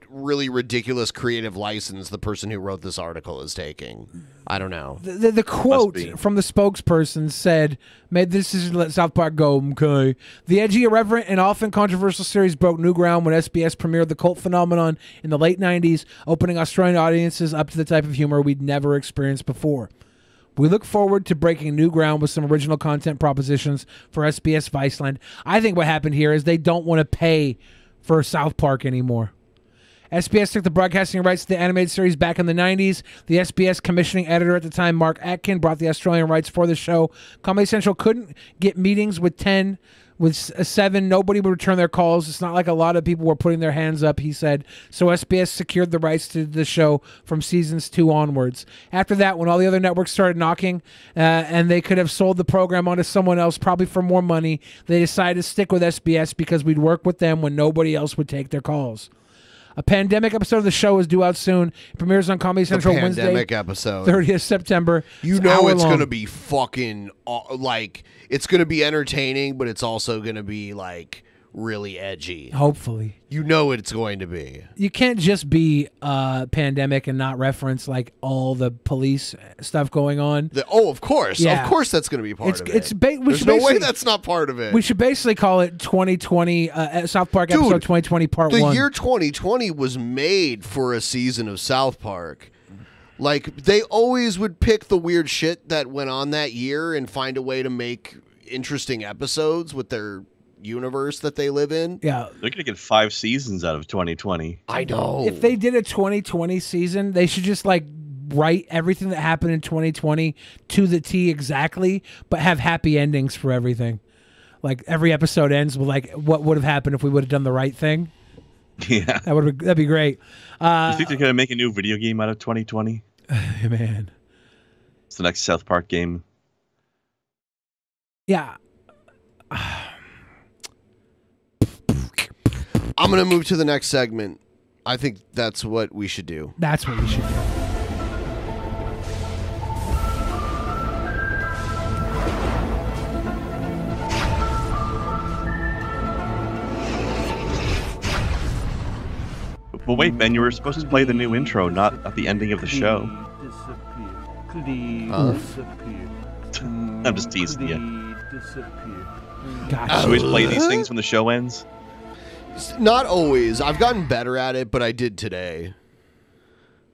really ridiculous creative license the person who wrote this article is taking. I don't know. The, the, the quote from the spokesperson said, "Made this decision to let South Park go." Okay. The edgy, irreverent, and often controversial series broke new ground when SBS premiered the cult phenomenon in the late '90s, opening Australian audiences up to the type of humor we'd never experienced before. We look forward to breaking new ground with some original content propositions for SBS Viceland. I think what happened here is they don't want to pay for South Park anymore. SBS took the broadcasting rights to the animated series back in the 90s. The SBS commissioning editor at the time, Mark Atkin, brought the Australian rights for the show. Comedy Central couldn't get meetings with 10, with s- uh, 7. Nobody would return their calls. It's not like a lot of people were putting their hands up, he said. So SBS secured the rights to the show from seasons 2 onwards. After that, when all the other networks started knocking uh, and they could have sold the program onto someone else, probably for more money, they decided to stick with SBS because we'd work with them when nobody else would take their calls. A pandemic episode of the show is due out soon. It premieres on Comedy Central Wednesday, pandemic episode. 30th September. You It's know it's going to be fucking uh, like it's going to be entertaining, but it's also going to be like really edgy. Hopefully. You know what it's going to be. You can't just be uh, pandemic and not reference like all the police stuff going on. The, oh, of course, Yeah. of course, that's going to be part It's of it. it's ba- There's no way that's not part of it. We should basically call it 2020 uh, South Park Dude, episode 2020 part the one. year 2020 was made for a season of South Park. Like they always would pick the weird shit that went on that year and find a way to make interesting episodes with their universe that they live in. yeah. They're gonna get five seasons out of 2020. I know. If they did a 2020 season, they should just like write everything that happened in 2020 to the T exactly, but have happy endings for everything. Like every episode ends with like what would have happened if we would have done the right thing. <laughs> Yeah. That would that'd be great. you Uh, think they're gonna make a new video game out of 2020? <sighs> man. It's the next South Park game. yeah. <sighs> I'm going to move to the next segment. I think that's what we should do. That's what we should do. But wait, Ben, you were supposed to play the new intro, not at the ending of the show. Huh? I'm just teasing you. Gosh. I always play these things when the show ends. Not always. I've gotten better at it, but I did today.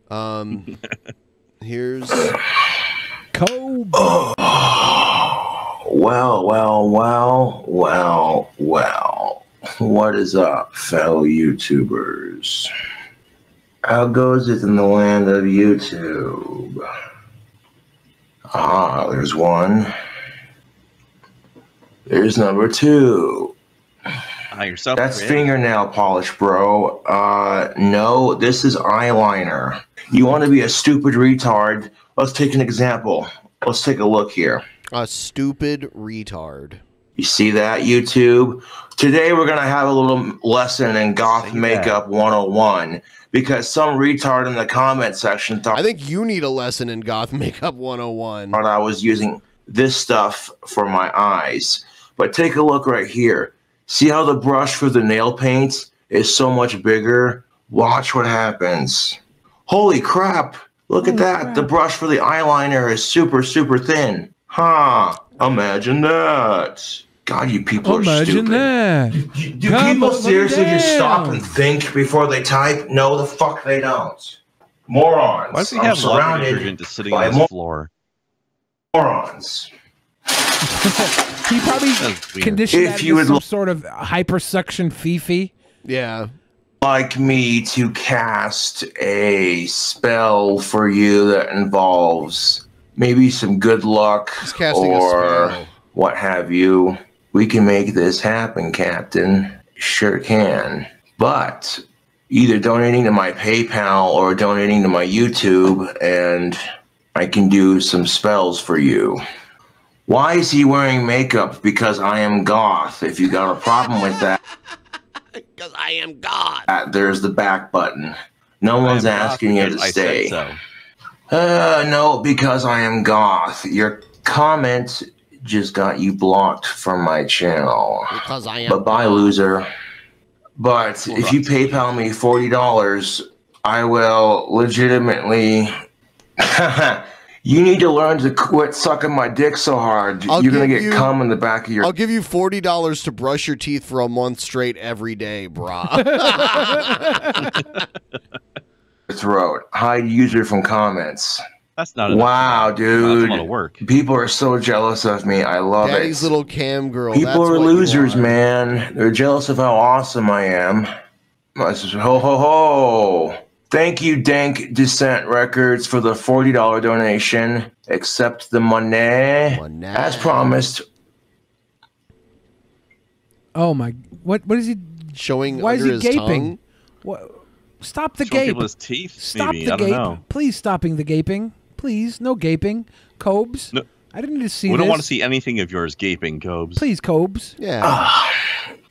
Um, <laughs> here's Kobe. Oh. Well, well, well, well, well. What is up, fellow YouTubers? How goes it in the land of YouTube? Ah, there's one. There's number two. Ah, yourself. That's Chris. fingernail polish, bro. Uh, no, this is eyeliner. You want to be a stupid retard? Let's take an example. Let's take a look here. a stupid retard. You see that, YouTube? Today we're gonna have a little lesson in goth makeup 101 because some retard in the comment section thought I think you need a lesson in goth makeup 101. thought I was using this stuff for my eyes. But take a look right here. See how the brush for the nail paint is so much bigger? Watch what happens. Holy crap! Look at that. The brush for the eyeliner is super, super thin. Huh. Imagine that. God, you people are Imagine stupid. that. Do people seriously just stop and think before they type? No, the fuck they don't. Morons. Why does he I'm have laundry surrounded detergent just sitting on his floor? morons. <laughs> He probably conditioned If that you into would some lo- sort of hypersuction fifi. Yeah. Like me to cast a spell for you that involves maybe some good luck or what have you. We can make this happen, Captain. Sure can. But either donating to my PayPal or donating to my YouTube, and I can do some spells for you. Why is he wearing makeup? Because I am goth. If you got a problem with that, <laughs> Because I am God. uh, there's the back button. No one's asking you to I stay. so. Uh, no, because I am goth. Your comment just got you blocked from my channel. Because I am But bye, loser. But if you PayPal me forty dollars, I will legitimately. <laughs> <laughs> you need to learn to quit sucking my dick so hard. I'll You're gonna get you- cum in the back of your I'll give you forty dollars to brush your teeth for a month straight every day, brah. throat. Hide user from comments. That's not enough. Wow, That's a dude. lot of work. People are so jealous of me. I love Daddy's it. little cam girl. that's People are losers, are. man. They're jealous of how awesome I am. I says, ho ho ho. Thank you, Dank Descent Records, for the $40 donation. Accept the money. As promised. Oh my! What? What is he showing? Why is he his gaping? What? Stop the Showing gape! people his teeth, Stop maybe. the I don't gape! know. Please, stopping the gaping. Please, no gaping. Cobes. No. I didn't need to see we don't this. want to see anything of yours gaping, Cobes. Please, Cobes. Yeah. Ah,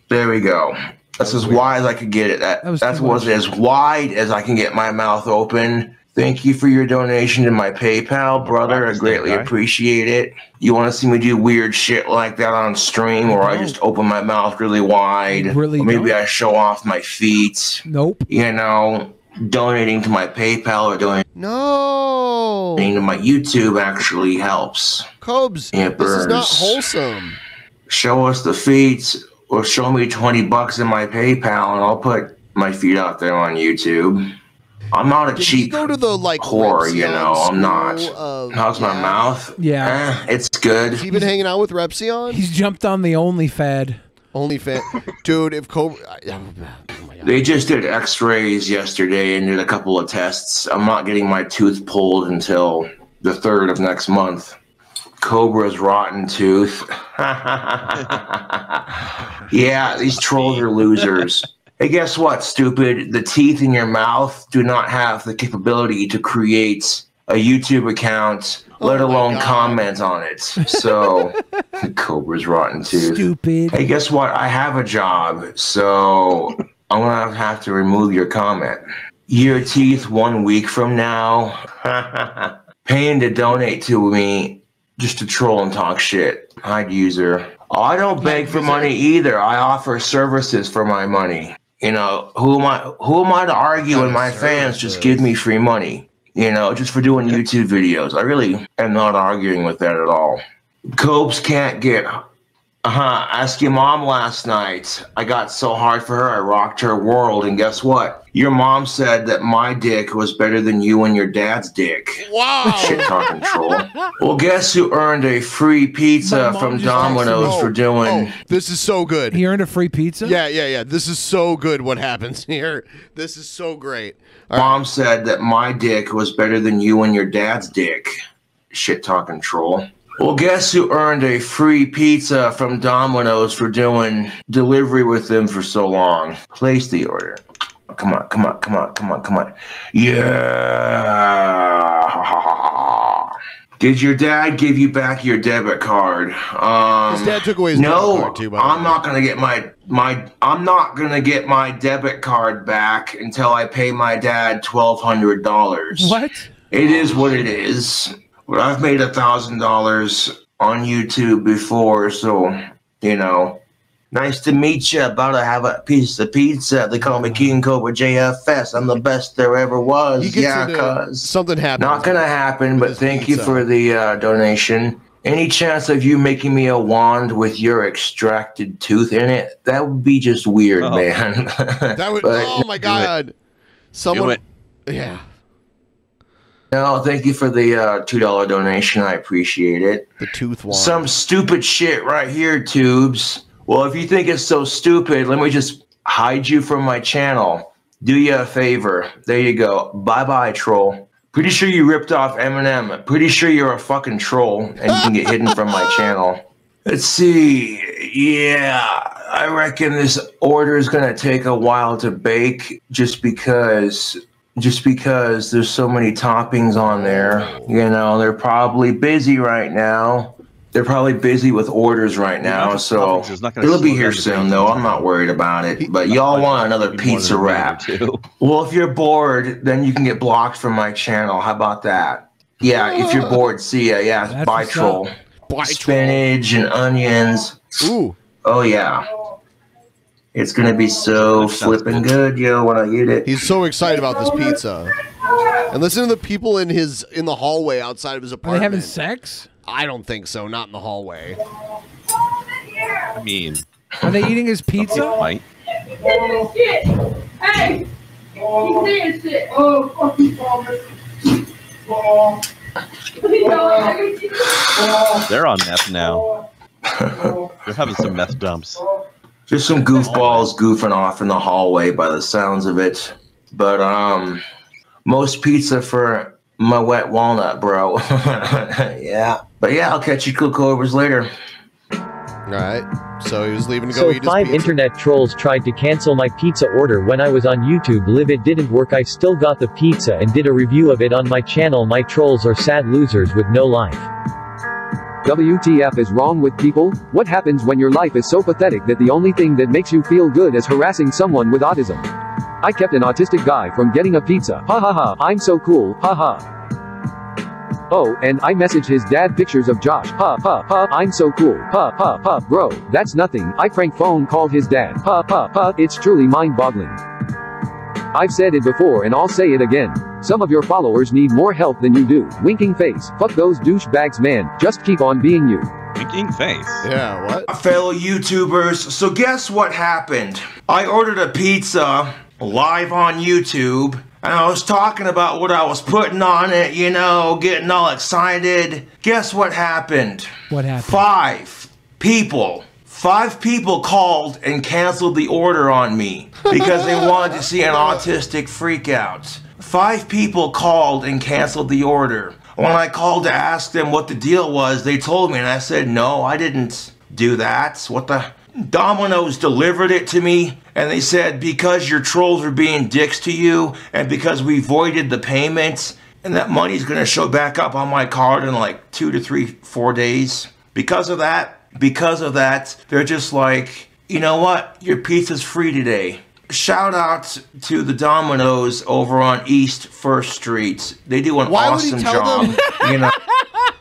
there we go. That's as wide as I could get it. That, That was that was much. as wide as I can get my mouth open. Thank you for your donation to my PayPal, brother. I greatly appreciate it. You want to see me do weird shit like that on stream where I just open my mouth really wide? Really or maybe don't. I show off my feet. Nope. You know, donating to my PayPal or donating No. to my YouTube actually helps. Cobes, this is not wholesome. show us the feet or show me 20 bucks in my PayPal and I'll put my feet out there on YouTube. I'm not a Did cheap you go to the like whore, you know, I'm not. of- How's my mouth? Yeah. Eh, it's good. Has he been hanging out with Repzion? He's jumped on the only fad. Only fan, <laughs> dude. If Cobra, They just did x rays yesterday and did a couple of tests. I'm not getting my tooth pulled until the 3rd of next month. Cobra's rotten tooth. <laughs> yeah, these trolls are losers. Hey, guess what, stupid? The teeth in your mouth do not have the capability to create a YouTube account, let alone comment on it. So, <laughs> Cobra's rotten tooth. Stupid. Hey, guess what? I have a job, so I'm gonna have to remove your comment. Your teeth one week from now. <laughs> Paying to donate to me just to troll and talk shit. I'd use her. I don't beg for money either. I offer services for my money. You know, who am I who am I to argue when my fans just give me free money? You know, just for doing YouTube videos. I really am not arguing with that at all. Copes can't get uh-huh. Ask your mom last night. I got so hard for her, I rocked her world. And guess what? Your mom said that my dick was better than you and your dad's dick. Wow. Shit talking troll. Well, guess who earned a free pizza from Domino's for oh, doing. Oh, this is so good. He earned a free pizza. Yeah, yeah, yeah. This is so good. What happens <laughs> here? This is so great. Mom said that my dick was better than you and your dad's dick. Shit talking troll. Well, guess who earned a free pizza from Domino's for doing delivery with them for so long? Place the order. Come on, come on, come on, come on, come on. Yeah. Did your dad give you back your debit card? Um, His dad took away his no, debit card, too, I'm not gonna get my my. I'm not gonna get my debit card back until I pay my dad twelve hundred dollars. What? It is what it is. I've made a thousand dollars on YouTube before, so you know. Nice to meet you. About to have a piece of pizza. They call me King Cobra JFS. I'm the best there ever was. Yeah, cuz. Something happened. Not gonna happen, but thank you for the uh, donation. Any chance of you making me a wand with your extracted tooth in it? That would be just weird, man. <laughs> That would. But- oh my god. Someone. Yeah. No, thank you for the uh, two dollar donation. I appreciate it. The tooth wand. Some stupid shit right here, tubes. Well, if you think it's so stupid, let me just hide you from my channel. Do you a favor. There you go. Bye bye, troll. Pretty sure you ripped off Eminem. Pretty sure you're a fucking troll and you can get hidden from my channel. Let's see. Yeah, I reckon this order is gonna take a while to bake just because just because there's so many toppings on there. You know, they're probably busy right now. They're probably busy with orders right now, so toppings is not gonna it'll be here soon though. I'm not worried about it. But y'all want another pizza wrap. <laughs> Well, if you're bored, then you can get blocked from my channel. How about that? Yeah, if you're <laughs> bored, see ya. Yeah, That's bye troll. Spinach and onions. Ooh. Oh yeah. It's gonna be so flipping good, yo, when I eat it. He's so excited about this pizza. And listen to the people in his in the hallway outside of his apartment. Are they apartment. having sex? I don't think so. Not in the hallway. I mean, Are they eating his pizza? might. Hey! You did shit. Oh, fuck you, Oh. They're on meth now. <laughs> They're having some meth dumps. Just some goofballs goofing off in the hallway by the sounds of it. But um most pizza for my wet walnut, bro. <laughs> yeah. But yeah, I'll catch you cool cobras later. All right. So he was leaving to go So eat his five internet trolls tried to cancel my pizza order when I was on YouTube live it didn't work I still got the pizza and did a review of it on my channel my trolls are sad losers with no life. WTF is wrong with people? What happens when your life is so pathetic that the only thing that makes you feel good is harassing someone with autism? I kept an autistic guy from getting a pizza. Ha ha ha, I'm so cool, ha ha. Oh, and I messaged his dad pictures of Josh. Ha ha ha, I'm so cool. Ha ha ha, bro, that's nothing. I prank phone called his dad. Ha ha ha, it's truly mind boggling. I've said it before and I'll say it again. Some of your followers need more help than you do. Winking face. Fuck those douchebags, man. Just keep on being you. Winking face. Yeah, what? Fellow YouTubers, so guess what happened? I ordered a pizza live on YouTube, and I was talking about what I was putting on it, you know, getting all excited. Guess what happened? What happened? Five people. Five people called and canceled the order on me because they <laughs> wanted to see an autistic freakout. Five people called and canceled the order. When I called to ask them what the deal was, they told me, and I said, No, I didn't do that. What the? Domino's delivered it to me, and they said, Because your trolls are being dicks to you, and because we voided the payments, and that money's gonna show back up on my card in like two to three, four days. Because of that, because of that, they're just like, you know what? Your pizza's free today. Shout out to the Domino's over on East First Street. They do an Why awesome tell job. them? you know. <laughs>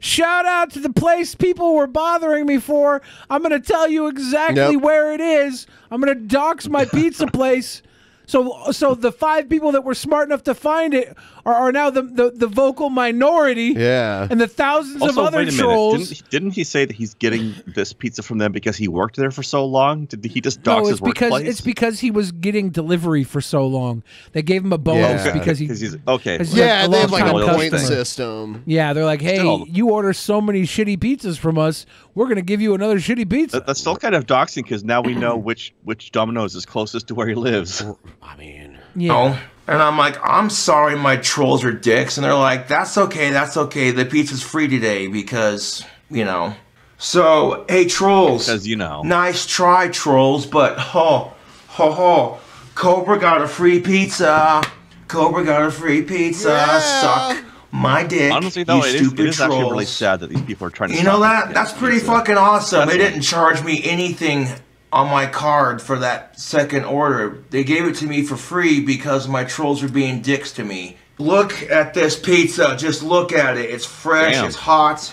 Shout out to the place people were bothering me for. I'm going to tell you exactly Nope. where it is. I'm going to dox my pizza <laughs> place. So, so the five people that were smart enough to find it are, are now the, the, the vocal minority. Yeah. And the thousands Also, of other wait a minute. trolls. Didn't, didn't he say that he's getting this pizza from them because he worked there for so long? Did he just No, dox it's his because workplace? it's because he was getting delivery for so long. They gave him a bonus Yeah. because he 'Cause he's- okay. he's Yeah, they have like a longtime point customer. system. Yeah, they're like, hey, Still. you order so many shitty pizzas from us, we're gonna give you another shitty pizza. That- that's still kind of doxing because now we know which which Domino's is closest to where he lives. I mean, know? And I'm like, I'm sorry, my trolls are dicks. And they're like, that's okay, that's okay. The pizza's free today because, you know. So, hey, trolls. Because you know. Nice try, trolls, but ho, ho, ho. Cobra got a free pizza. Cobra got a free pizza. Suck my dick. Honestly, though, you it is, it stupid is actually really sad that these people are trying to. You know that? That's pretty pizza. fucking awesome. That's They what- didn't charge me anything on my card for that second order. They gave it to me for free because my trolls were being dicks to me. Look at this pizza. Just look at it. It's fresh. Damn. It's hot.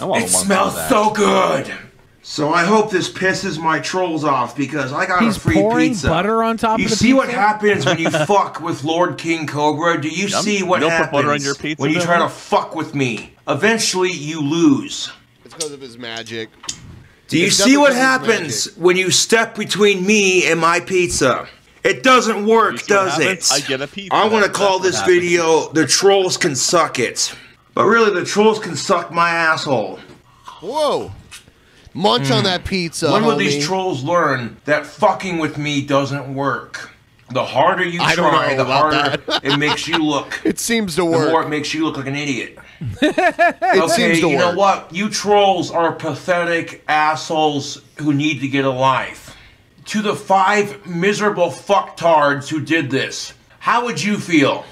I want It one smells of that. so good. So I hope this pisses my trolls off because I got He's a free pouring pizza. butter on top you of the see what happens when you <laughs> fuck with Lord King Cobra? Do you Yum. see what You don't put happens butter on your pizza, when you try to fuck with me? Eventually, you lose. It's because of his magic. Do you see what definitely 'cause of his happens when you step between me and my pizza? It doesn't work, does it? I get a pizza. I'm gonna call this happens. video "The Trolls Can Suck It," but really, the trolls can suck my asshole. Whoa! Munch on that pizza. Hmm. when will these trolls learn that fucking with me doesn't work? The harder you I try, the harder it makes you look. <laughs> It seems to The work. more it makes you look like an idiot. It okay, seems to you work. know what? You trolls are pathetic assholes who need to get a life. To the five miserable fucktards who did this, how would you feel?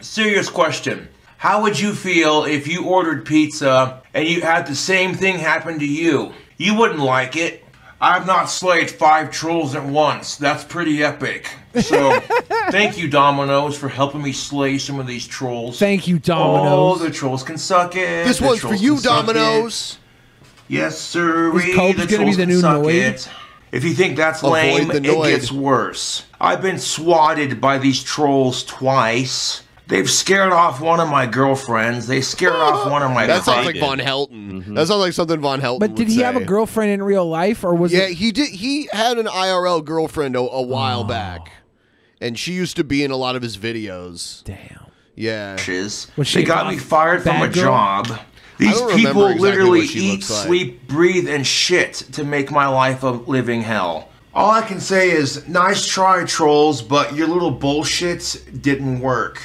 Serious question. How would you feel if you ordered pizza and you had the same thing happen to you? You wouldn't like it. I've not slayed five trolls at once. That's pretty epic. So, thank you, Domino's, for helping me slay some of these trolls. Thank you, Oh, Domino's. the trolls can suck it. This the one's for trolls you, can suck it. Domino's. Yes, sir. Is Cope's the gonna be trolls the can new suck Noid? it. If you think that's Avoid lame, it gets worse. I've been swatted by these trolls twice. They've scared off one of my girlfriends. They scared off one of my That sounds like. Von Helton. That sounds like something Von Helton. But did would he have a girlfriend in real life, or was Yeah, it? he did. He had an IRL girlfriend a, a while oh. back, and she used to be in a lot of his videos. Damn. Yeah. Shiz. Was she They got me fired from a girl? job. These people exactly literally eat, like. sleep, breathe, and shit to make my life a living hell. All I can say is, nice try, trolls, but your little bullshits didn't work.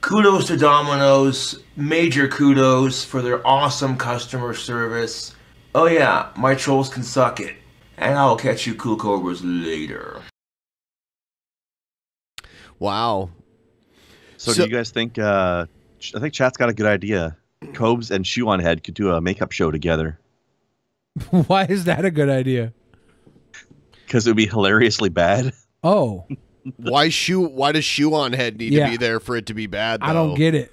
Kudos to Domino's, major kudos for their awesome customer service. Oh yeah, my trolls can suck it. And I'll catch you cool cobras later. Wow. So, So- do you guys think? Uh, I think Chat's got a good idea. Cobes and Shoe on Head could do a makeup show together <laughs> Why is that a good idea? because it would be hilariously bad. <laughs> Oh, Why shoe? Why does shoe on head need Yeah. to be there for it to be bad? I don't get it.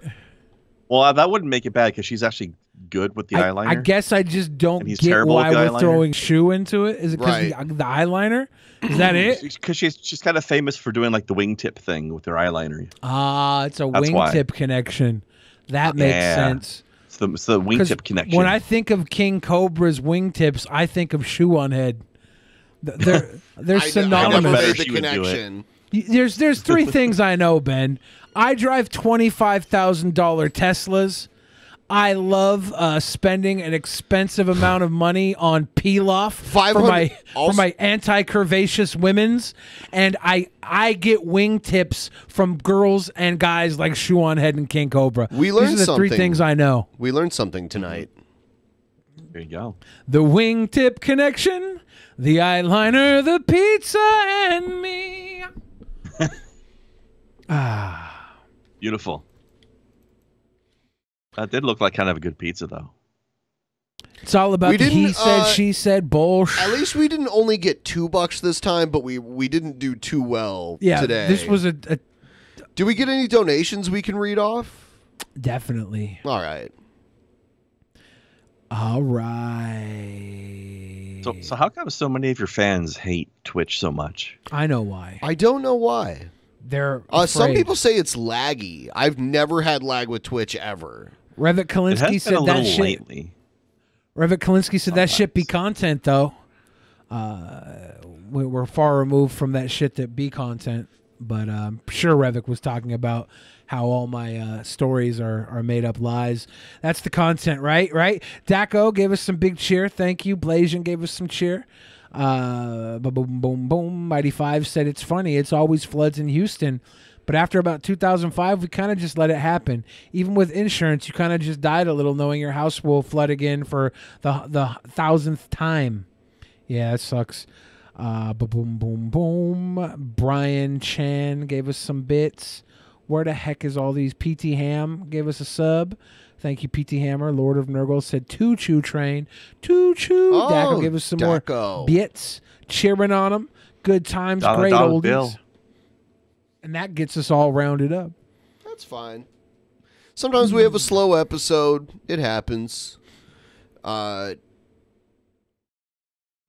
Well, uh, that wouldn't make it bad because she's actually good with the I, eyeliner. I guess I just don't get why we're eyeliner. throwing shoe into it. Is it because Right. the, the eyeliner? Is that it? Because she's she's kind of famous for doing like the wingtip thing with her eyeliner. Ah, it's a That's why. wingtip connection. That makes Yeah. sense. It's the, it's the 'Cause wingtip connection. When I think of King Cobra's wingtips, I think of shoe on head. <laughs> They're they're I know- I synonymous. never better made the she would do it. connection. There's there's three things I know, Ben. I drive twenty five thousand dollar Teslas. I love uh, spending an expensive amount of money on pilaf for 500 my for my anti curvaceous women's, and I I get wingtips from girls and guys like Shoe on Head and King Cobra. We learned These are the something. three things I know. We learned something tonight. there you go. The wingtip connection, the eyeliner, the pizza, and me. <laughs> ah. Beautiful. That did look like kind of a good pizza, though. It's all about We the he didn't, said, uh, she said bullshit. At least we didn't only get two bucks this time, but we we didn't do too well Yeah, today. this was a, a Do we get any donations we can read off? definitely. All right. All right. So, so how come so many of your fans hate Twitch so much? I know why. I don't know why. They're Uh, some people say it's laggy. I've never had lag with Twitch ever. Revit Kalinsky said that shit. lately. Revit Kalinsky said that shit be content though. Uh, we- we're far removed from that shit that be content, but um, sure Revit was talking about how all my uh, stories are, are made up lies. That's the content, right? Right? Daco gave us some big cheer. Thank you. Blasian gave us some cheer. Uh, boom, boom, boom, boom. Mighty Five said it's funny. It's always floods in Houston. But after about 2005, we kind of just let it happen. Even with insurance, you kind of just died a little knowing your house will flood again for the the thousandth time. Yeah, it sucks. Uh, boom, boom, boom. Brian Chan gave us some bits. Where the heck is all these? PT Ham gave us a sub. Thank you, PT Hammer. Lord of Nurgle said, "Choo choo train, choo choo." Oh, Daco gave us some Daco. more bits, cheering on them. Good times, Dollar, great dollar oldies. bill. And that gets us all rounded up. That's fine. Sometimes we have a slow episode. It happens. Uh,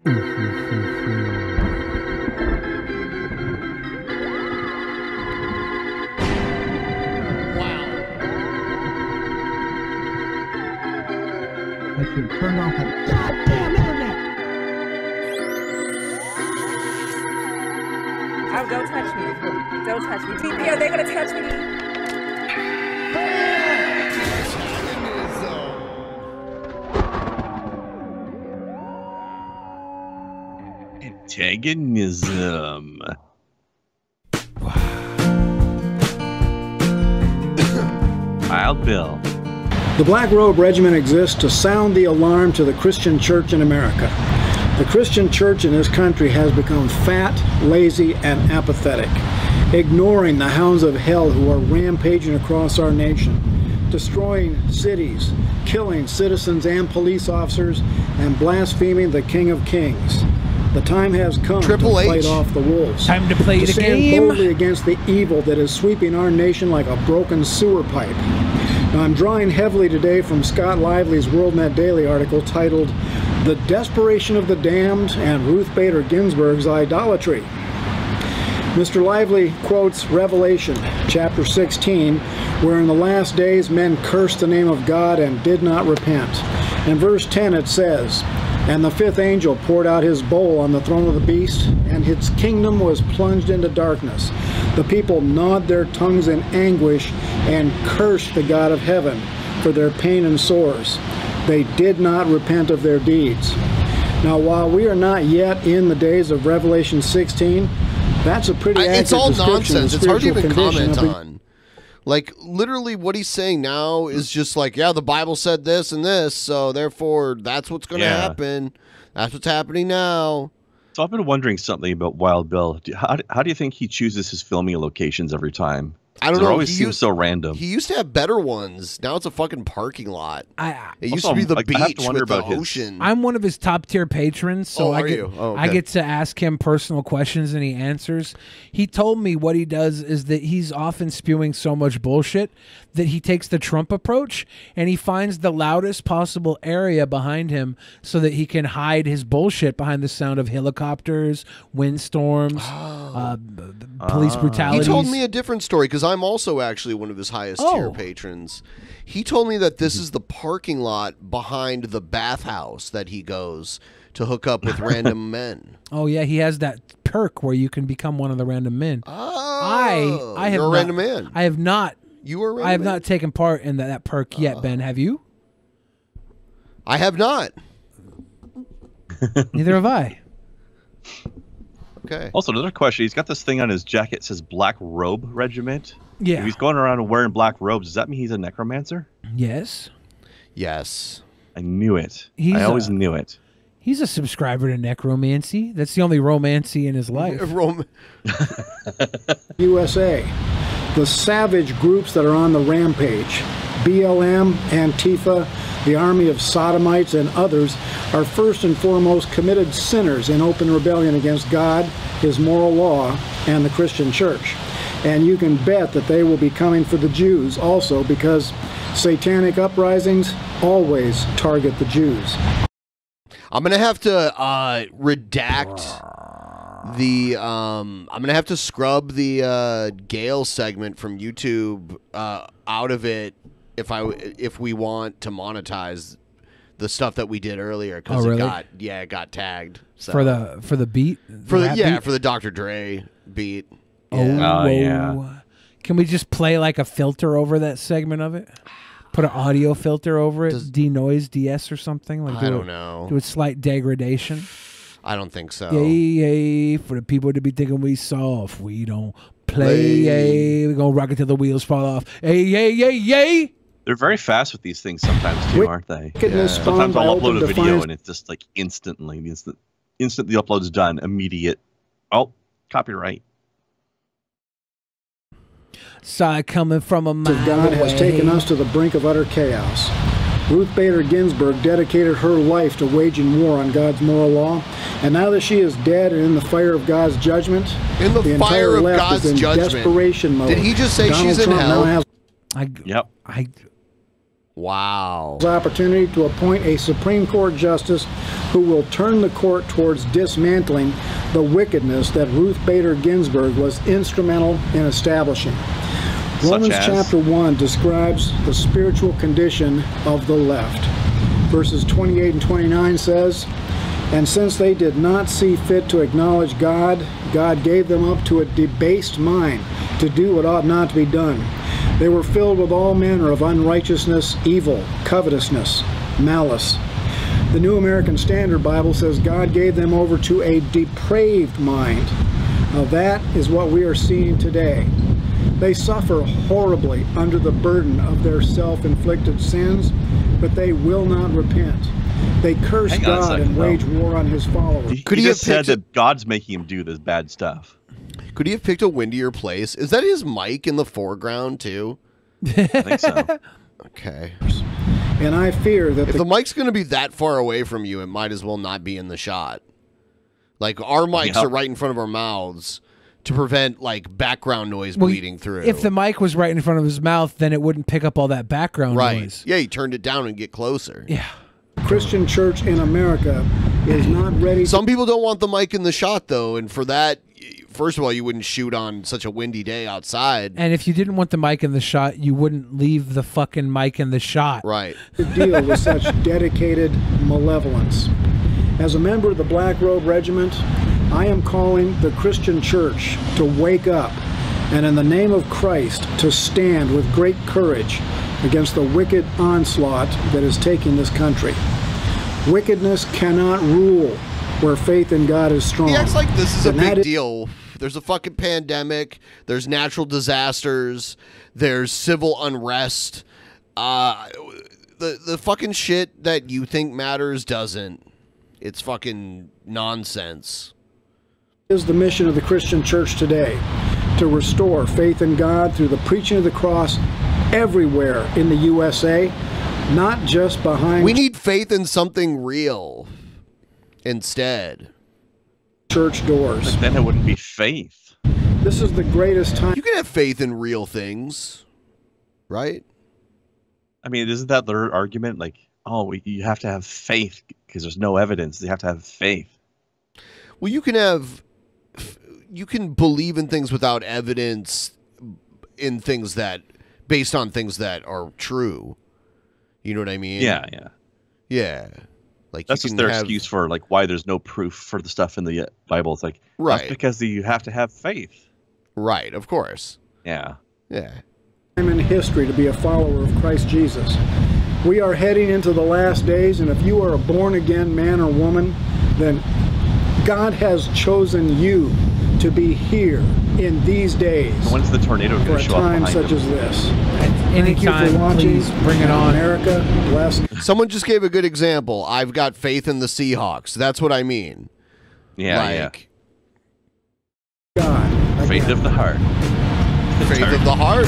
I should turn off Oh, don't touch me. Don't touch me. TP, are they gonna touch me? Antagonism. Wild Bill. The Black Robe Regiment exists to sound the alarm to the Christian church in America. The Christian church in this country has become fat, lazy, and apathetic, ignoring the hounds of hell who are rampaging across our nation, destroying cities, killing citizens and police officers, and blaspheming the King of Kings. The time has come Triple to fight H. off the wolves. Time to play to the stand game. boldly against the evil that is sweeping our nation like a broken sewer pipe. Now, I'm drawing heavily today from Scott Lively's WorldNet Daily article titled The Desperation of the Damned and Ruth Bader Ginsburg's Idolatry. Mr. Lively quotes Revelation chapter 16, where in the last days men cursed the name of God and did not repent. In verse 10 it says, And the fifth angel poured out his bowl on the throne of the beast, and his kingdom was plunged into darkness. The people gnawed their tongues in anguish and cursed the God of heaven for their pain and sores. They did not repent of their deeds. Now, while we are not yet in the days of Revelation 16, that's a pretty I- accurate it's all description nonsense. It's hard to even comment on. Like literally, what he's saying now is mm. just like, yeah, the Bible said this and this, so therefore that's what's going to Yeah. happen. That's what's happening now. So I've been wondering something about Wild Bill. How, how do you think he chooses his filming locations every time? I don't They know. always he seem used- so random. He used to have better ones. Now it's a fucking parking lot. I, it used Also, to be the like, I to beach wonder with the his- ocean. I'm one of his top tier patrons, so Oh, I get you? Oh, I get to ask him personal questions and he answers. He told me what he does is that he's often spewing so much bullshit that he takes the Trump approach and he finds the loudest possible area behind him so that he can hide his bullshit behind the sound of helicopters, windstorms, uh, b- b- police brutality. He told me a different story because I'm also actually one of his highest tier Oh. patrons. He told me that this is the parking lot behind the bathhouse that he goes to hook up with <laughs> random men. Oh yeah, he has that perk where you can become one of the random men. I I have Oh, you're a not, random man. I have not. You are a I have not taken part in that, that perk yet, uh. Ben. Have you? I have not. Neither have I. Okay. Also, another question. He's got this thing on his jacket that says Black Robe Regiment. Yeah. If he's going around wearing black robes, does that mean he's a necromancer? Yes. Yes. I knew it. He's I always a- knew it. He's a subscriber to Necromancy. That's the only romancy in his <laughs> life. Rom- <laughs> USA. The savage groups that are on the rampage, BLM, Antifa, the army of sodomites, and others, are first and foremost committed sinners in open rebellion against God, His moral law, and the Christian church. And you can bet that they will be coming for the Jews also because satanic uprisings always target the Jews. I'm gonna have to uh, redact the. Um, I'm gonna have to scrub the uh, Gail segment from YouTube uh, out of it if I if we want to monetize the stuff that we did earlier because Oh, really? it got yeah it got tagged so. For the for the beat. for the rap yeah beat? for the Dr. Dre beat. Oh, Yeah. whoa. Can we just play like a filter over that segment of it? Put an audio filter over it, denoise DS or something. Like I do don't a- know. Do a slight degradation. I don't think so. Yay, yay, for the people to be thinking we soft. We don't play. Play. Yay, we gonna rock it till the wheels fall off. Hey, yay, yay, yay. They're very fast with these things sometimes too, aren't they? Wickedness spawned Sometimes I'll upload a video defiance. and it's just like instantly, instant, instant. The upload's done, immediate. Oh, copyright. Saw it coming from a mile of God has taken us to the brink of utter chaos. Ruth Bader Ginsburg dedicated her life to waging war on God's moral law, and now that she is dead and in the fire of God's judgment, In the entire fire of God's is in judgment. desperation mode. Did he just say Donald she's in hell? Has I, yep. I. Wow. opportunity to appoint a Supreme Court justice who will turn the court towards dismantling the wickedness that Ruth Bader Ginsburg was instrumental in establishing. Romans as? chapter 1 describes the spiritual condition of the left. Verses 28 and 29 says, And since they did not see fit to acknowledge God, God gave them up to a debased mind to do what ought not to be done. They were filled with all manner of unrighteousness, evil, covetousness, malice. The New American Standard Bible says God gave them over to a depraved mind. Now that is what we are seeing today. They suffer horribly under the burden of their self-inflicted sins, but they will not repent. They curse on God second, and though. wage war on his followers. Could he he just have said that God's making him do this bad stuff. Could he have picked a windier place? Is that his mic in the foreground too? I think so. <laughs> Okay. And I fear that If the the mic's going to be that far away from you, it might as well not be in the shot. Like our mics Yep. are right in front of our mouths to prevent like background noise Well, bleeding through. If the mic was right in front of his mouth, then it wouldn't pick up all that background right. noise. Yeah, he turned it down and get closer. Yeah. Christian church in America is not ready. Some people don't want the mic in the shot though, and for that, first of all, you wouldn't shoot on such a windy day outside. And if you didn't want the mic in the shot, you wouldn't leave the fucking mic in the shot. Right. to deal with such <laughs> dedicated malevolence. As a member of the Black Robe Regiment, I am calling the Christian church to wake up and, in the name of Christ, to stand with great courage against the wicked onslaught that is taking this country. Wickedness cannot rule where faith in God is strong. He acts like this is a And that big is- deal. There's a fucking pandemic. There's natural disasters. There's civil unrest. Uh, the the fucking shit that you think matters doesn't. It's fucking nonsense. Is the mission of the Christian church today to restore faith in God through the preaching of the cross everywhere in the USA, not just behind We need faith in something real instead. church doors. But then it wouldn't be faith. This is the greatest time. You can have faith in real things, right? I mean, isn't that their argument? Like, oh, you have to have faith because there's no evidence. You have to have faith. Well, you can have, you can believe in things without evidence, in things that, based on things that are true. You know what I mean? Yeah, yeah. Yeah. Like That's you just their have, excuse for like why there's no proof for the stuff in the uh, Bible. It's like Right. that's because you have to have faith. Right, of course. Yeah. Yeah. time in history to be a follower of Christ Jesus. We are heading into the last days, and if you are a born again man or woman, then God has chosen you to be here in these days When's the tornado for going a to show up For a time such him? as this. Thank you Anytime, for watching. please bring it on. America, bless. Someone just gave a good example. I've got faith in the Seahawks. That's what I mean. Yeah, like, God. Faith of the heart. Faith of the heart.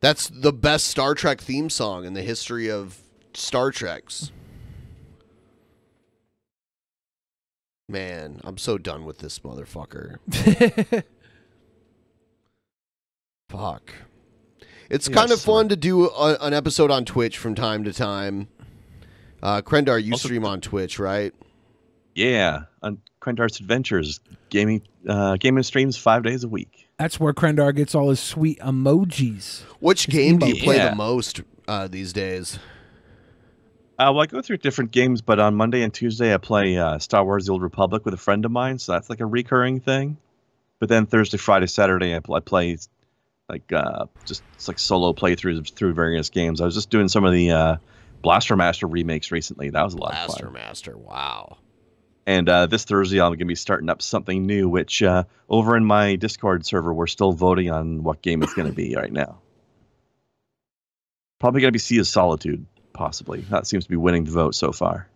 That's the best Star Trek theme song in the history of Star Treks. Man, I'm so done with this motherfucker. <laughs> Fuck. It's Yeah, kind of fun to do a, an episode on Twitch from time to time. Uh, Krendar, you stream on Twitch, right? Yeah, on Krendar's Adventures, gaming, uh, gaming streams five days a week. That's where Krendar gets all his sweet emojis. Which game do you play Yeah. the most uh, these days? Uh, well, I go through different games, but on Monday and Tuesday I play uh, Star Wars: The Old Republic with a friend of mine, so that's like a recurring thing. But then Thursday, Friday, Saturday I, I play like uh, just like solo playthroughs through various games. I was just doing some of the uh, Blaster Master remakes recently. That was a lot of Blaster fun. Master, wow. And uh, this Thursday, I'm going to be starting up something new, which uh, over in my Discord server, we're still voting on what game it's going to be right now. Probably going to be Sea of Solitude, possibly. That seems to be winning the vote so far.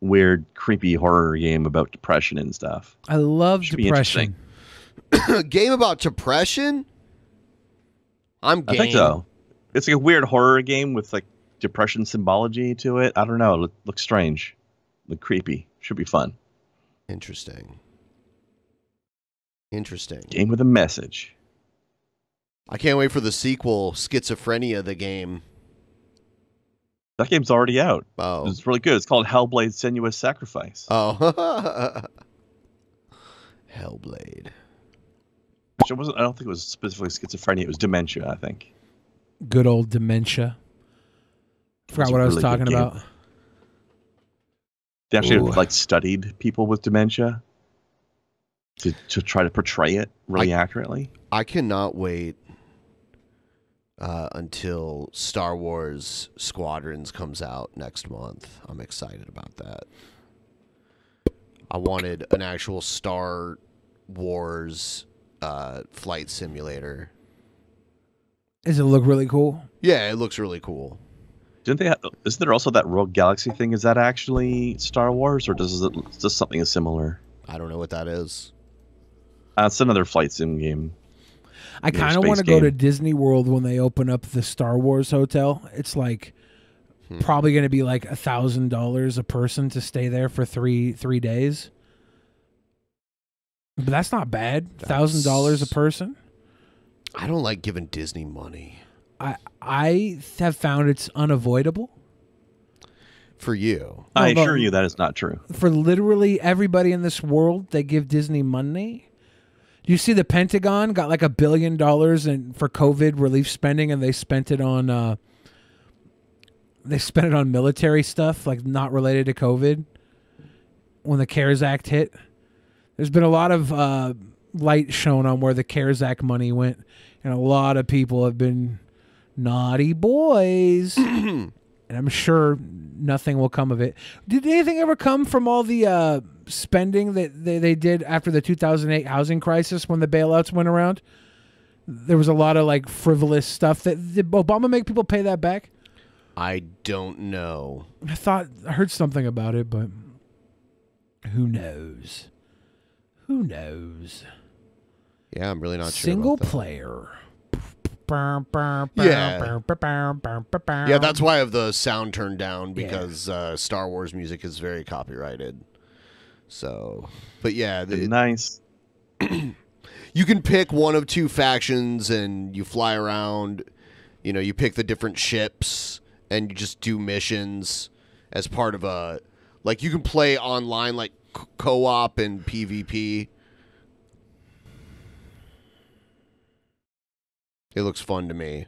Weird, creepy horror game about depression and stuff. I love Should depression. A <coughs> game about depression? I'm I think game. so. It's like a weird horror game with like depression symbology to it. I don't know. It looks strange. Look creepy. Should be fun. Interesting. Interesting. Game with a message. I can't wait for the sequel, Schizophrenia, the game. That game's already out. Oh. It's really good. It's called Hellblade Senua's Sacrifice. Oh. <laughs> Hellblade. Which it wasn't I don't think it was specifically schizophrenia, it was dementia, I think. Good old dementia. Forgot It's a what I was really talking about. They actually Ooh. like studied people with dementia to, to try to portray it really accurately. I cannot wait uh, until Star Wars Squadrons comes out next month. I'm excited about that. I wanted an actual Star Wars uh, flight simulator. Does it look really cool? Yeah, it looks really cool. Didn't they? Have, isn't there also that Rogue Galaxy thing? Is that actually Star Wars, or does it just something similar? I don't know what that is. Uh, it's another flight sim game. I kind of want to go to. Disney World when they open up the Star Wars hotel. It's like hmm. probably going to be like a thousand dollars a person to stay there for three three days. But that's not bad. Thousand dollars a person. I don't like giving Disney money. I I have found it's unavoidable For you. I No, no. assure you that is not true. for literally everybody in this world. They give Disney money. You see the Pentagon got like a billion dollars in for COVID relief spending, and they spent it on uh, they spent it on military stuff like not related to COVID. When the CARES Act hit, there's been a lot of uh, light shown on where the CARES Act money went, and a lot of people have been naughty boys. <clears throat> and I'm sure nothing will come of it. Did anything ever come from all the uh, spending that they, they did after the 2008 housing crisis when the bailouts went around? There was a lot of like frivolous stuff. That did Obama make people pay that back? I don't know. I thought I heard something about it, but who knows? Who knows? Yeah, I'm really not sure. Single player. Yeah. Yeah, that's why I have the sound turned down because uh, Star Wars music is very copyrighted. So, but yeah, nice. <clears throat> you can pick one of two factions and you fly around. You know, you pick the different ships and you just do missions as part of a like you can play online like co-op and PvP. It looks fun to me.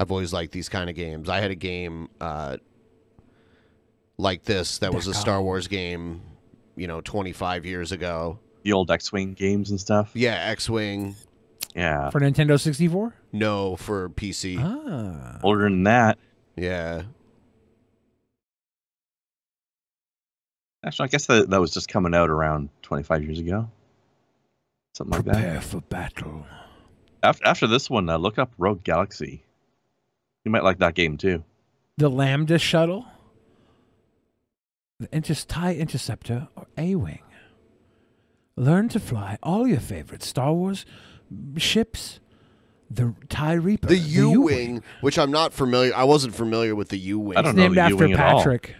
I've always liked these kind of games. I had a game uh, like this that was a Star Wars game, you know, 25 years ago. The old X-wing games and stuff. Yeah, X-wing. Yeah. For Nintendo 64? No, for PC. Ah. Older than that. Yeah. Actually, I guess that that was just coming out around 25 years ago. Something like that. Prepare for battle. After, after this one, uh, look up Rogue Galaxy. You might like that game too. The Lambda shuttle, the Inter- TIE Interceptor, or A Wing. Learn to fly all your favorite Star Wars ships. The TIE Reaper. The U-wing, which I'm not familiar. I wasn't familiar with the U-wing. I don't It's know named the after U-wing. Patrick.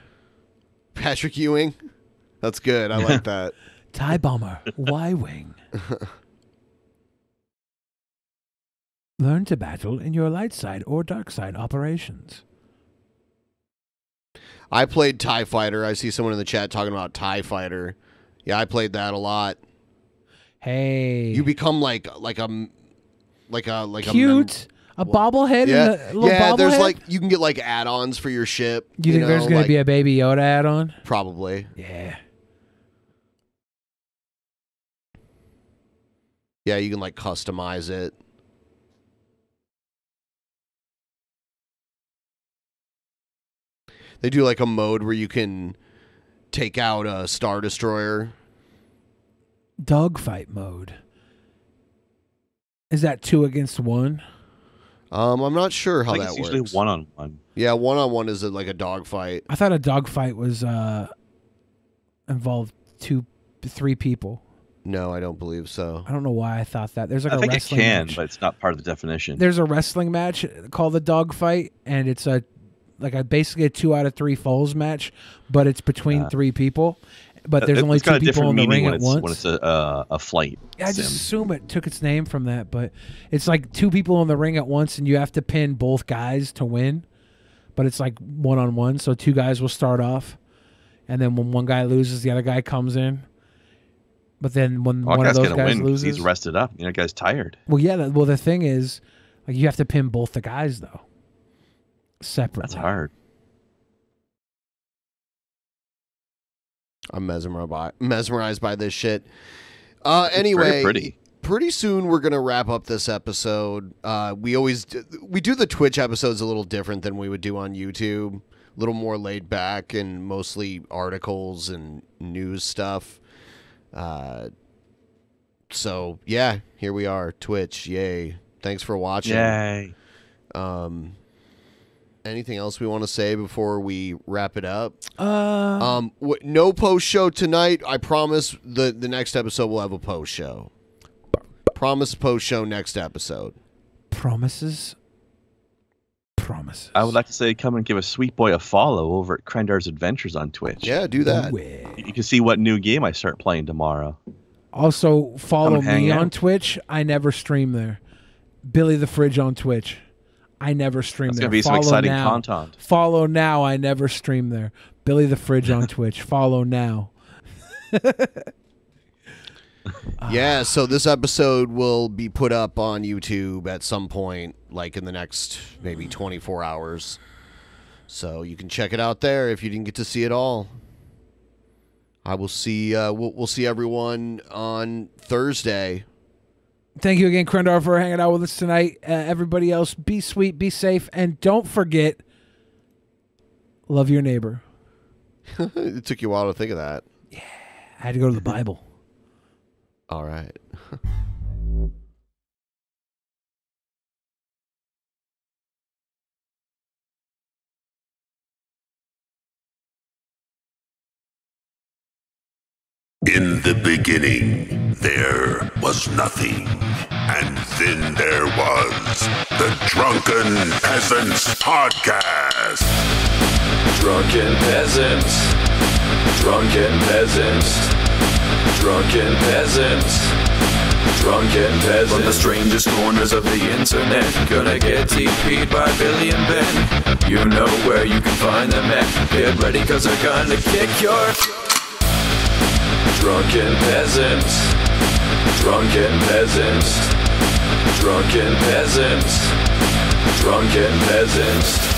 Patrick Ewing. That's good. I like that. <laughs> TIE Bomber, Y Wing. <laughs> Learn to battle in your light side or dark side operations. I played Tie Fighter. I see someone in the chat talking about Tie Fighter. Yeah, I played that a lot. Hey, You become like like a like a like Cute. a A bobblehead yeah, a little yeah. There's bobblehead? like you can get like add-ons for your ship. Do you think there's know, going like- to be a Baby Yoda add-on? probably? Yeah. Yeah, you can like customize it. They do like a mode where you can take out a star destroyer. Dogfight mode. Is that two against one? Um, I'm not sure how I think that it's usually works. one on one. Yeah, one on one is like a dogfight. I thought a dogfight was uh involved two, three people. No, I don't believe so. I don't know why I thought that. There's like I a think it wrestling can, match. but it's not part of the definition. There's a wrestling match called the dogfight, and it's a like a basically a two out of three falls match, but it's between three people. But Uh, there's it- only two people in the ring when at it's, once. When it's a, uh, a flight. Yeah, I just assume it took its name from that, but it's like two people in the ring at once, and you have to pin both guys to win. But it's like one on one, so two guys will start off, and then when one guy loses, the other guy comes in. But then when Well, one of guy's those guys loses, he's rested up. You know, guy's tired. well, yeah. Well, the thing is, like you have to pin both the guys though, separately. That's hard. I'm mesmerized by mesmerized by this shit. Uh, anyway, pretty. pretty soon we're gonna wrap up this episode. Uh, we always d- we do the Twitch episodes a little different than we would do on YouTube. A little more laid back and mostly articles and news stuff. Uh, so yeah, here we are, Twitch. Yay! Thanks for watching. Yay. Um, anything else we want to say before we wrap it up? Uh, Um, w- no post show tonight. I promise the the next episode will have a post show. Promise post show next episode. promises. Promises. I would like to say, come and give a sweet boy a follow over at Krendar's Adventures on Twitch. Yeah, do that. You can see what new game I start playing tomorrow. Also, follow me out. on Twitch. I never stream there. Billy the Fridge on Twitch. I never stream That's there. gonna be some Follow exciting now. content. Follow now. I never stream there. Billy the Fridge on <laughs> Twitch. Follow now. <laughs> yeah, so this episode will be put up on YouTube at some point, like in the next maybe 24 hours. So you can check it out there if you didn't get to see it all. I will see. Uh, we'll, we'll see everyone on Thursday. Thank you again, Krendar, for hanging out with us tonight. Uh, everybody else, be sweet, be safe, and don't forget, love your neighbor. <laughs> it took you a while to think of that. Yeah, I had to go to the Bible. <laughs> All right. <laughs> In the beginning, there was nothing. And then there was the Drunken Peasants Podcast. Drunken peasants, drunken peasants, drunken peasants, drunken peasants. From the strangest corners of the internet, gonna get TP'd by Billy and Ben. You know where you can find them at. Get ready, cause they're gonna kick your. Drunken peasants, drunken peasants, drunken peasants, drunken peasants.